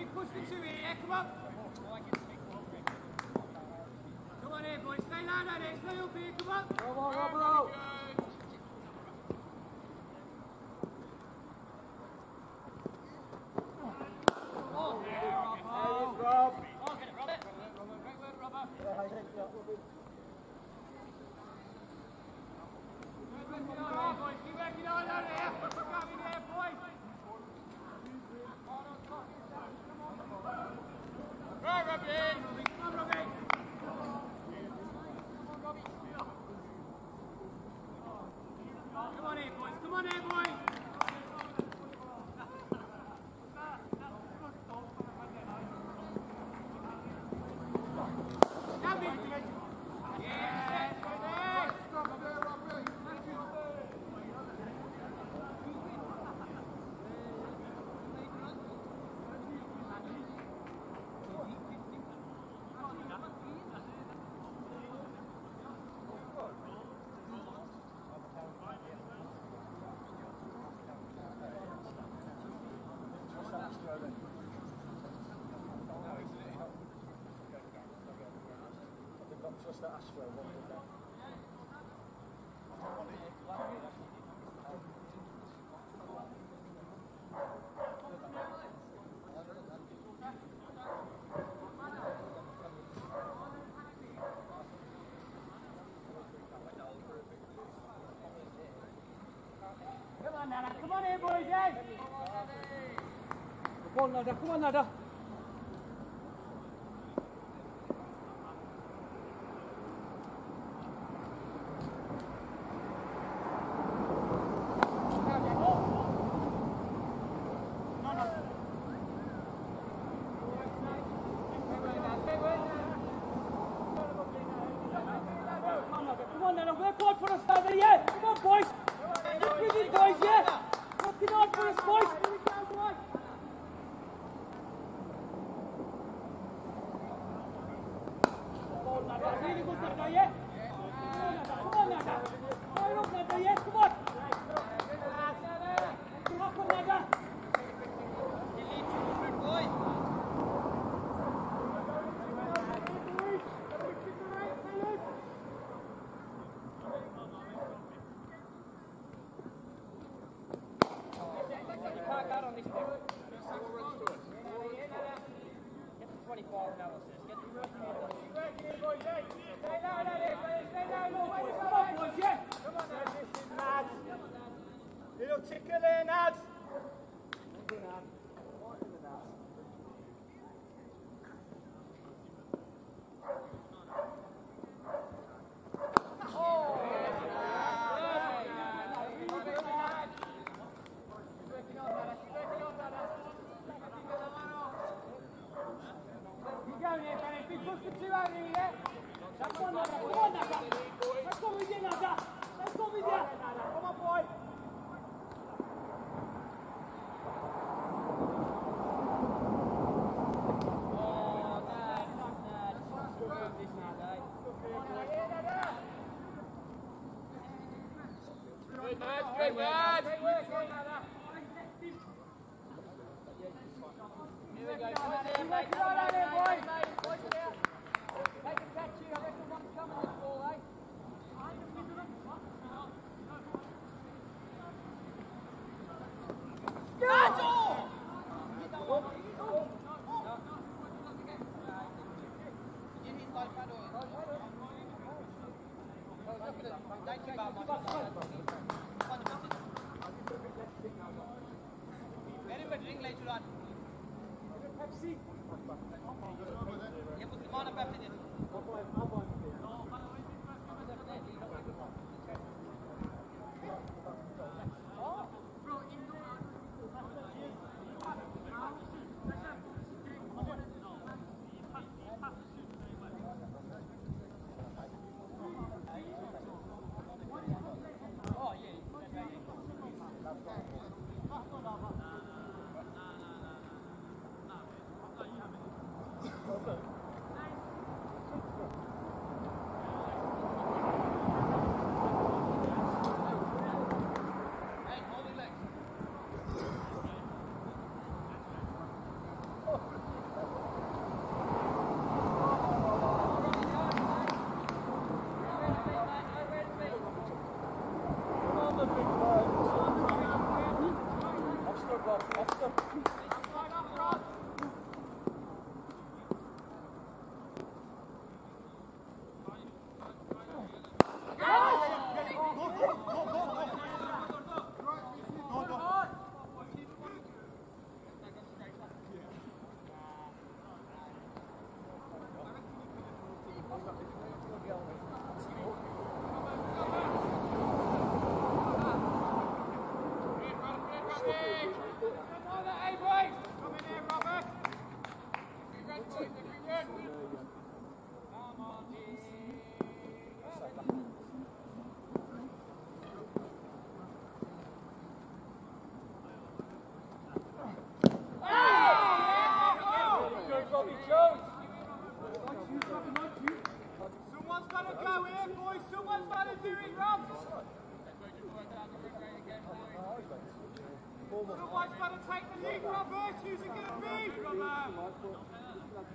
Come on in, boys. Stay low, no, no, no. Come on, Rob, Rob. trust that Ashwell won't do that. Come on, Nada. Come on, Nada.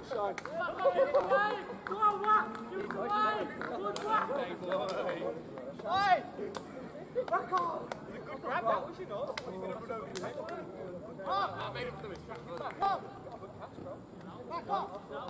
Good shot. Good work. Good work. Hey! Back on. Good grab that, was you not? He's I made him for the Back up. Back up.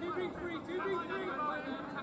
two big three, two big three.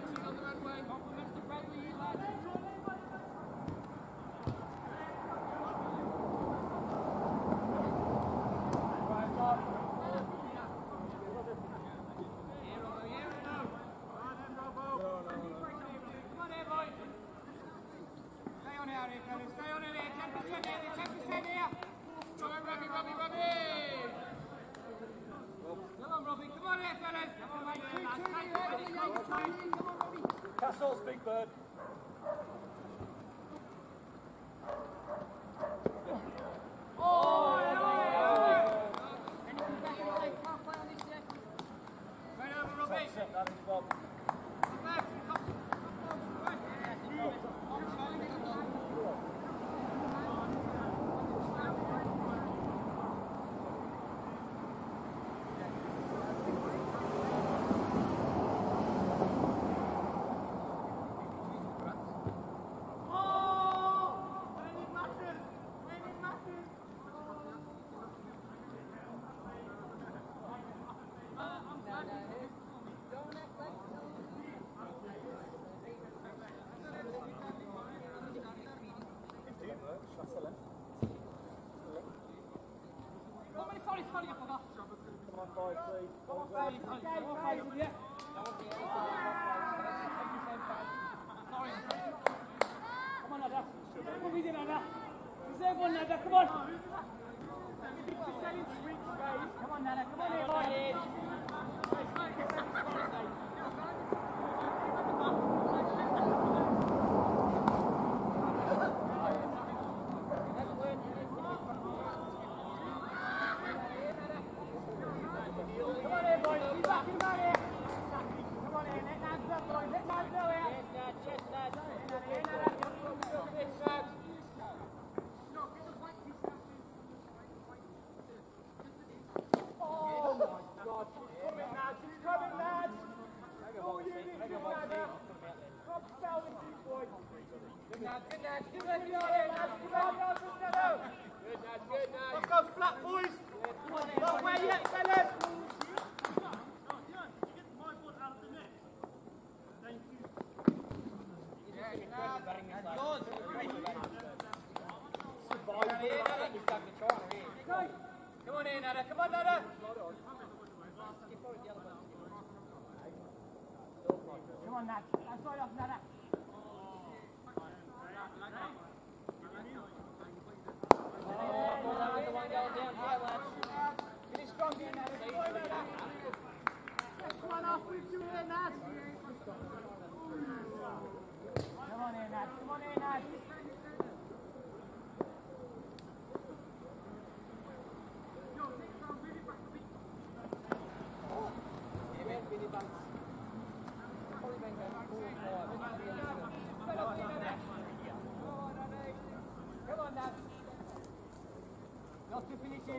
Right.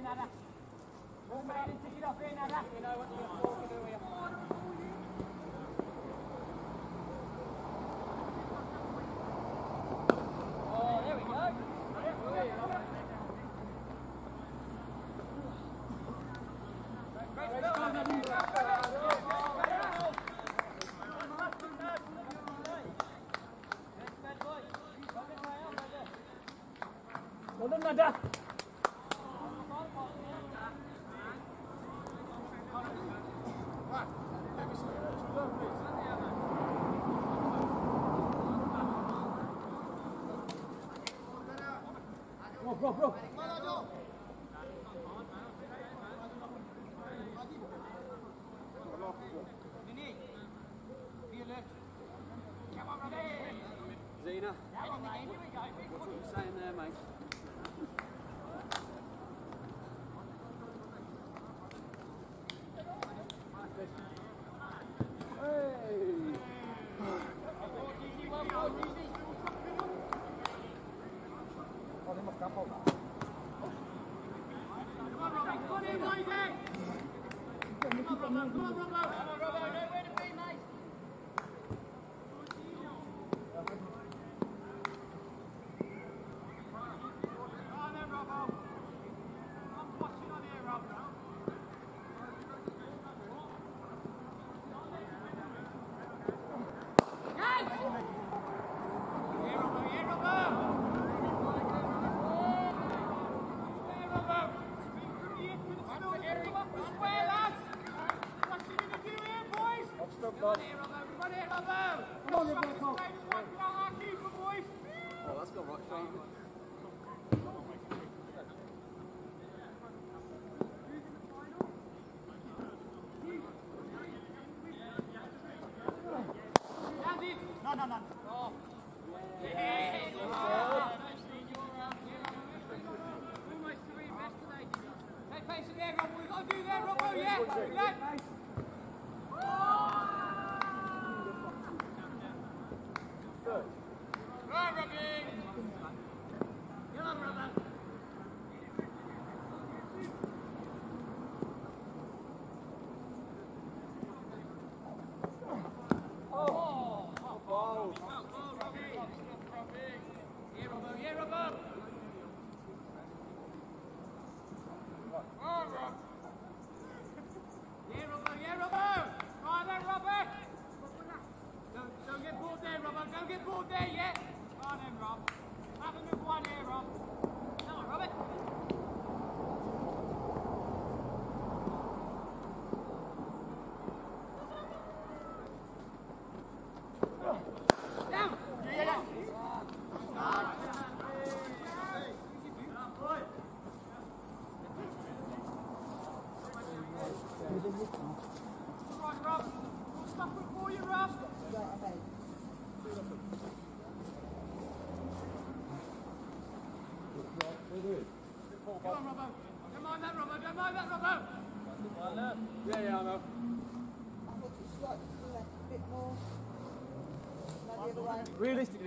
nada. Bomba enseguida fue nada. Nada.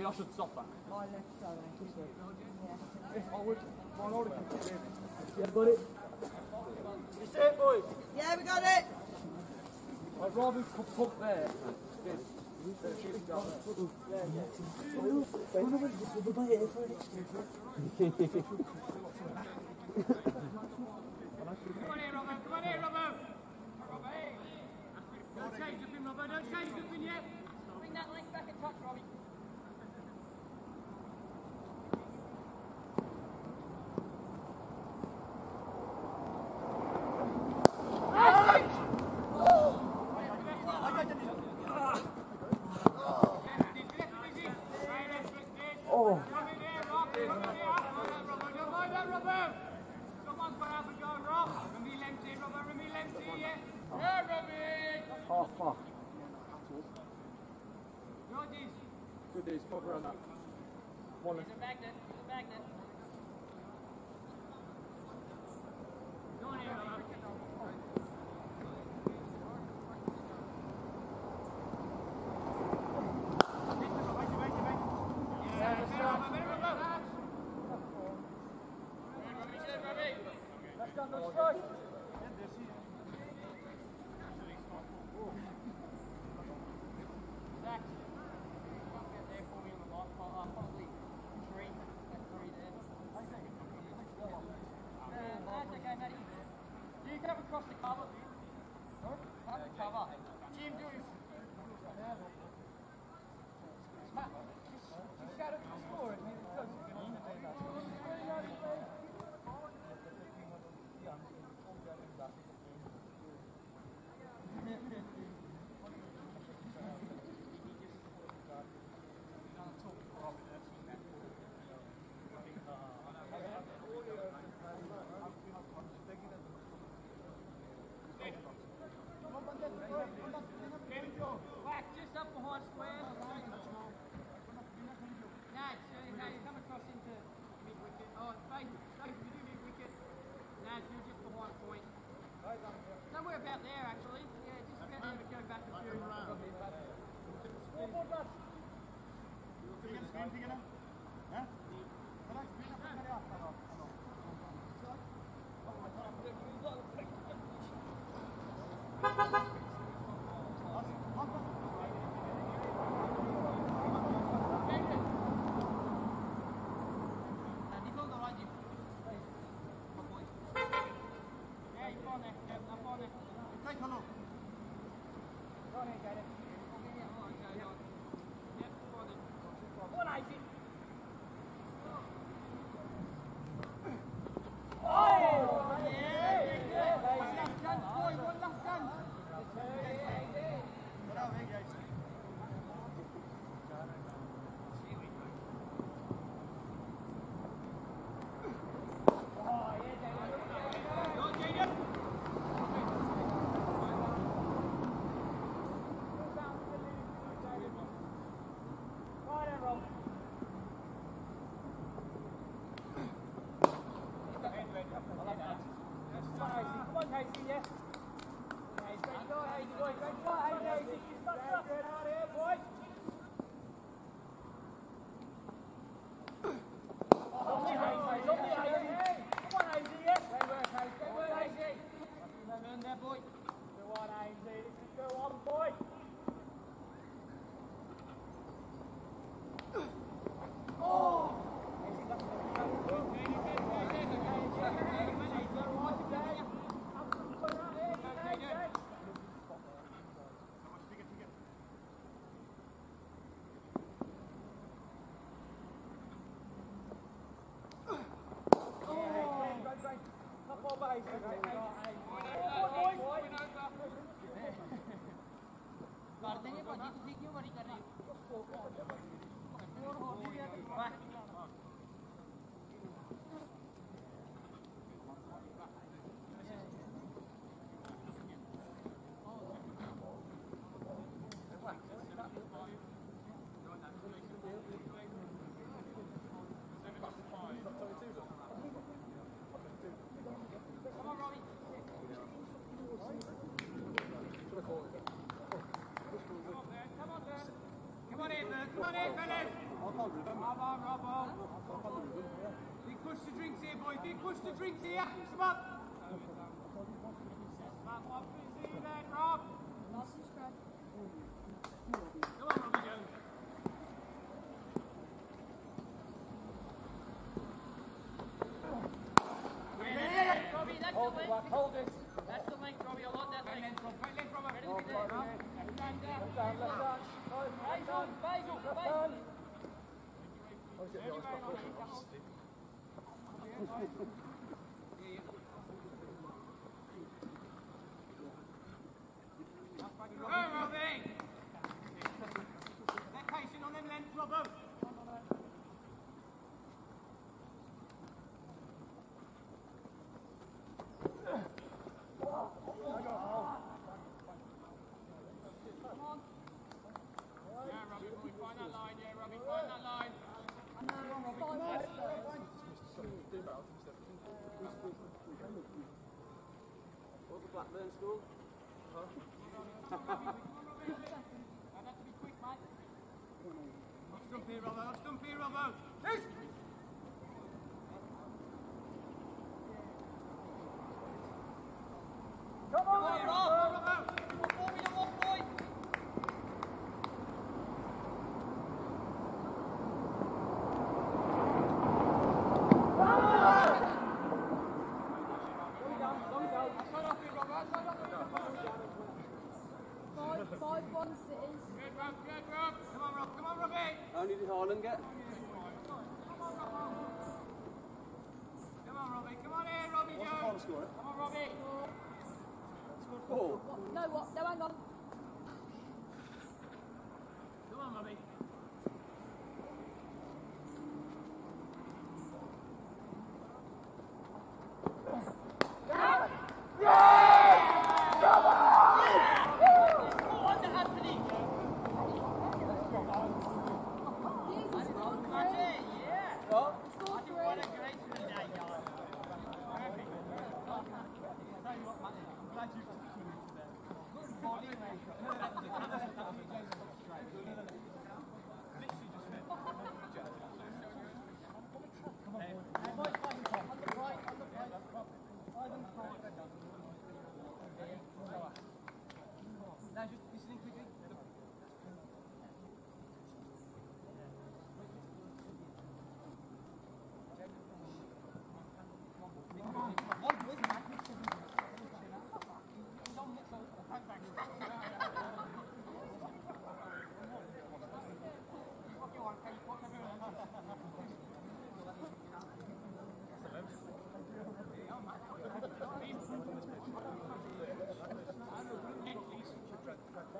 I should stop that. My left side. I would. My Yeah, got it. You see it, boys? Yeah, we got it. I'd rather put, put there. Come on here, Robert. Come on here, Robert. Don't change up in, Robert. Don't change up in yet. Bring that link back and touch, Robbie. Ha ha ha! बाकी दूसरी क्यों बड़ी कर रही है the drinks here, boys. Big push the drinks here. Come on.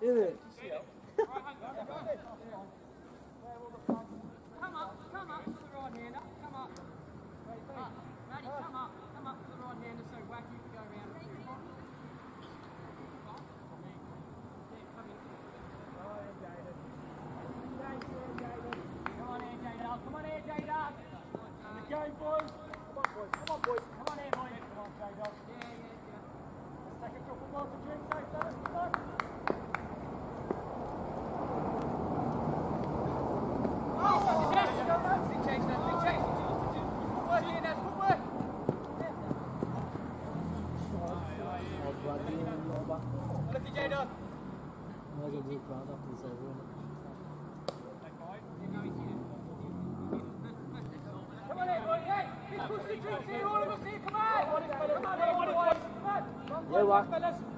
Is it? Come up, come up. Come up. Ready, come up. Hasta las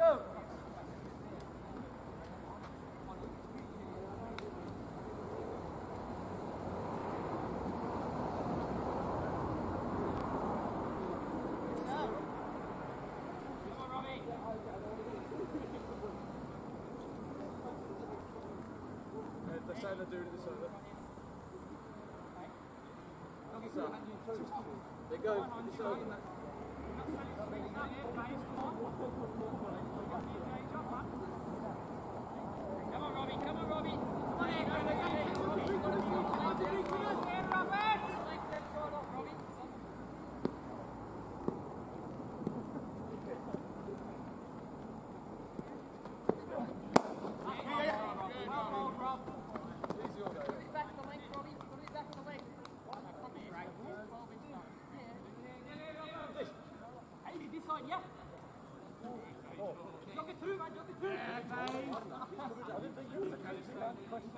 Same They go. For the.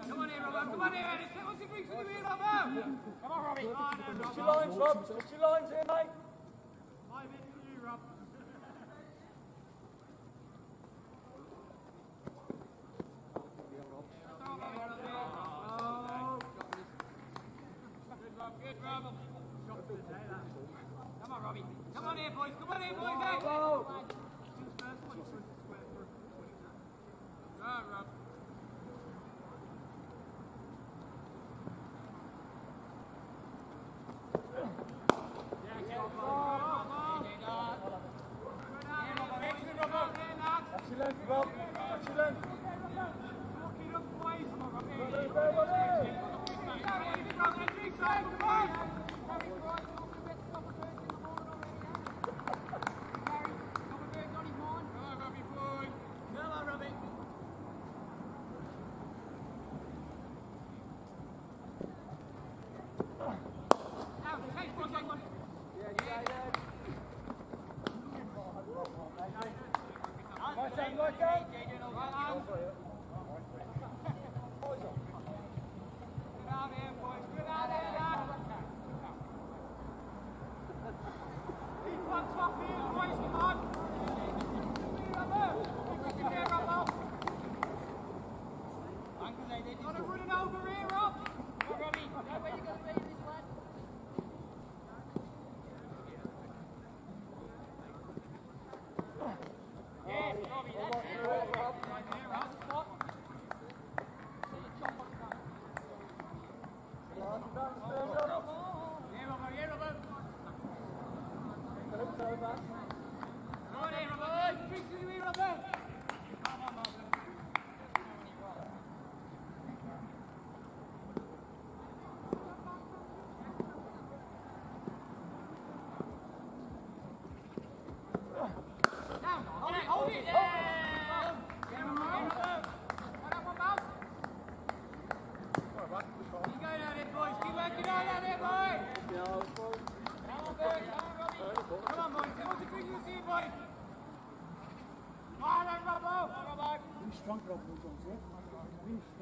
Come on here, Robert. Come on here, Eddie. What's he brings to the wheel, Robert? Come on, Robbie. Oh, no, Two lines, Rob. Two lines here, mate. Five in for you, Rob. Good, Rob. Come on, Robbie. Come on here, boys. Come on here, boys. Hey.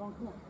装客。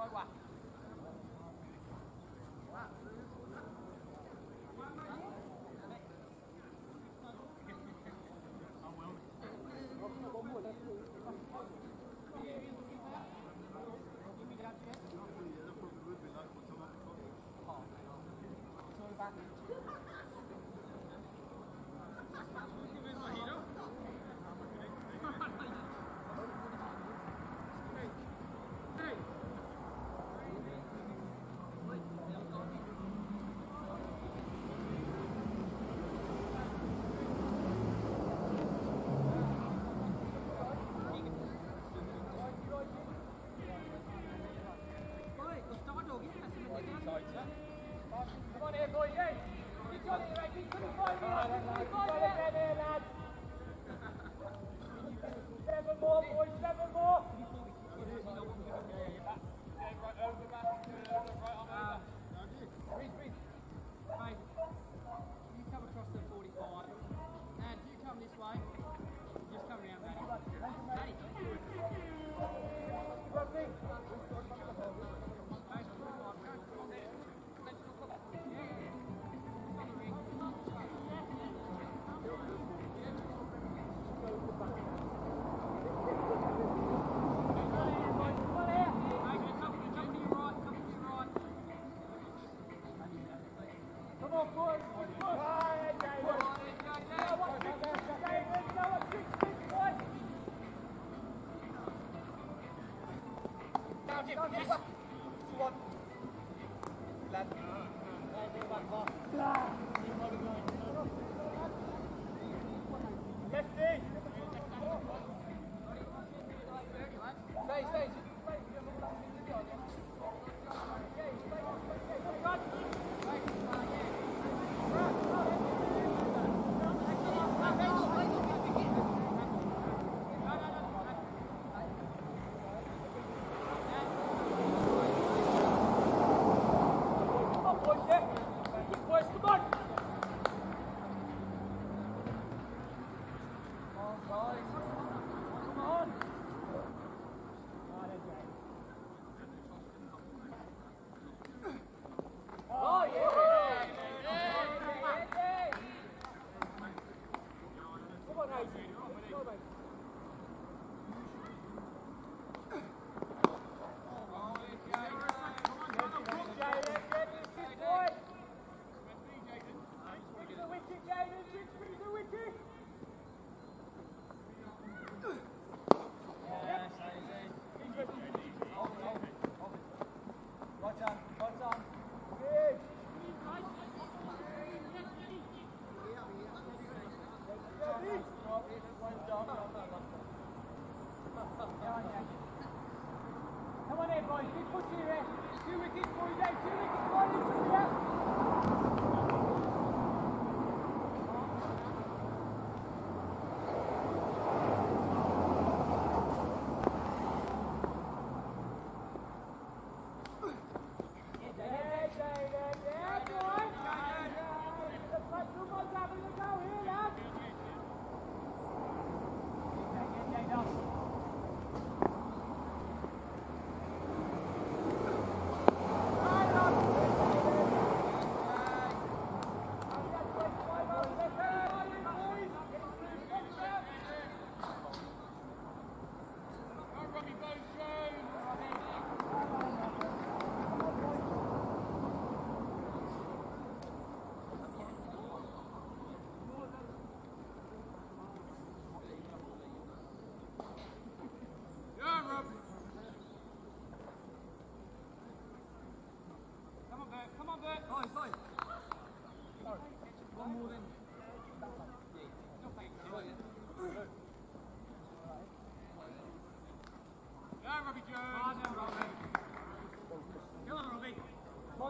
trôi qua go, go, go.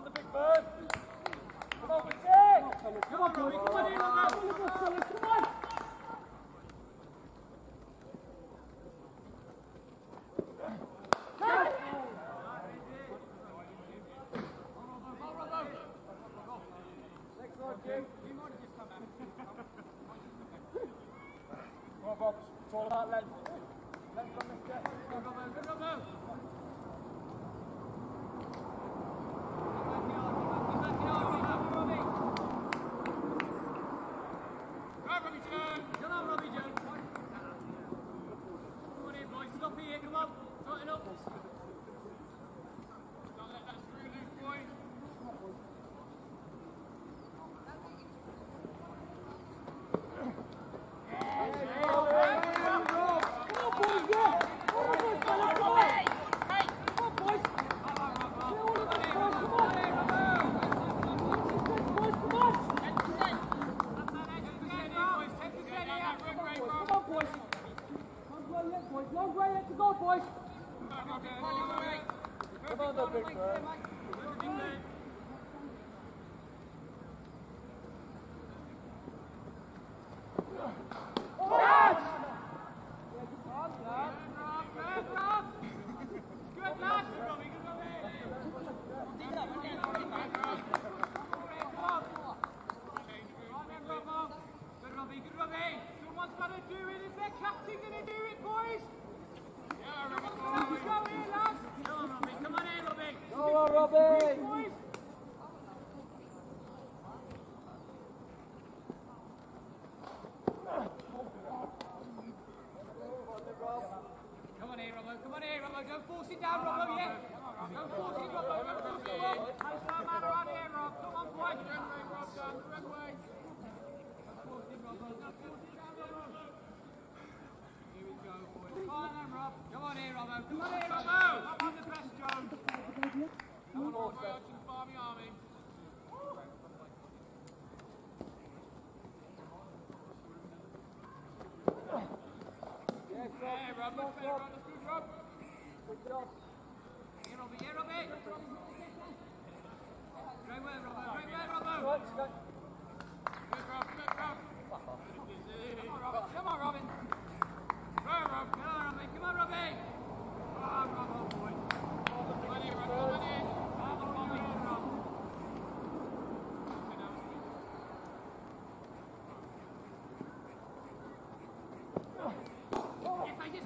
On, the big bird. Come on, Vicky. Come on, Robbie. Come on in, Robbie. Come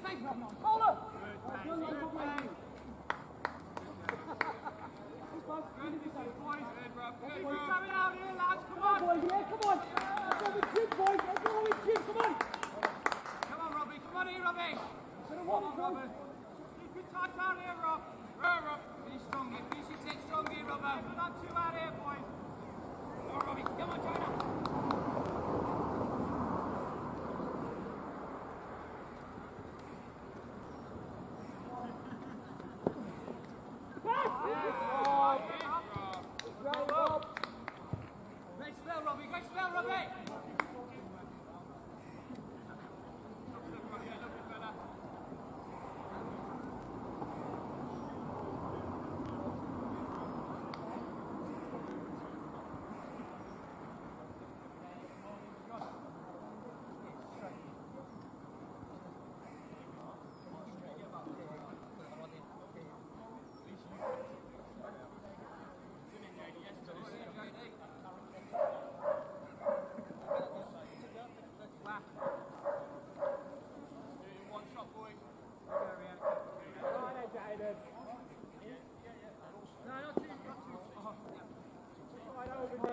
pas que je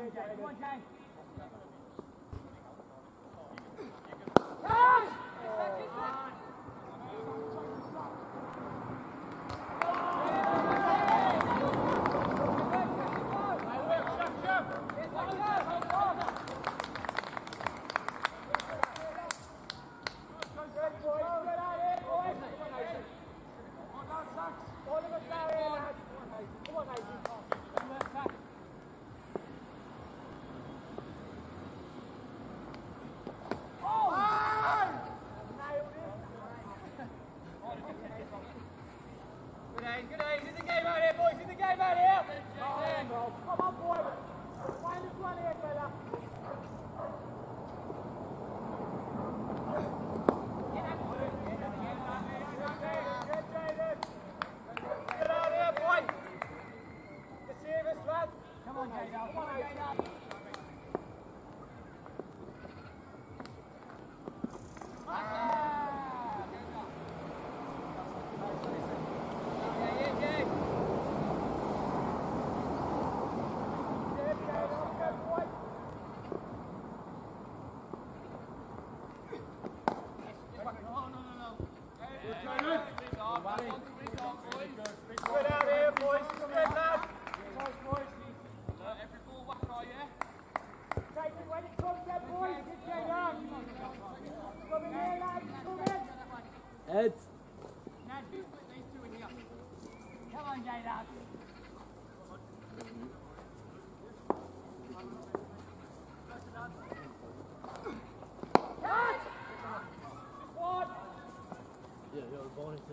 Come on, Jay. Come on, Jay.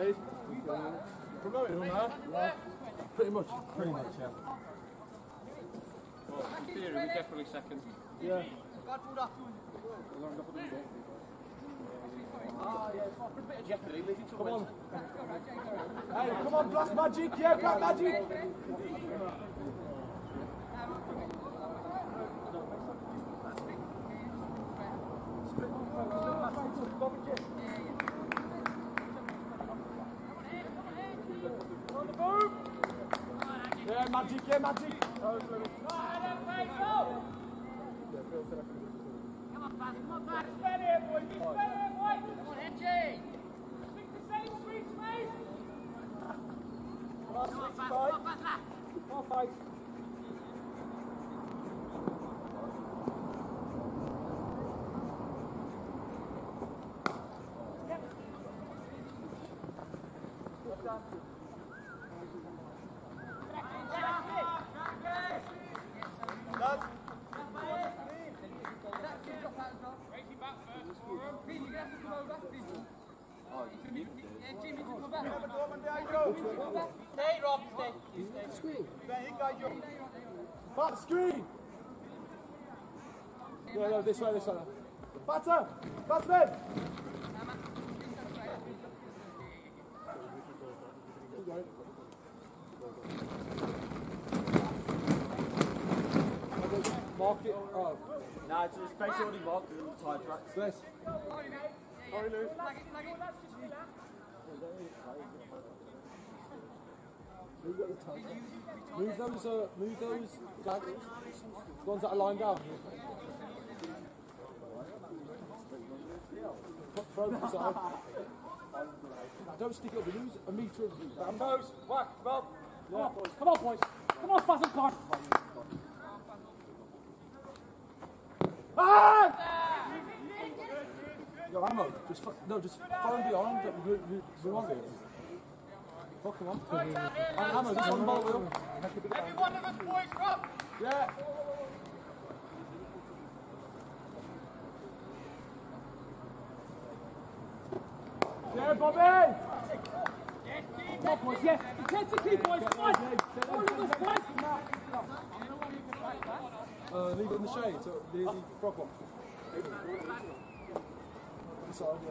Aid. Promoted on that? Pretty much. Pretty much, yeah. Well, in theory, we're definitely second. Yeah. Come on. Hey, come on, Black Magic, yeah, Black Magic! Stay, Rob, stay. He got. Back screen. Yeah, no, this way, this way. Batter! Batsman! Keep going. Mark it. Oh, Nah, it's basically marked in the tire tracks. this. Move time. Move those, uh, those flags. Ones that are lined. Put- Throw them aside. Don't stick it up. Lose a metre of Bambos, whack, Rob. Come on, boys. Come on, boys. Come on, fast and car. Ah! Yo, ammo. Just fu- no, just follow but We, we, we want it. Fuck him on. And ammo, just one ball wheel. Make a bit of Every one of us, boys, Rob. Yeah. Yeah, Bobby! On, boys, yes. Intensity, boys, come on! All of us, boys! Uh, leave it in the shade, so the, the frog one. Ah!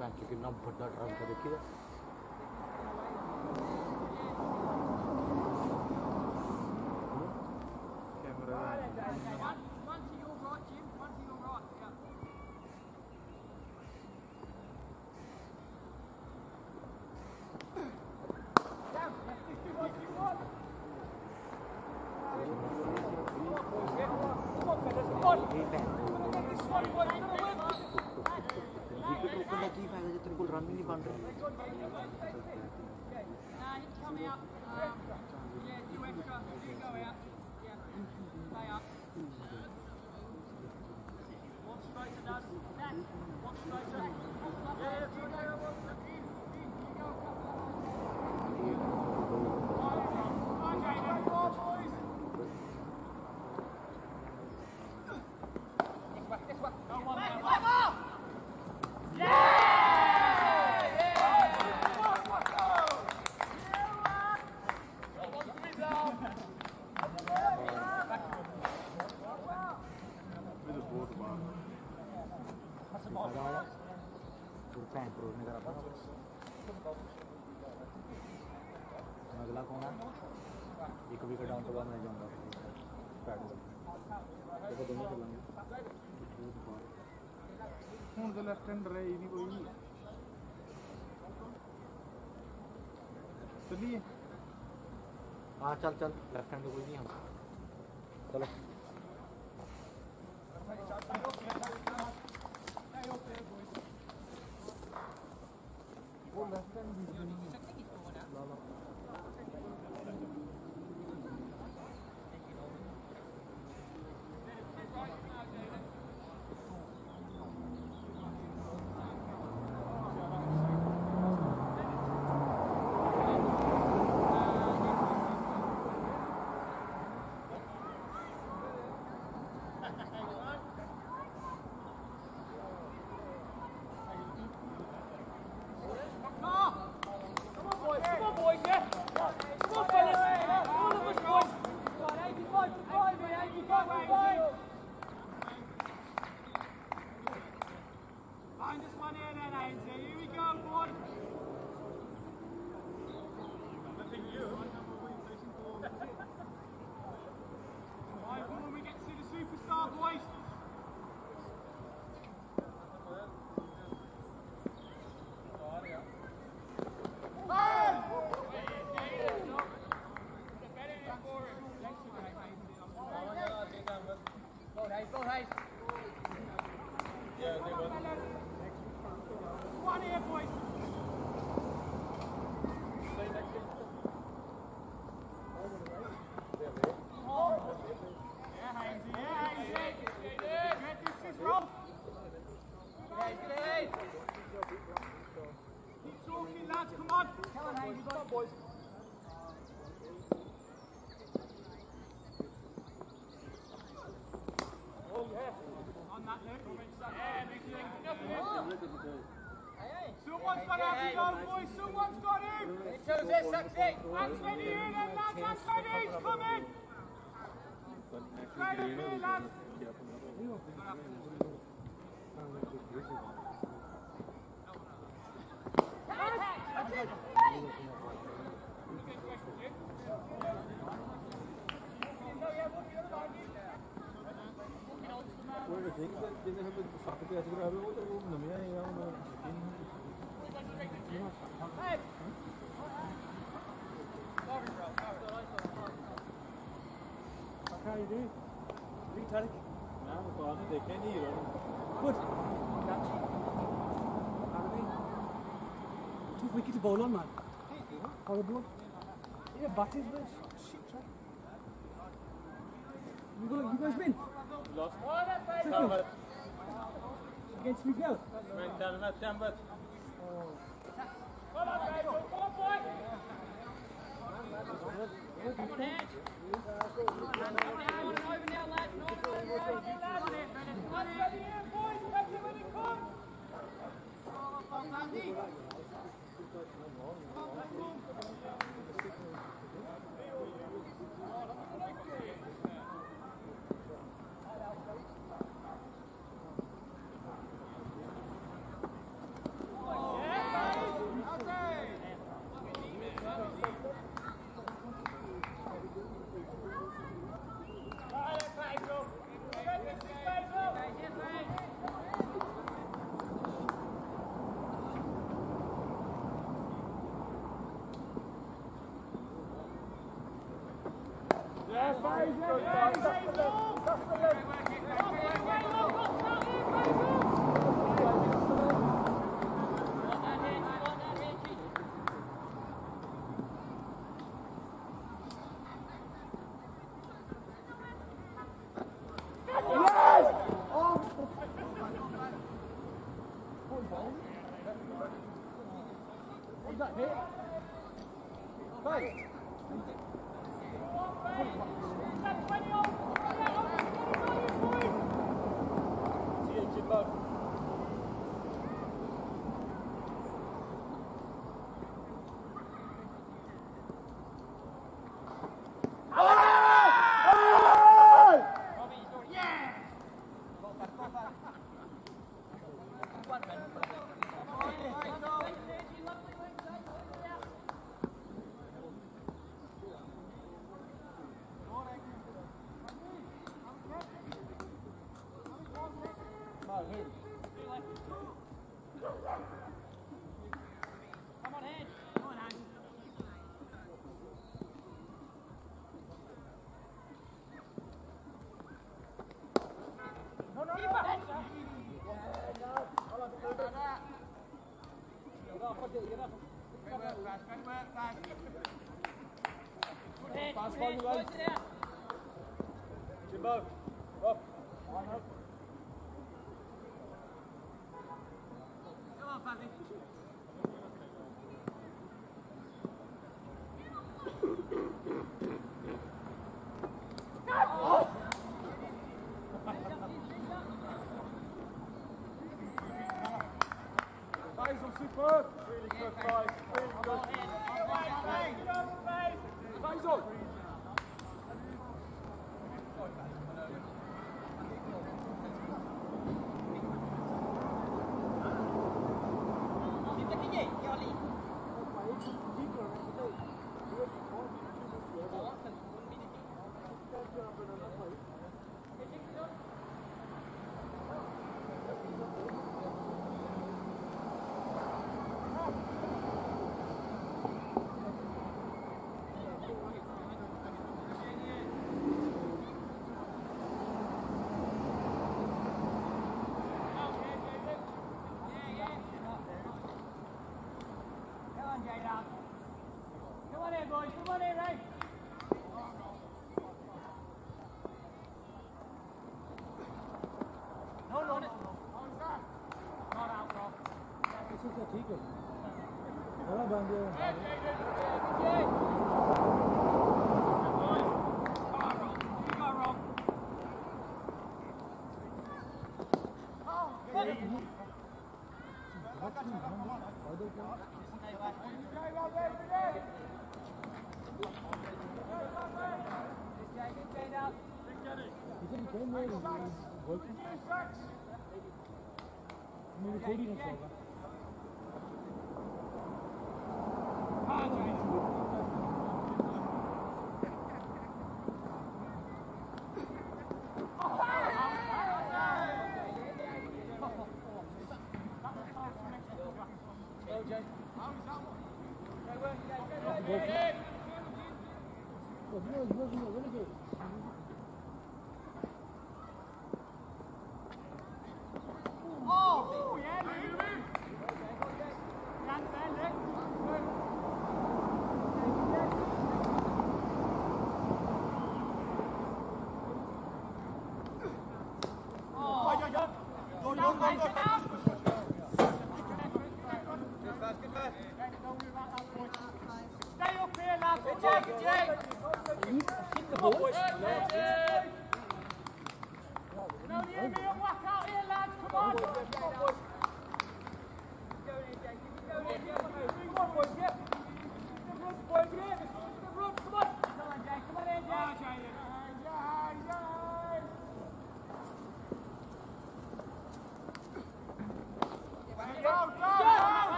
मैं chicken ना बड़ा drum का देखिए 要，嗯。स्टैंडर है चलिए हाँ चल चल लेफ़्ट हैंड कोई नहीं हम चलो bowler man. Got a ball? Yeah, bat is this. Shit, track. You, got, you guys win? Lost. Talbot. Against Miguel? Went down at Talbot. Oh. Come on, guys. Come on, boy. Pass folgen wollen. Timbo, up. One up. Come on, Fazzy. Oh! Mais um superb! Communicating and so on.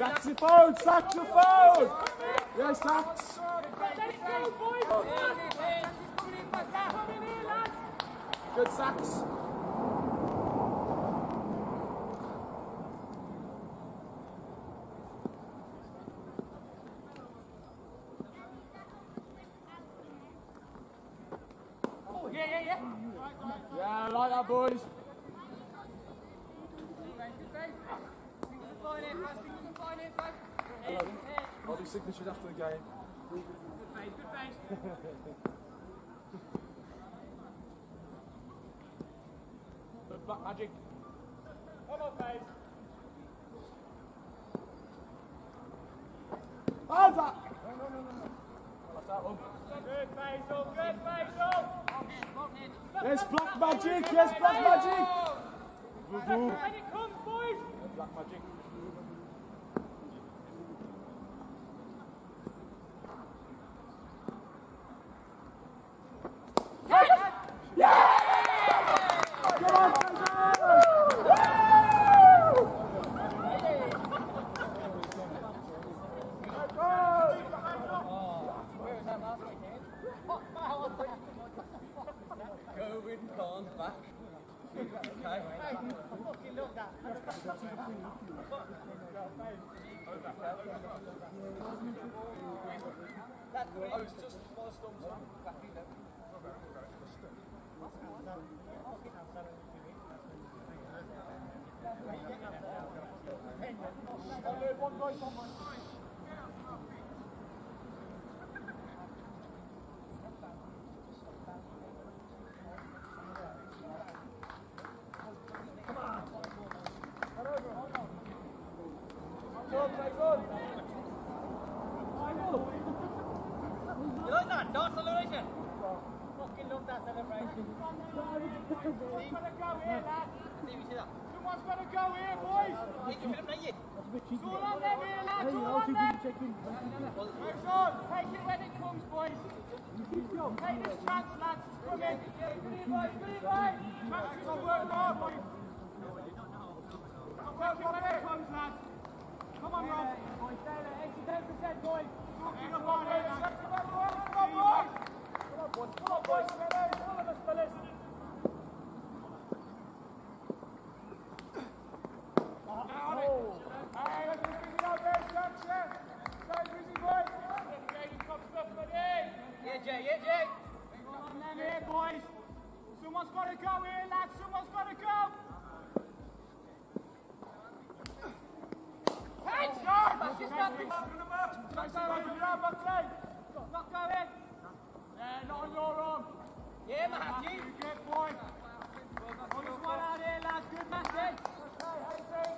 Saxophone! Saxophone! Yes, sax! Good sax! Go here, lads. Someone's got to go here, boys. It's all on them here, lads. All on them. Press on. Take it when it comes, boys. Take this chance, lads. Coming. Good in, boys. Boys. Boys. It comes, lads. Come on. Boys, stay there. 87%, boys. Come on, boys. Come on, boys. Come on, boys. Come on, boys. All of us. Yeah, Matthew. Good, boy. This one out here, lads. Good, Matthew. Come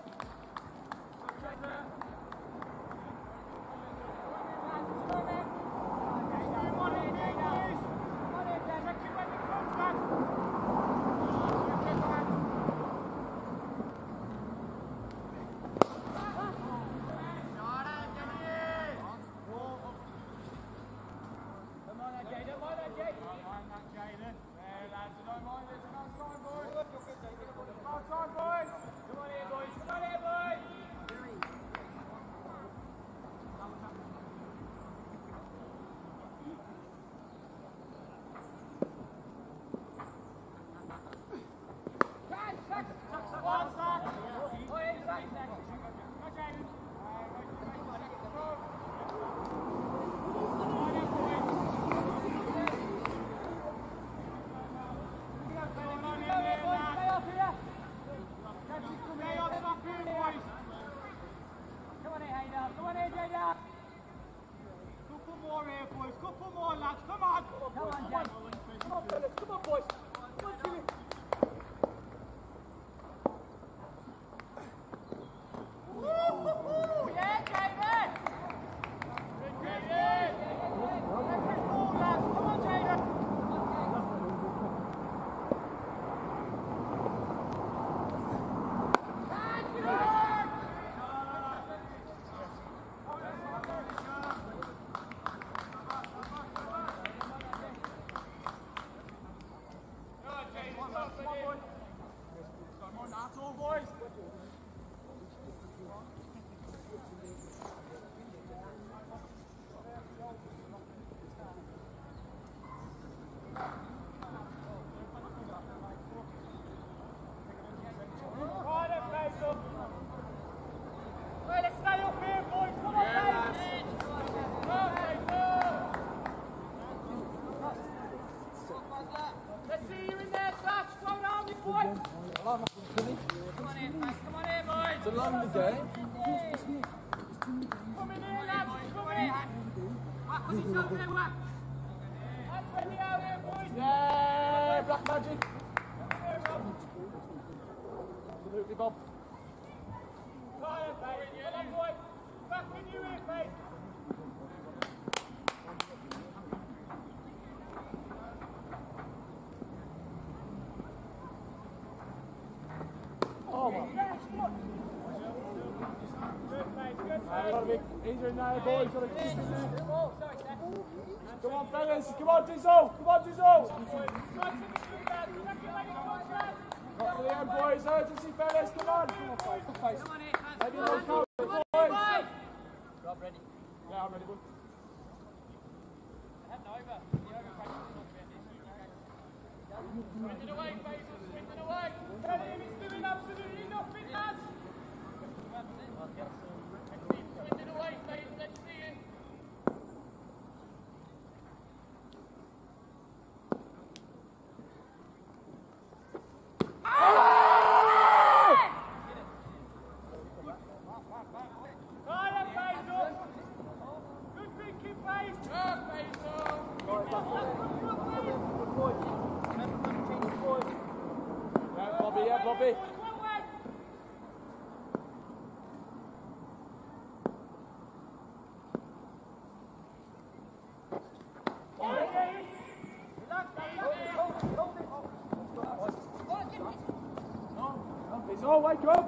good. in now, boys. Got to. Come on, fellas. Come on, Dizzle. Come on, Dizzle. Not for boys. Urgency, fellas. Come on. Come on, Michael!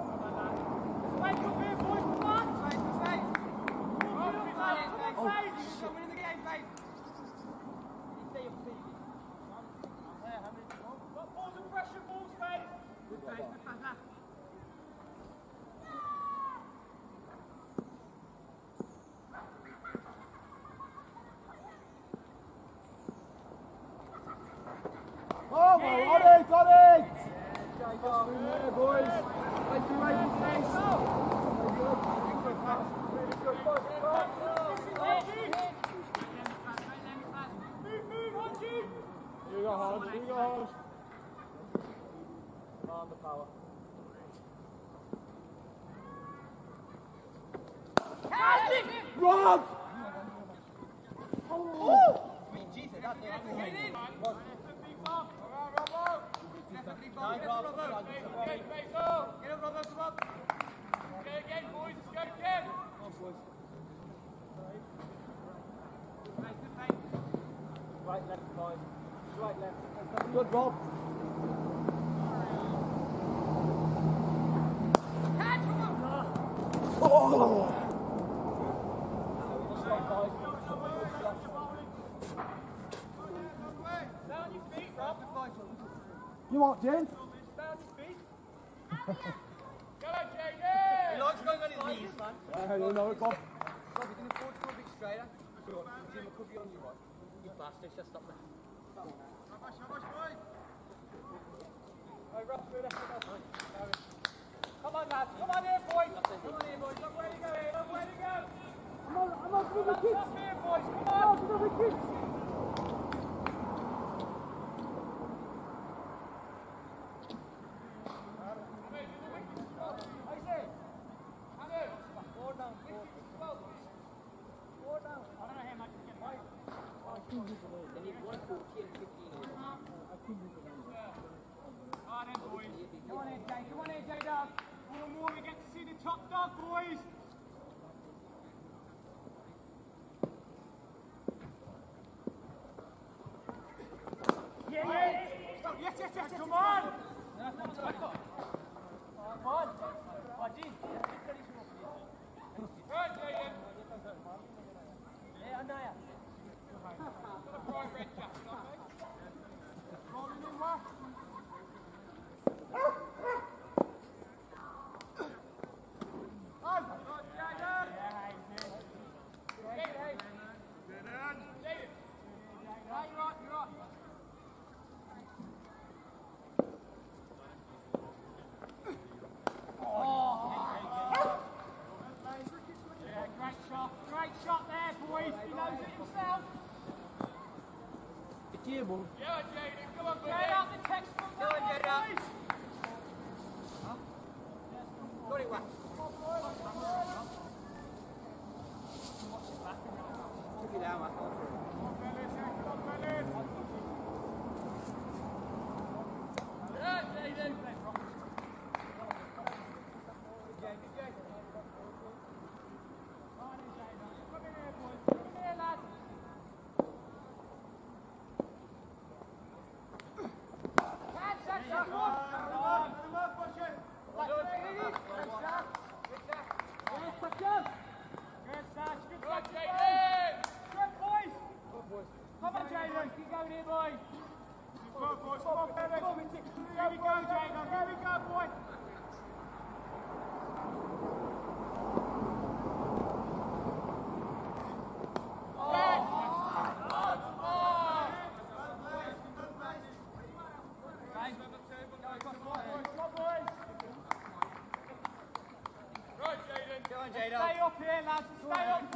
table. Yeah, Janie.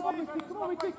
Come on, Richie, come on, Richie.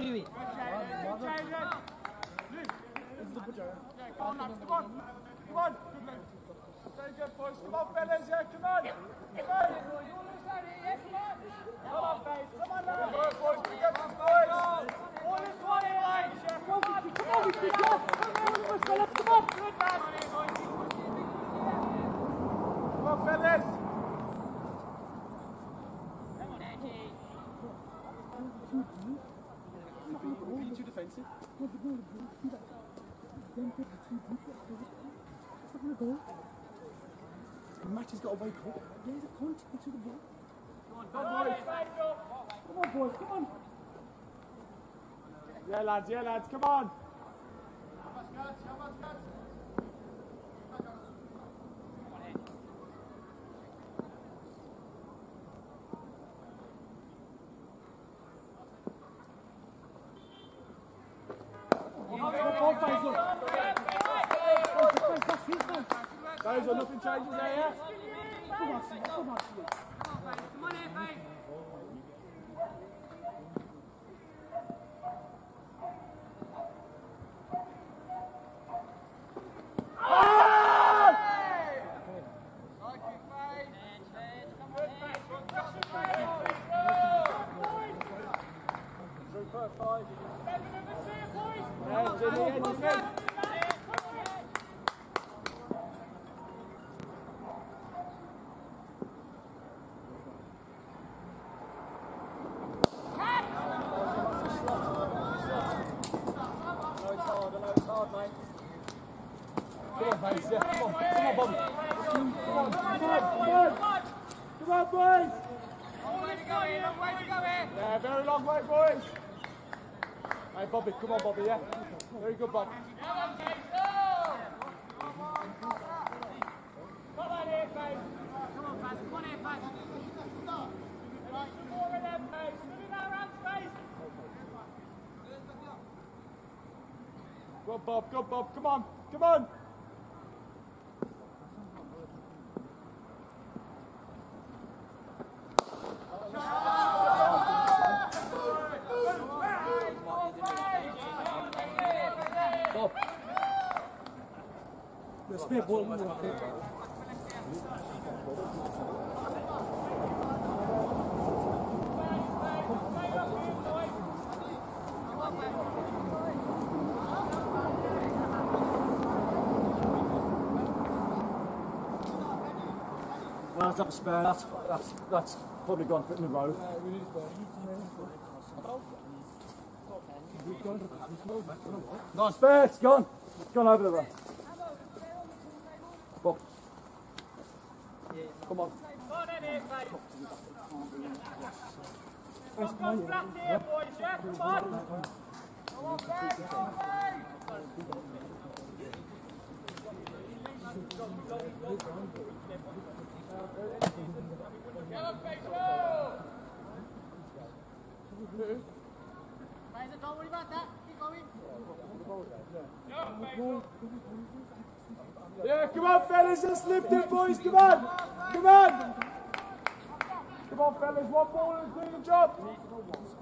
saluer. lads. Yeah, lads, come on. Bobby, come on, Bobby, yeah. Very good, Bob. Go Bob, go Bob, come on, come on! Sve bol mu Well, that's spare. That's that's that's probably gone Put in the road. No, spare. It's gone. It's gone over the road. Come on. Come on. Come on, Come on! Come on! Come on. Come on, Ben, go away. Yellow face, go! Guys, don't worry about that. Keep going. Yellow face, go! Fellas, let's lift it, boys. Come on, come on. Come on, fellas, one ball and do the job. Come on, boys.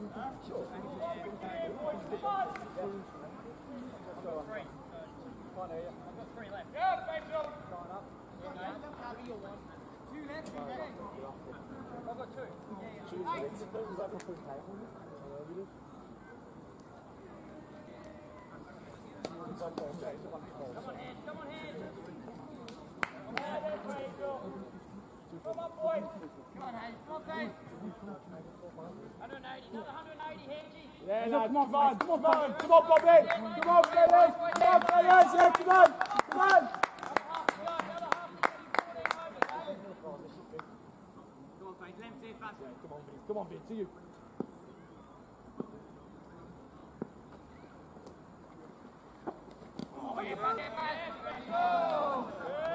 Come on, Hayes. Yeah, come on, come on, on, come on, Bobby. Come on, fellas. Come on, fellas. Yeah, come on, come on. Come on. Come on, you. Oh, yeah, fast, yeah, fast. Guys.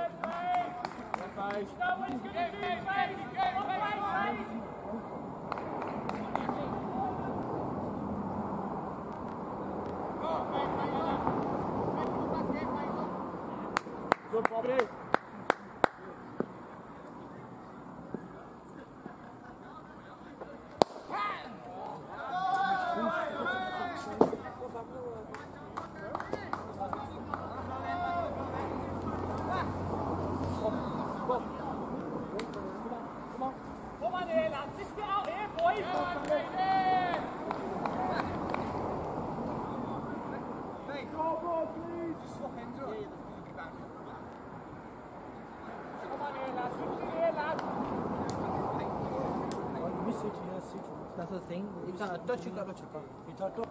Good, Bobby.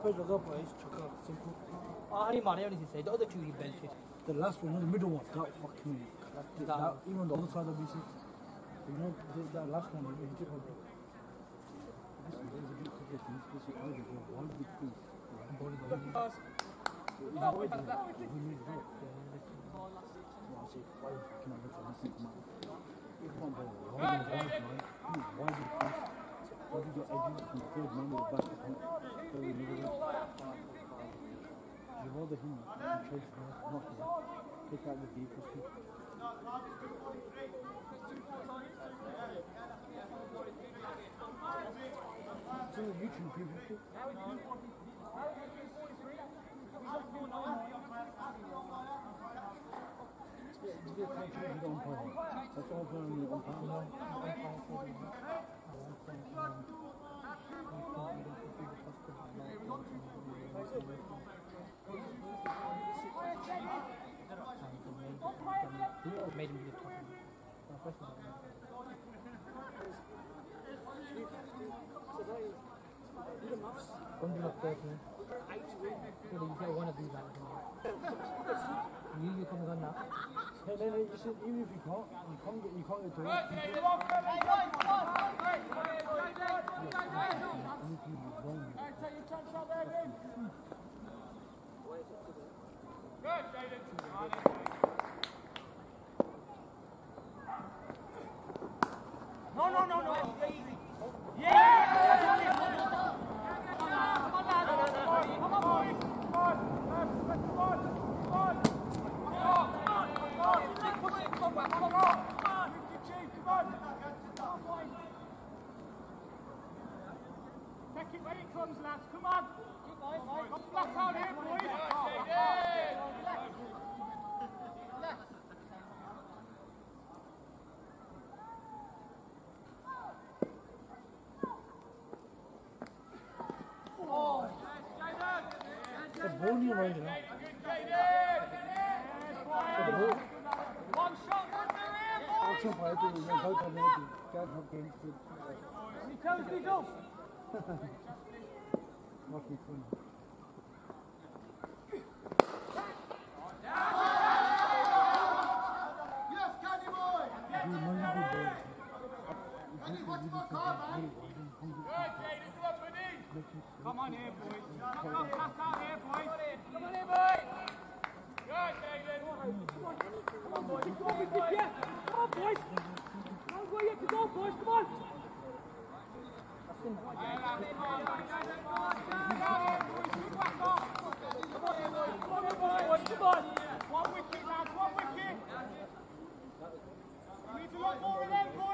It's a top page of the price, check out, simple. Ah, he might only say the other two he. The last one, the middle one, that fucking, that, that, even the other side of B6. You know, the, that last one, it hit it on top. Listen, there's a couple of things, this is all the one big piece. One body, the other. So, you know, what, we need it out. Well, I say five, this man. If one ball, one big piece. So, what your idea from third man with the back of the so we never went. You know that he, he tries to not, not to take out the deepest shit. So people. You you don't. That's all done on the umpire. Made look tough. Don't do like 13. So you get one of these out. You, you come now. You said even if you can't, you can't get, you can't get to it Faith. Come on, come on. You can be wrong. Take your chance out there, Vince. Good, David. No, no, no, no. Easy. Yeah! Come on, lads. Come on. Come on. Come on. Come on. Come on. Come on. It. Come on, come on. Come on. Come on. Come on, boys. Take it when it comes, lads. Come on. Come flat out here, boys. The ball you right. One shot, one there, boys. Also, I do, you know, how to make it. Can't have games with, He tells these off. not with fun. Yes, Caddy boy! You know you do balls. Caddy, what's my car, man? Come on here, boys. Come on, One wicket, lads. One wicket. You need to look more in them, boys.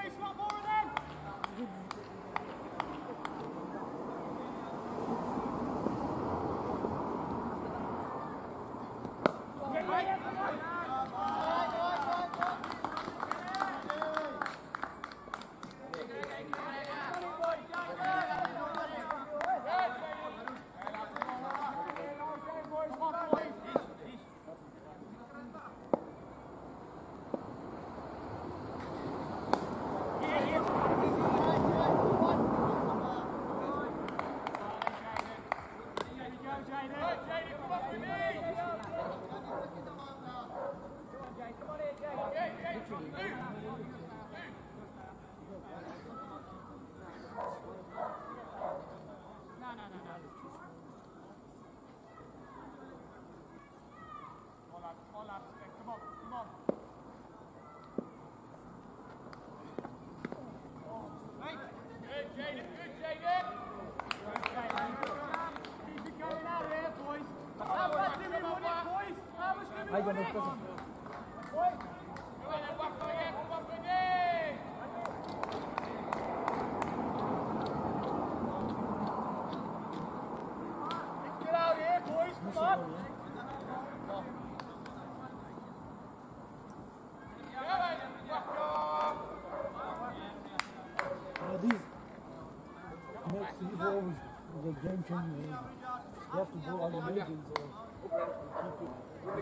game changer. You have to go on the way.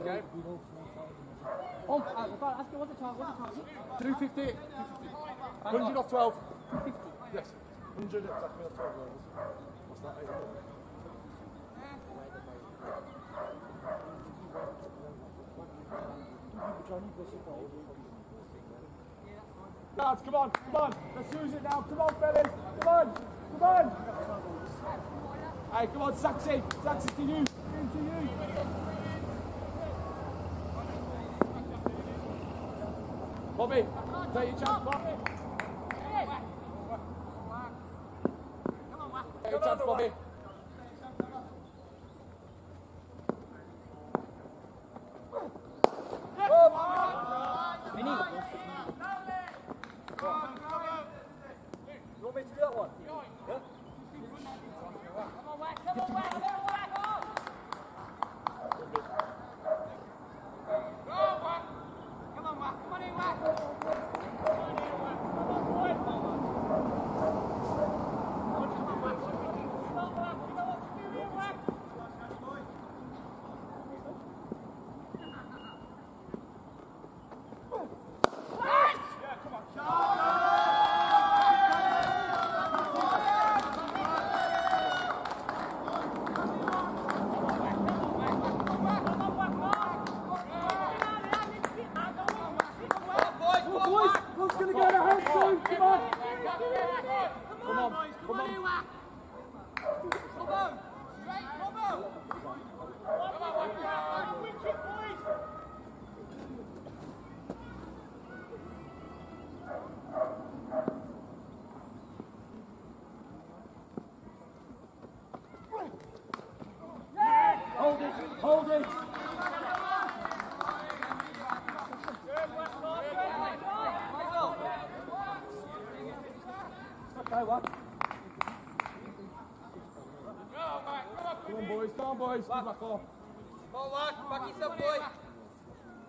game. Oh, to ask you the charge? what the target? 100 off 12. 250? Yes. 100 exactly off 12 levels. What's that? 800? Lads, come on, come on, let's use it now, come on fellas, come on, come on! Hey, come on, Saxy, Saxy to you, into you! Bobby, take your chance, Bobby. Take your chance, Bobby. You want me to do that one? Bako. Go back, back is the boy.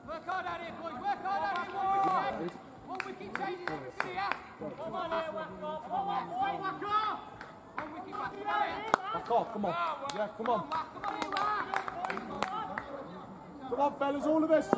Work hard at it, boys. Work hard at it. One wicket. One wicket changes everything here. Come on here, Wacko. Come on, boy. Wacko. One wicket back in there. Wacko, come on. Ah, yeah, come on. Come on. Come on, fellas, all of us.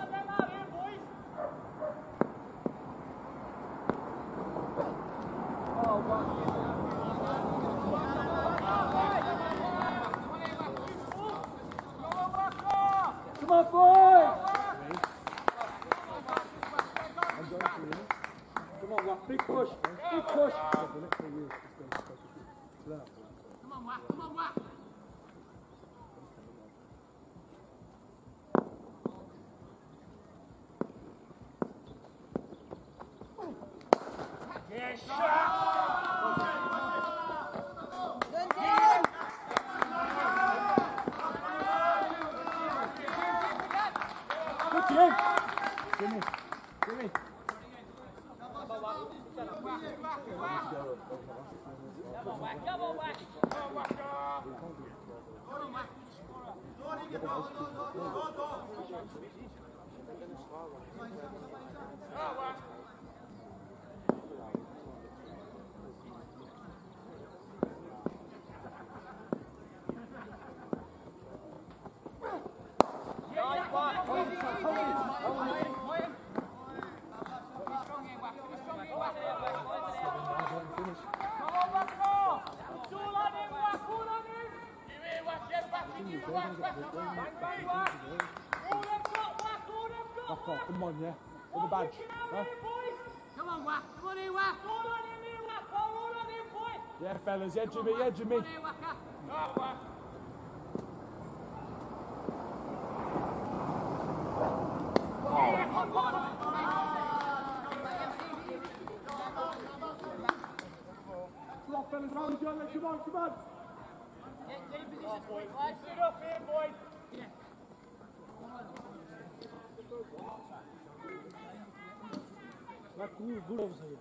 Come on, yeah. With the badge. Huh? Come on, Wack, come on here, Wack! Yeah, fellas, yeah, Jimmy, yeah, Jimmy. Come on here, Wacker! Come on, fellas, round John, come on, come on. Sit up here, boys. good, good offside.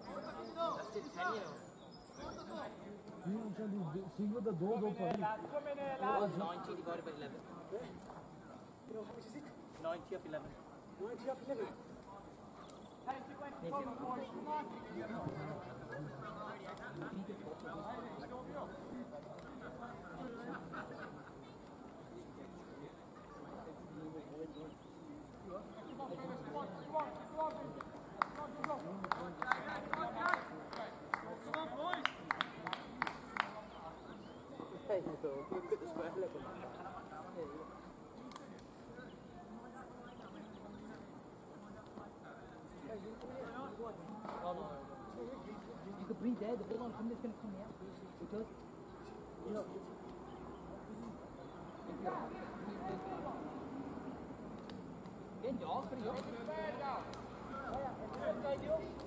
He actually Singh with the do do for him. 90 divided by 11. No, how much is it? 90 of 11. 90 of 11. Thank you, come, boys. Come on. The ball won't come, here. Because, you know, pretty up.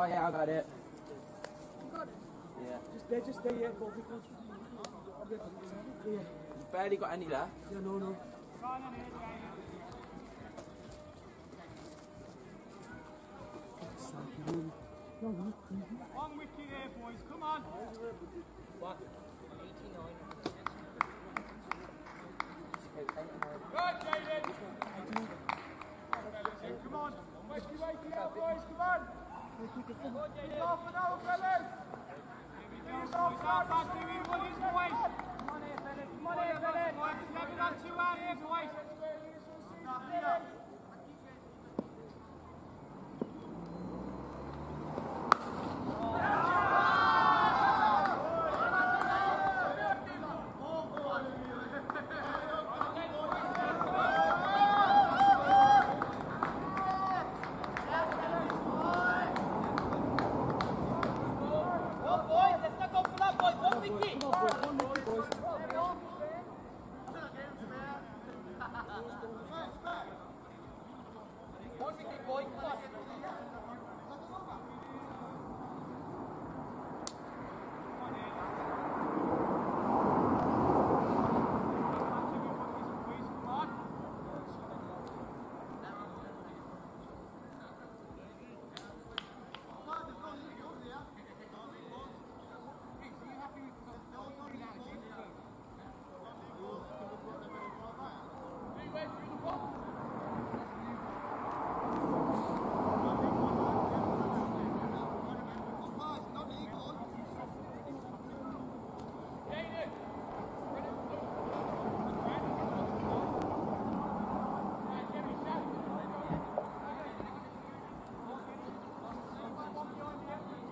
Oh yeah, I got it. Yeah. Just stay, just stay here, both because. Yeah, You barely got any left. yeah, no, no. One wicket here, boys. Come on. What? 89. Good, Jaden. Come on. Wakey, wakey up, boys. Come on. Come on, here, fellas. Come.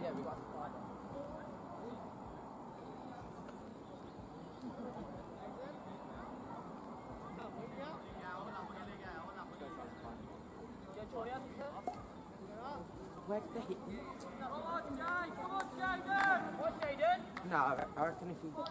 Yeah, we got five. Where's the hit? Come on, Jay. Come on, Jaden. What, Jaden? No, I re- I reckon if you. Come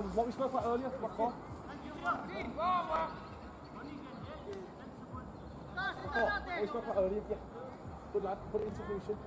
well, what we spoke about earlier, what for? What we spoke about earlier, yeah. Good lad, put it into solution.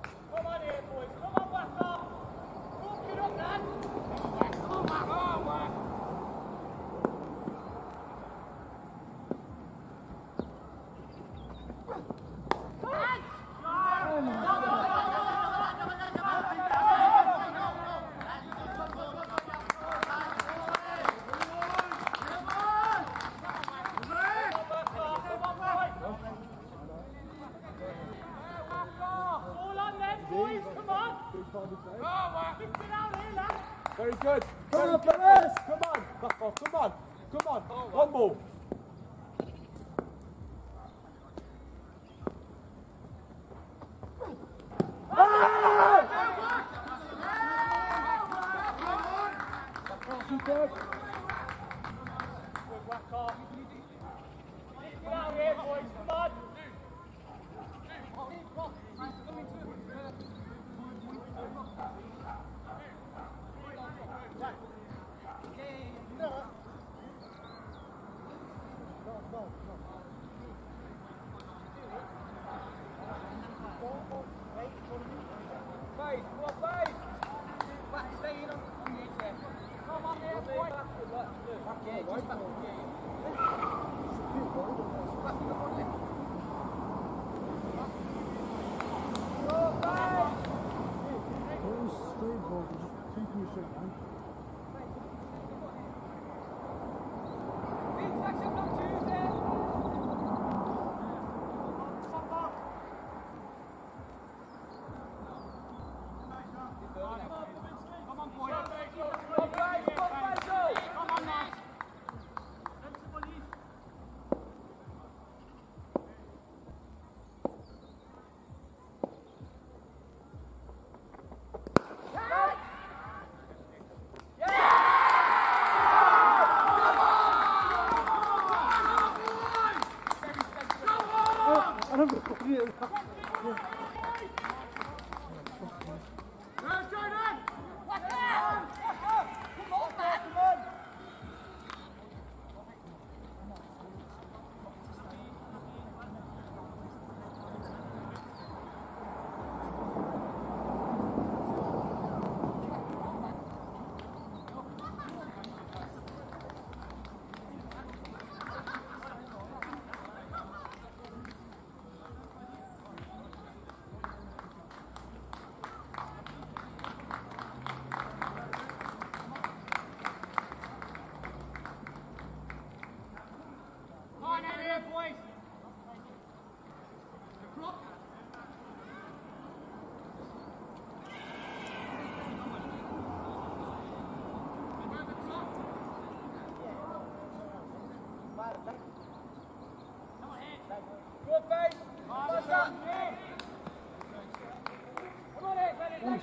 Come on. Come on. Oh, One more.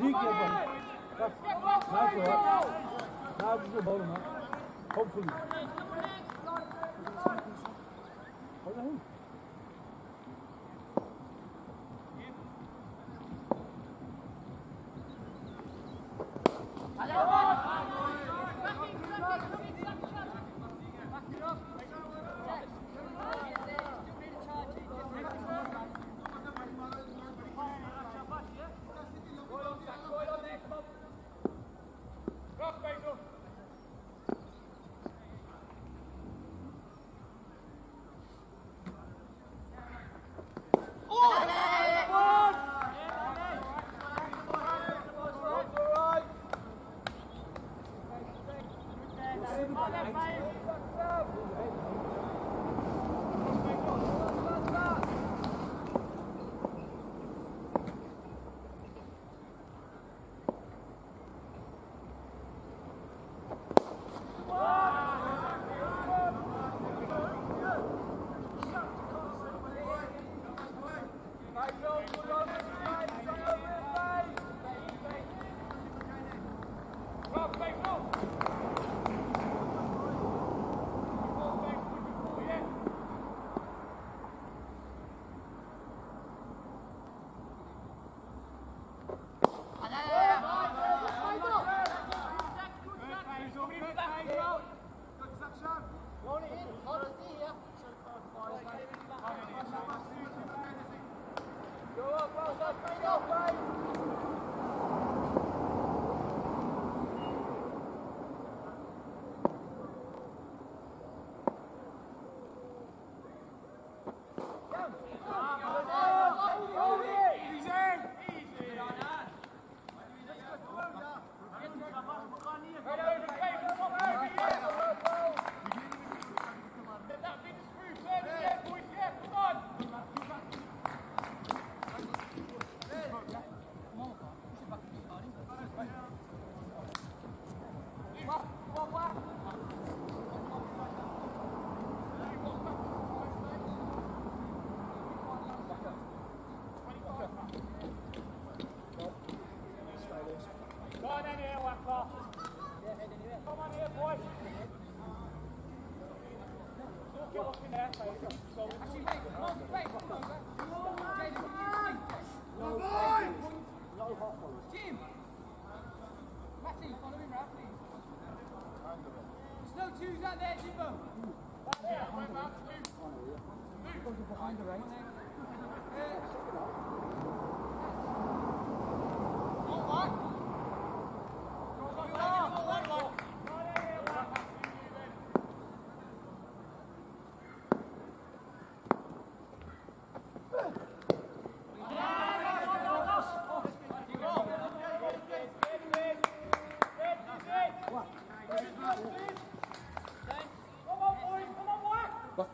büyük yapalım. Bak. Ne yapıyor? Ne yapıyor?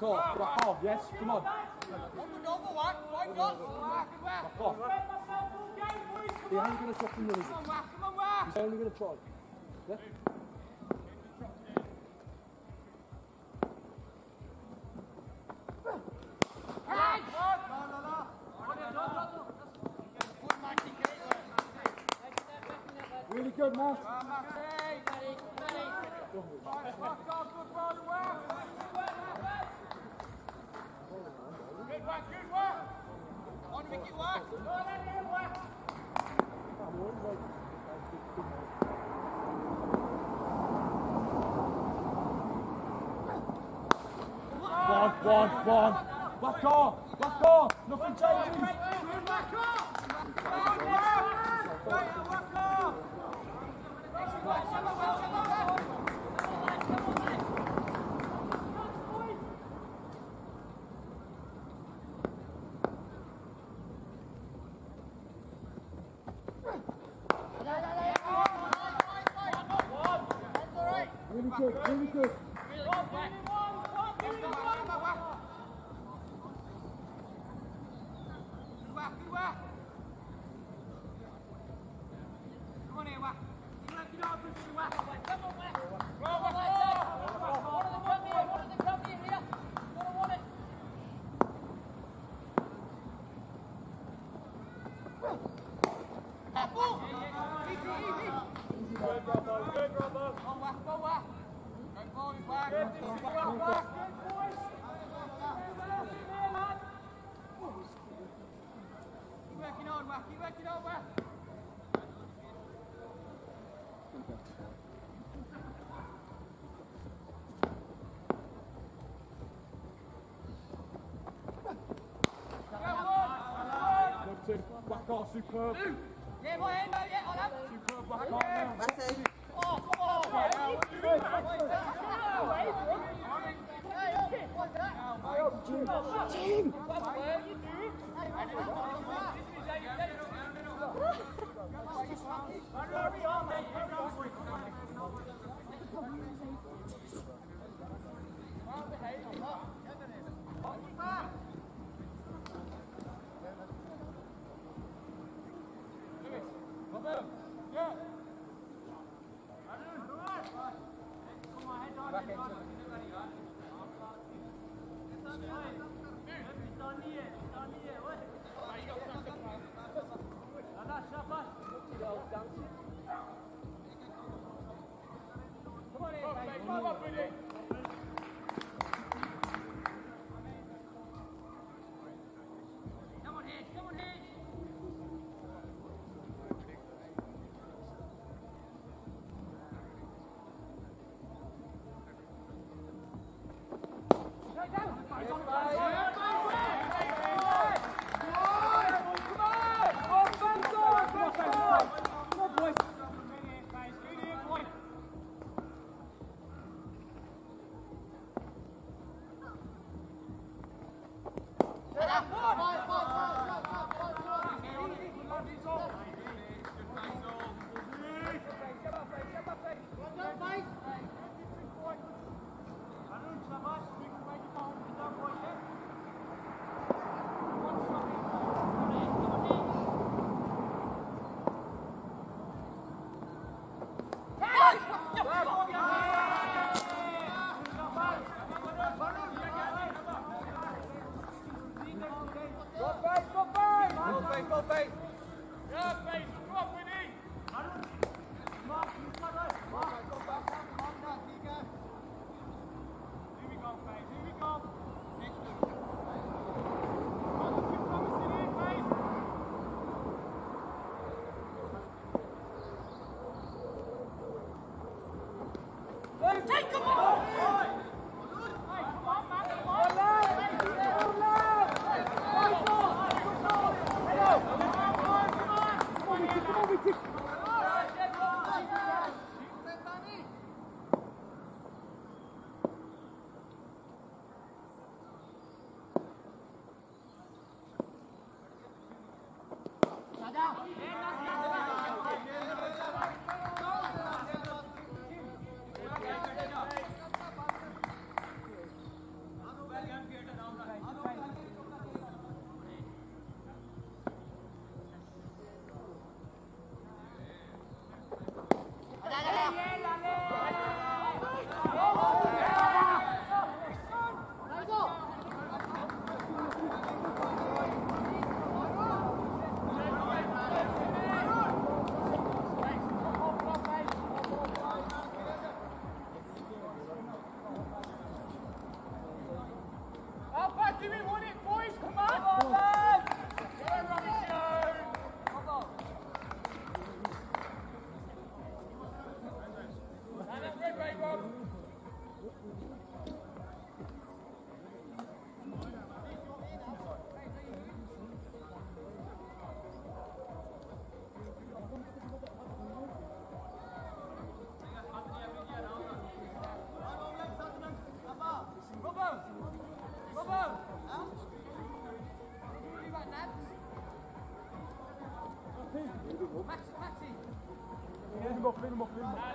off, drop off, yes, come on. Open over one, wide Come on! off. See, going to stop him, He's only going to try. Marquinhos vai tirar o braço. Back off, superb. Yeah, boy, end, yeah, on up. Superb, back off now. That's it. Oh, come on. Hey, what's that? Jim. Jim. What are you doing? Come fermo, fermo.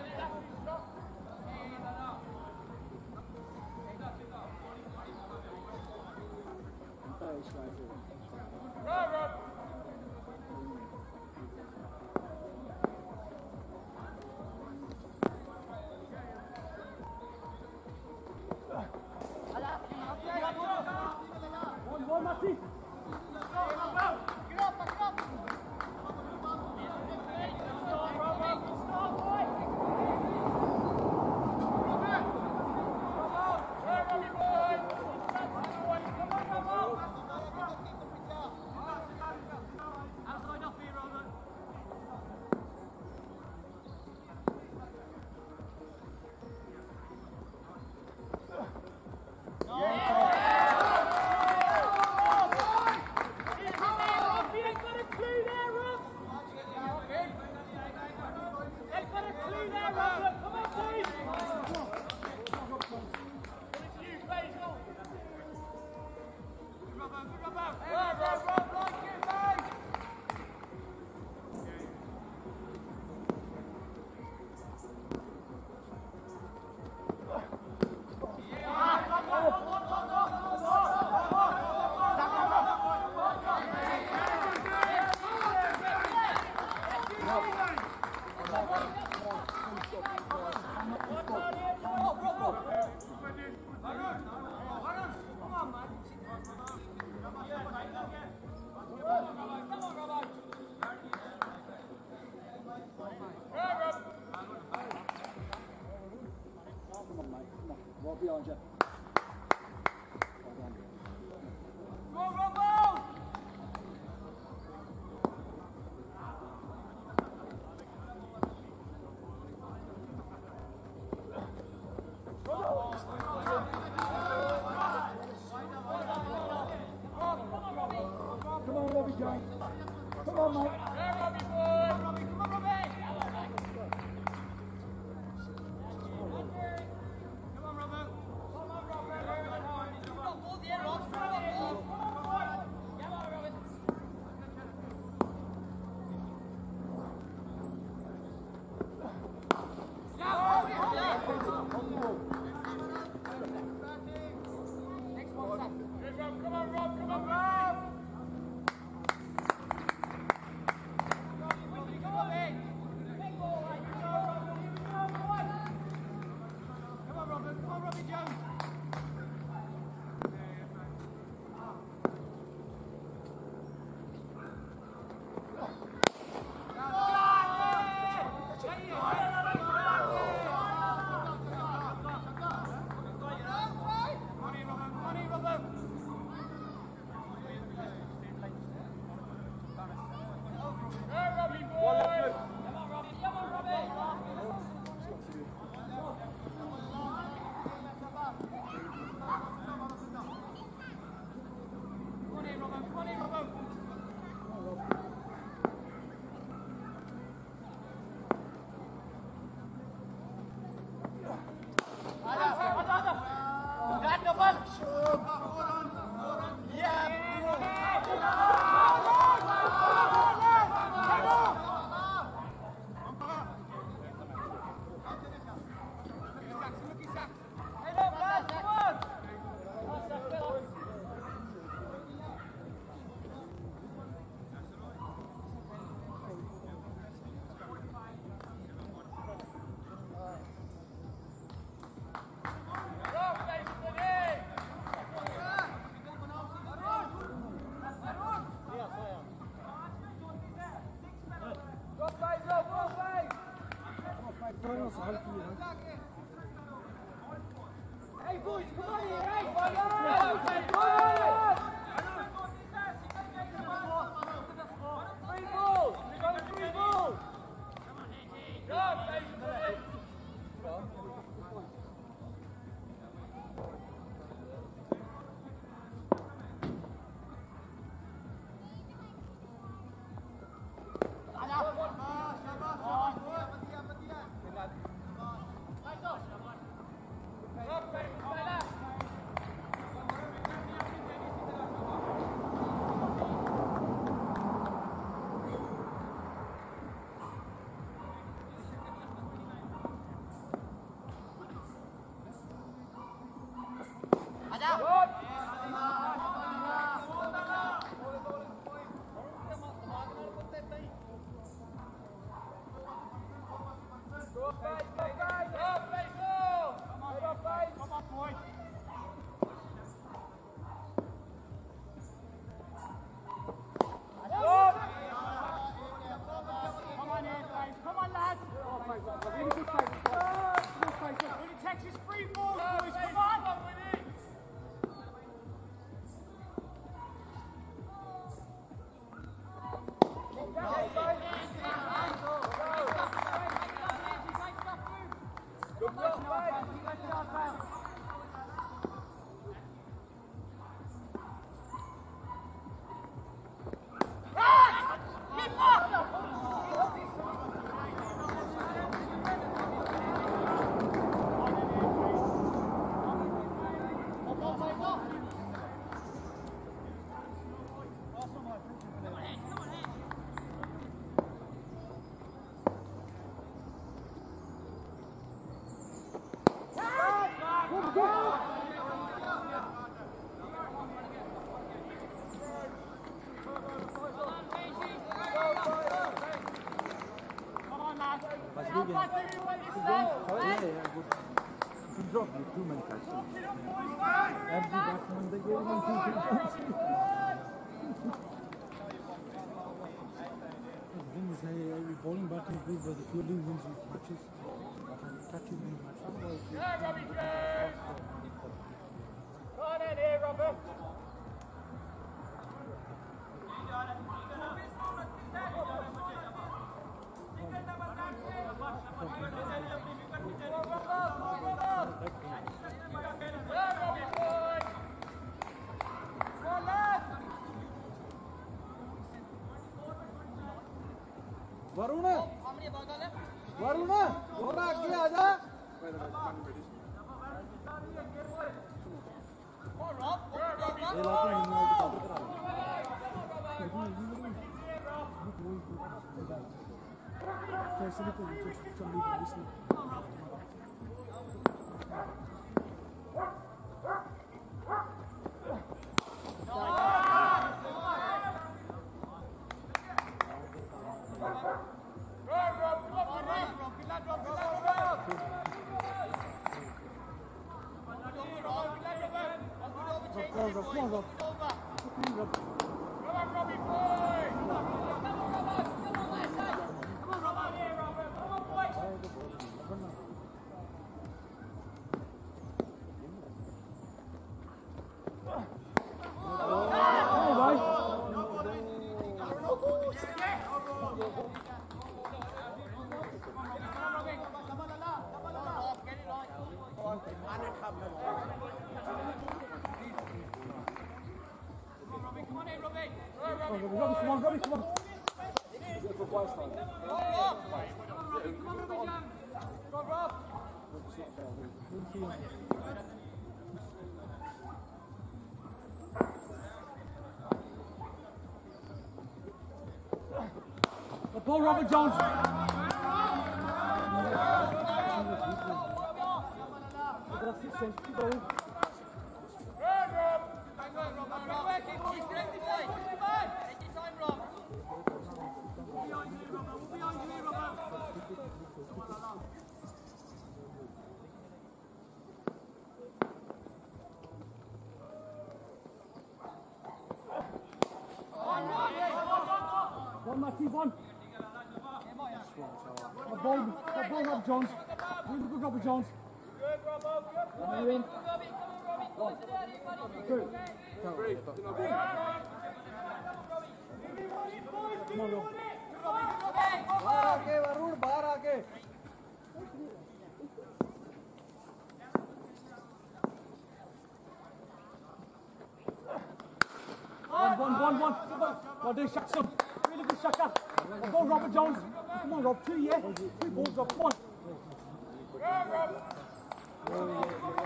Buon pioggia. These the few living ones matches. The ball, Robert Jones. Gracias, do, Shaq. Really good, Shaq. Go, Robert Jones. Come on, Rob. Two, yeah? Two balls, Rob. Come on. Go, Rob.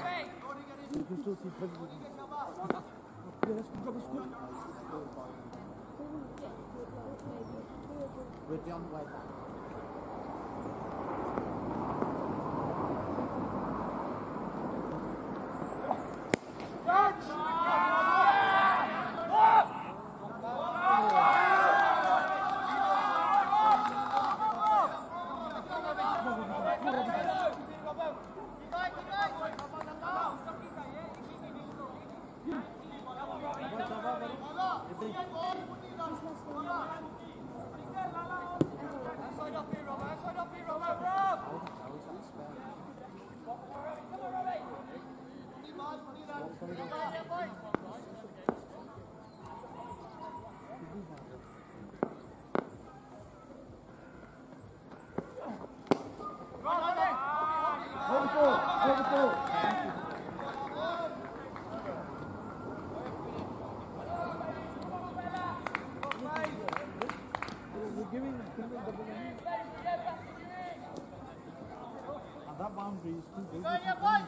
Yeah. We're down way back.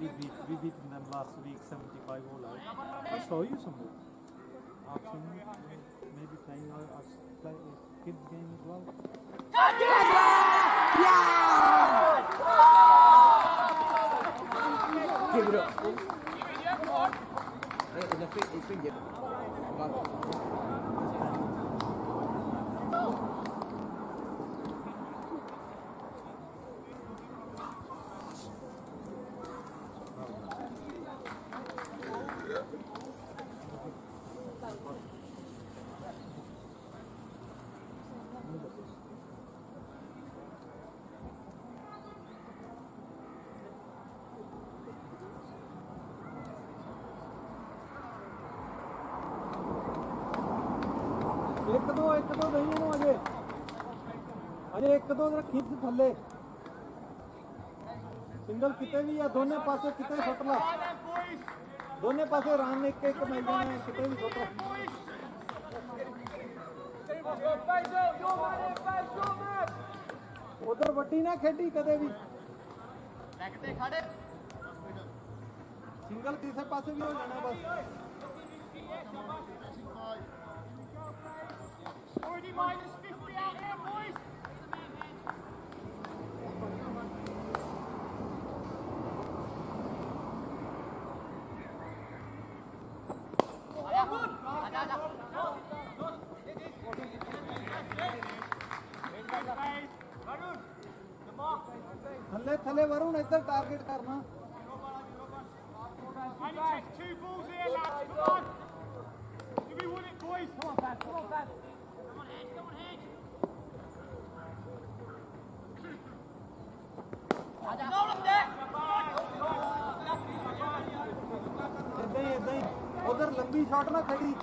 We beat, we beat them last week 75 all out. I saw you somewhere. I've maybe playing our, our play, kids game as well. Give it up. Hey, in the थले single कितने भी या दोनों पास कितने सतला दोनों पास रान एक एक मैदान है कितने भी सतला उधर बटी ना खेडी कदे भी। सिंगल तीसरे पास भी हो जाना बस। 40 minus 50 out there, boys. ਥੱਲੇ ਥੱਲੇ ਵਰੁਣ ਇੱਧਰ ਟਾਰਗੇਟ ਕਰਨਾ Only takes two balls here, lads. Come on. Do we want it, boys? Come on, Baz. Come on, Baz. Come on, Hedge. Come on, Hedge. ਇਦਾਂ ਹੀ ਇਦਾਂ ਹੀ ਉਧਰ ਲੰਬੀ ਸ਼ਾਟ ਨਾ ਖੜੀ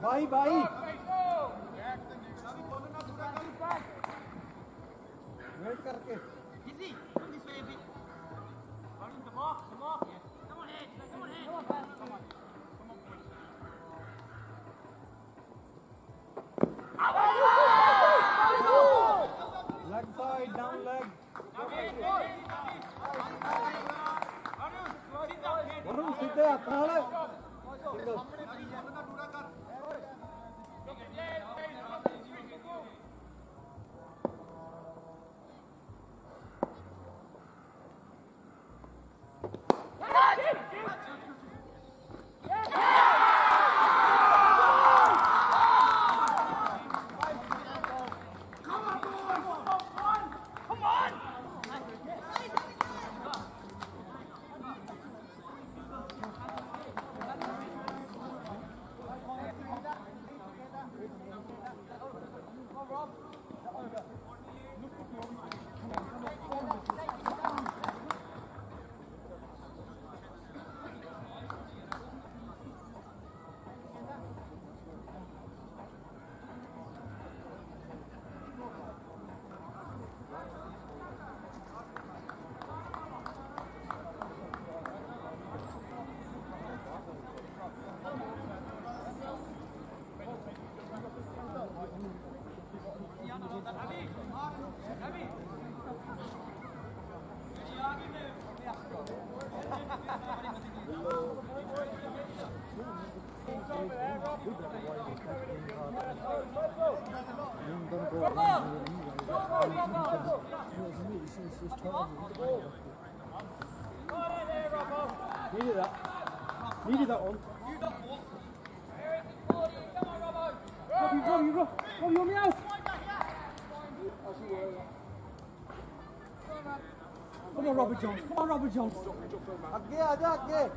Vai, vai! Robert Jones. Come on, Robert Jones. ਅੱਗੇ ਆ ਜਾ ਅੱਗੇ ਅੱਗੇ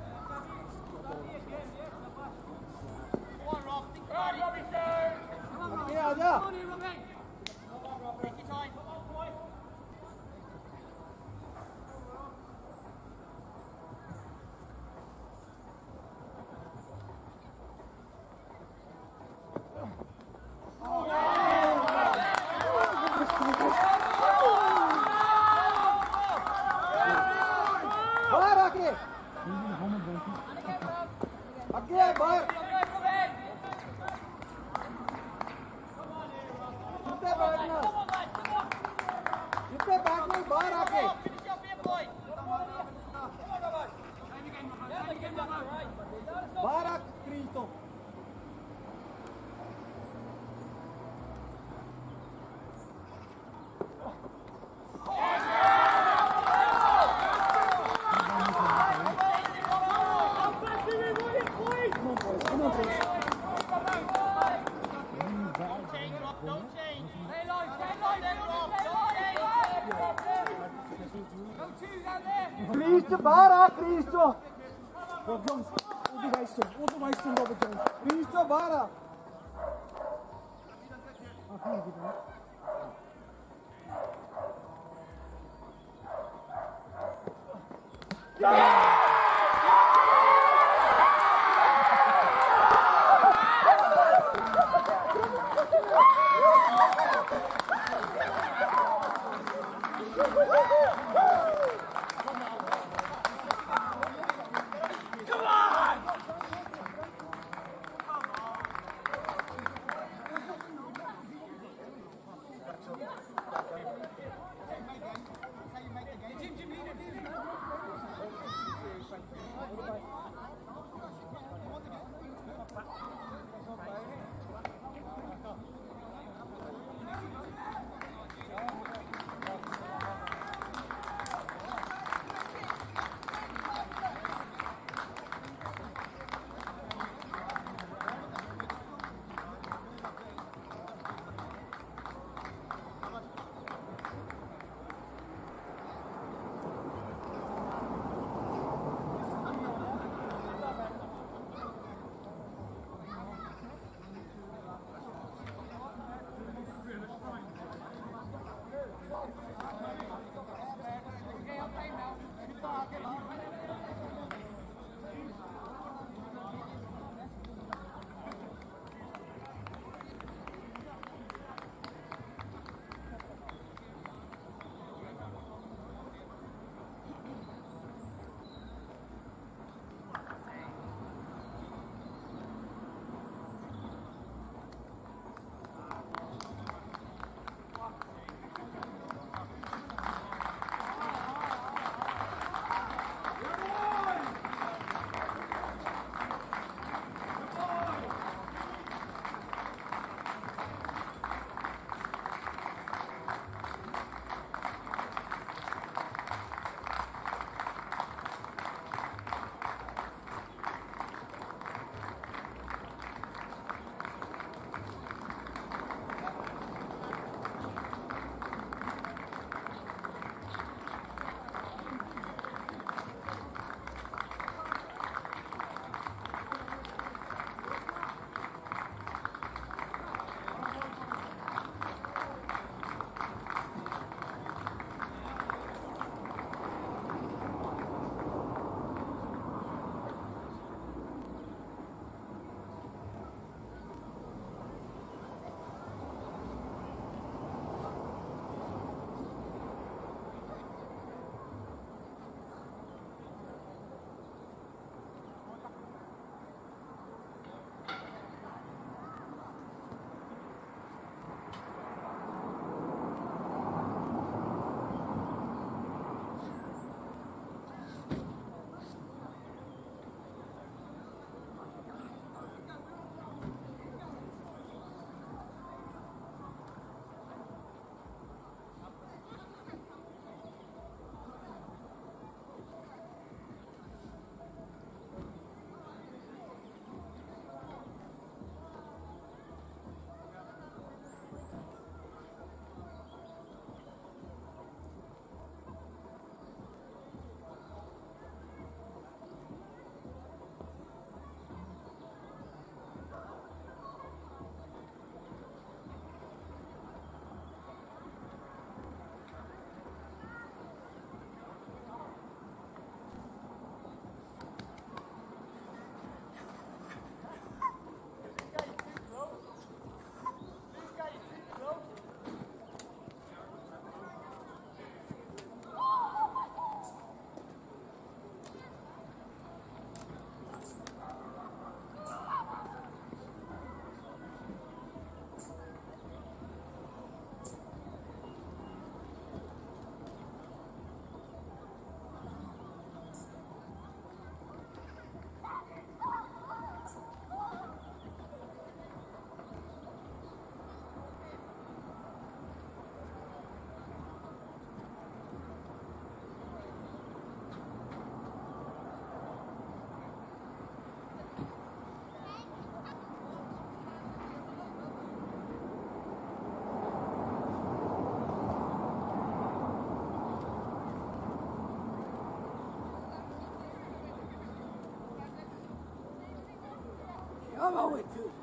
On with two.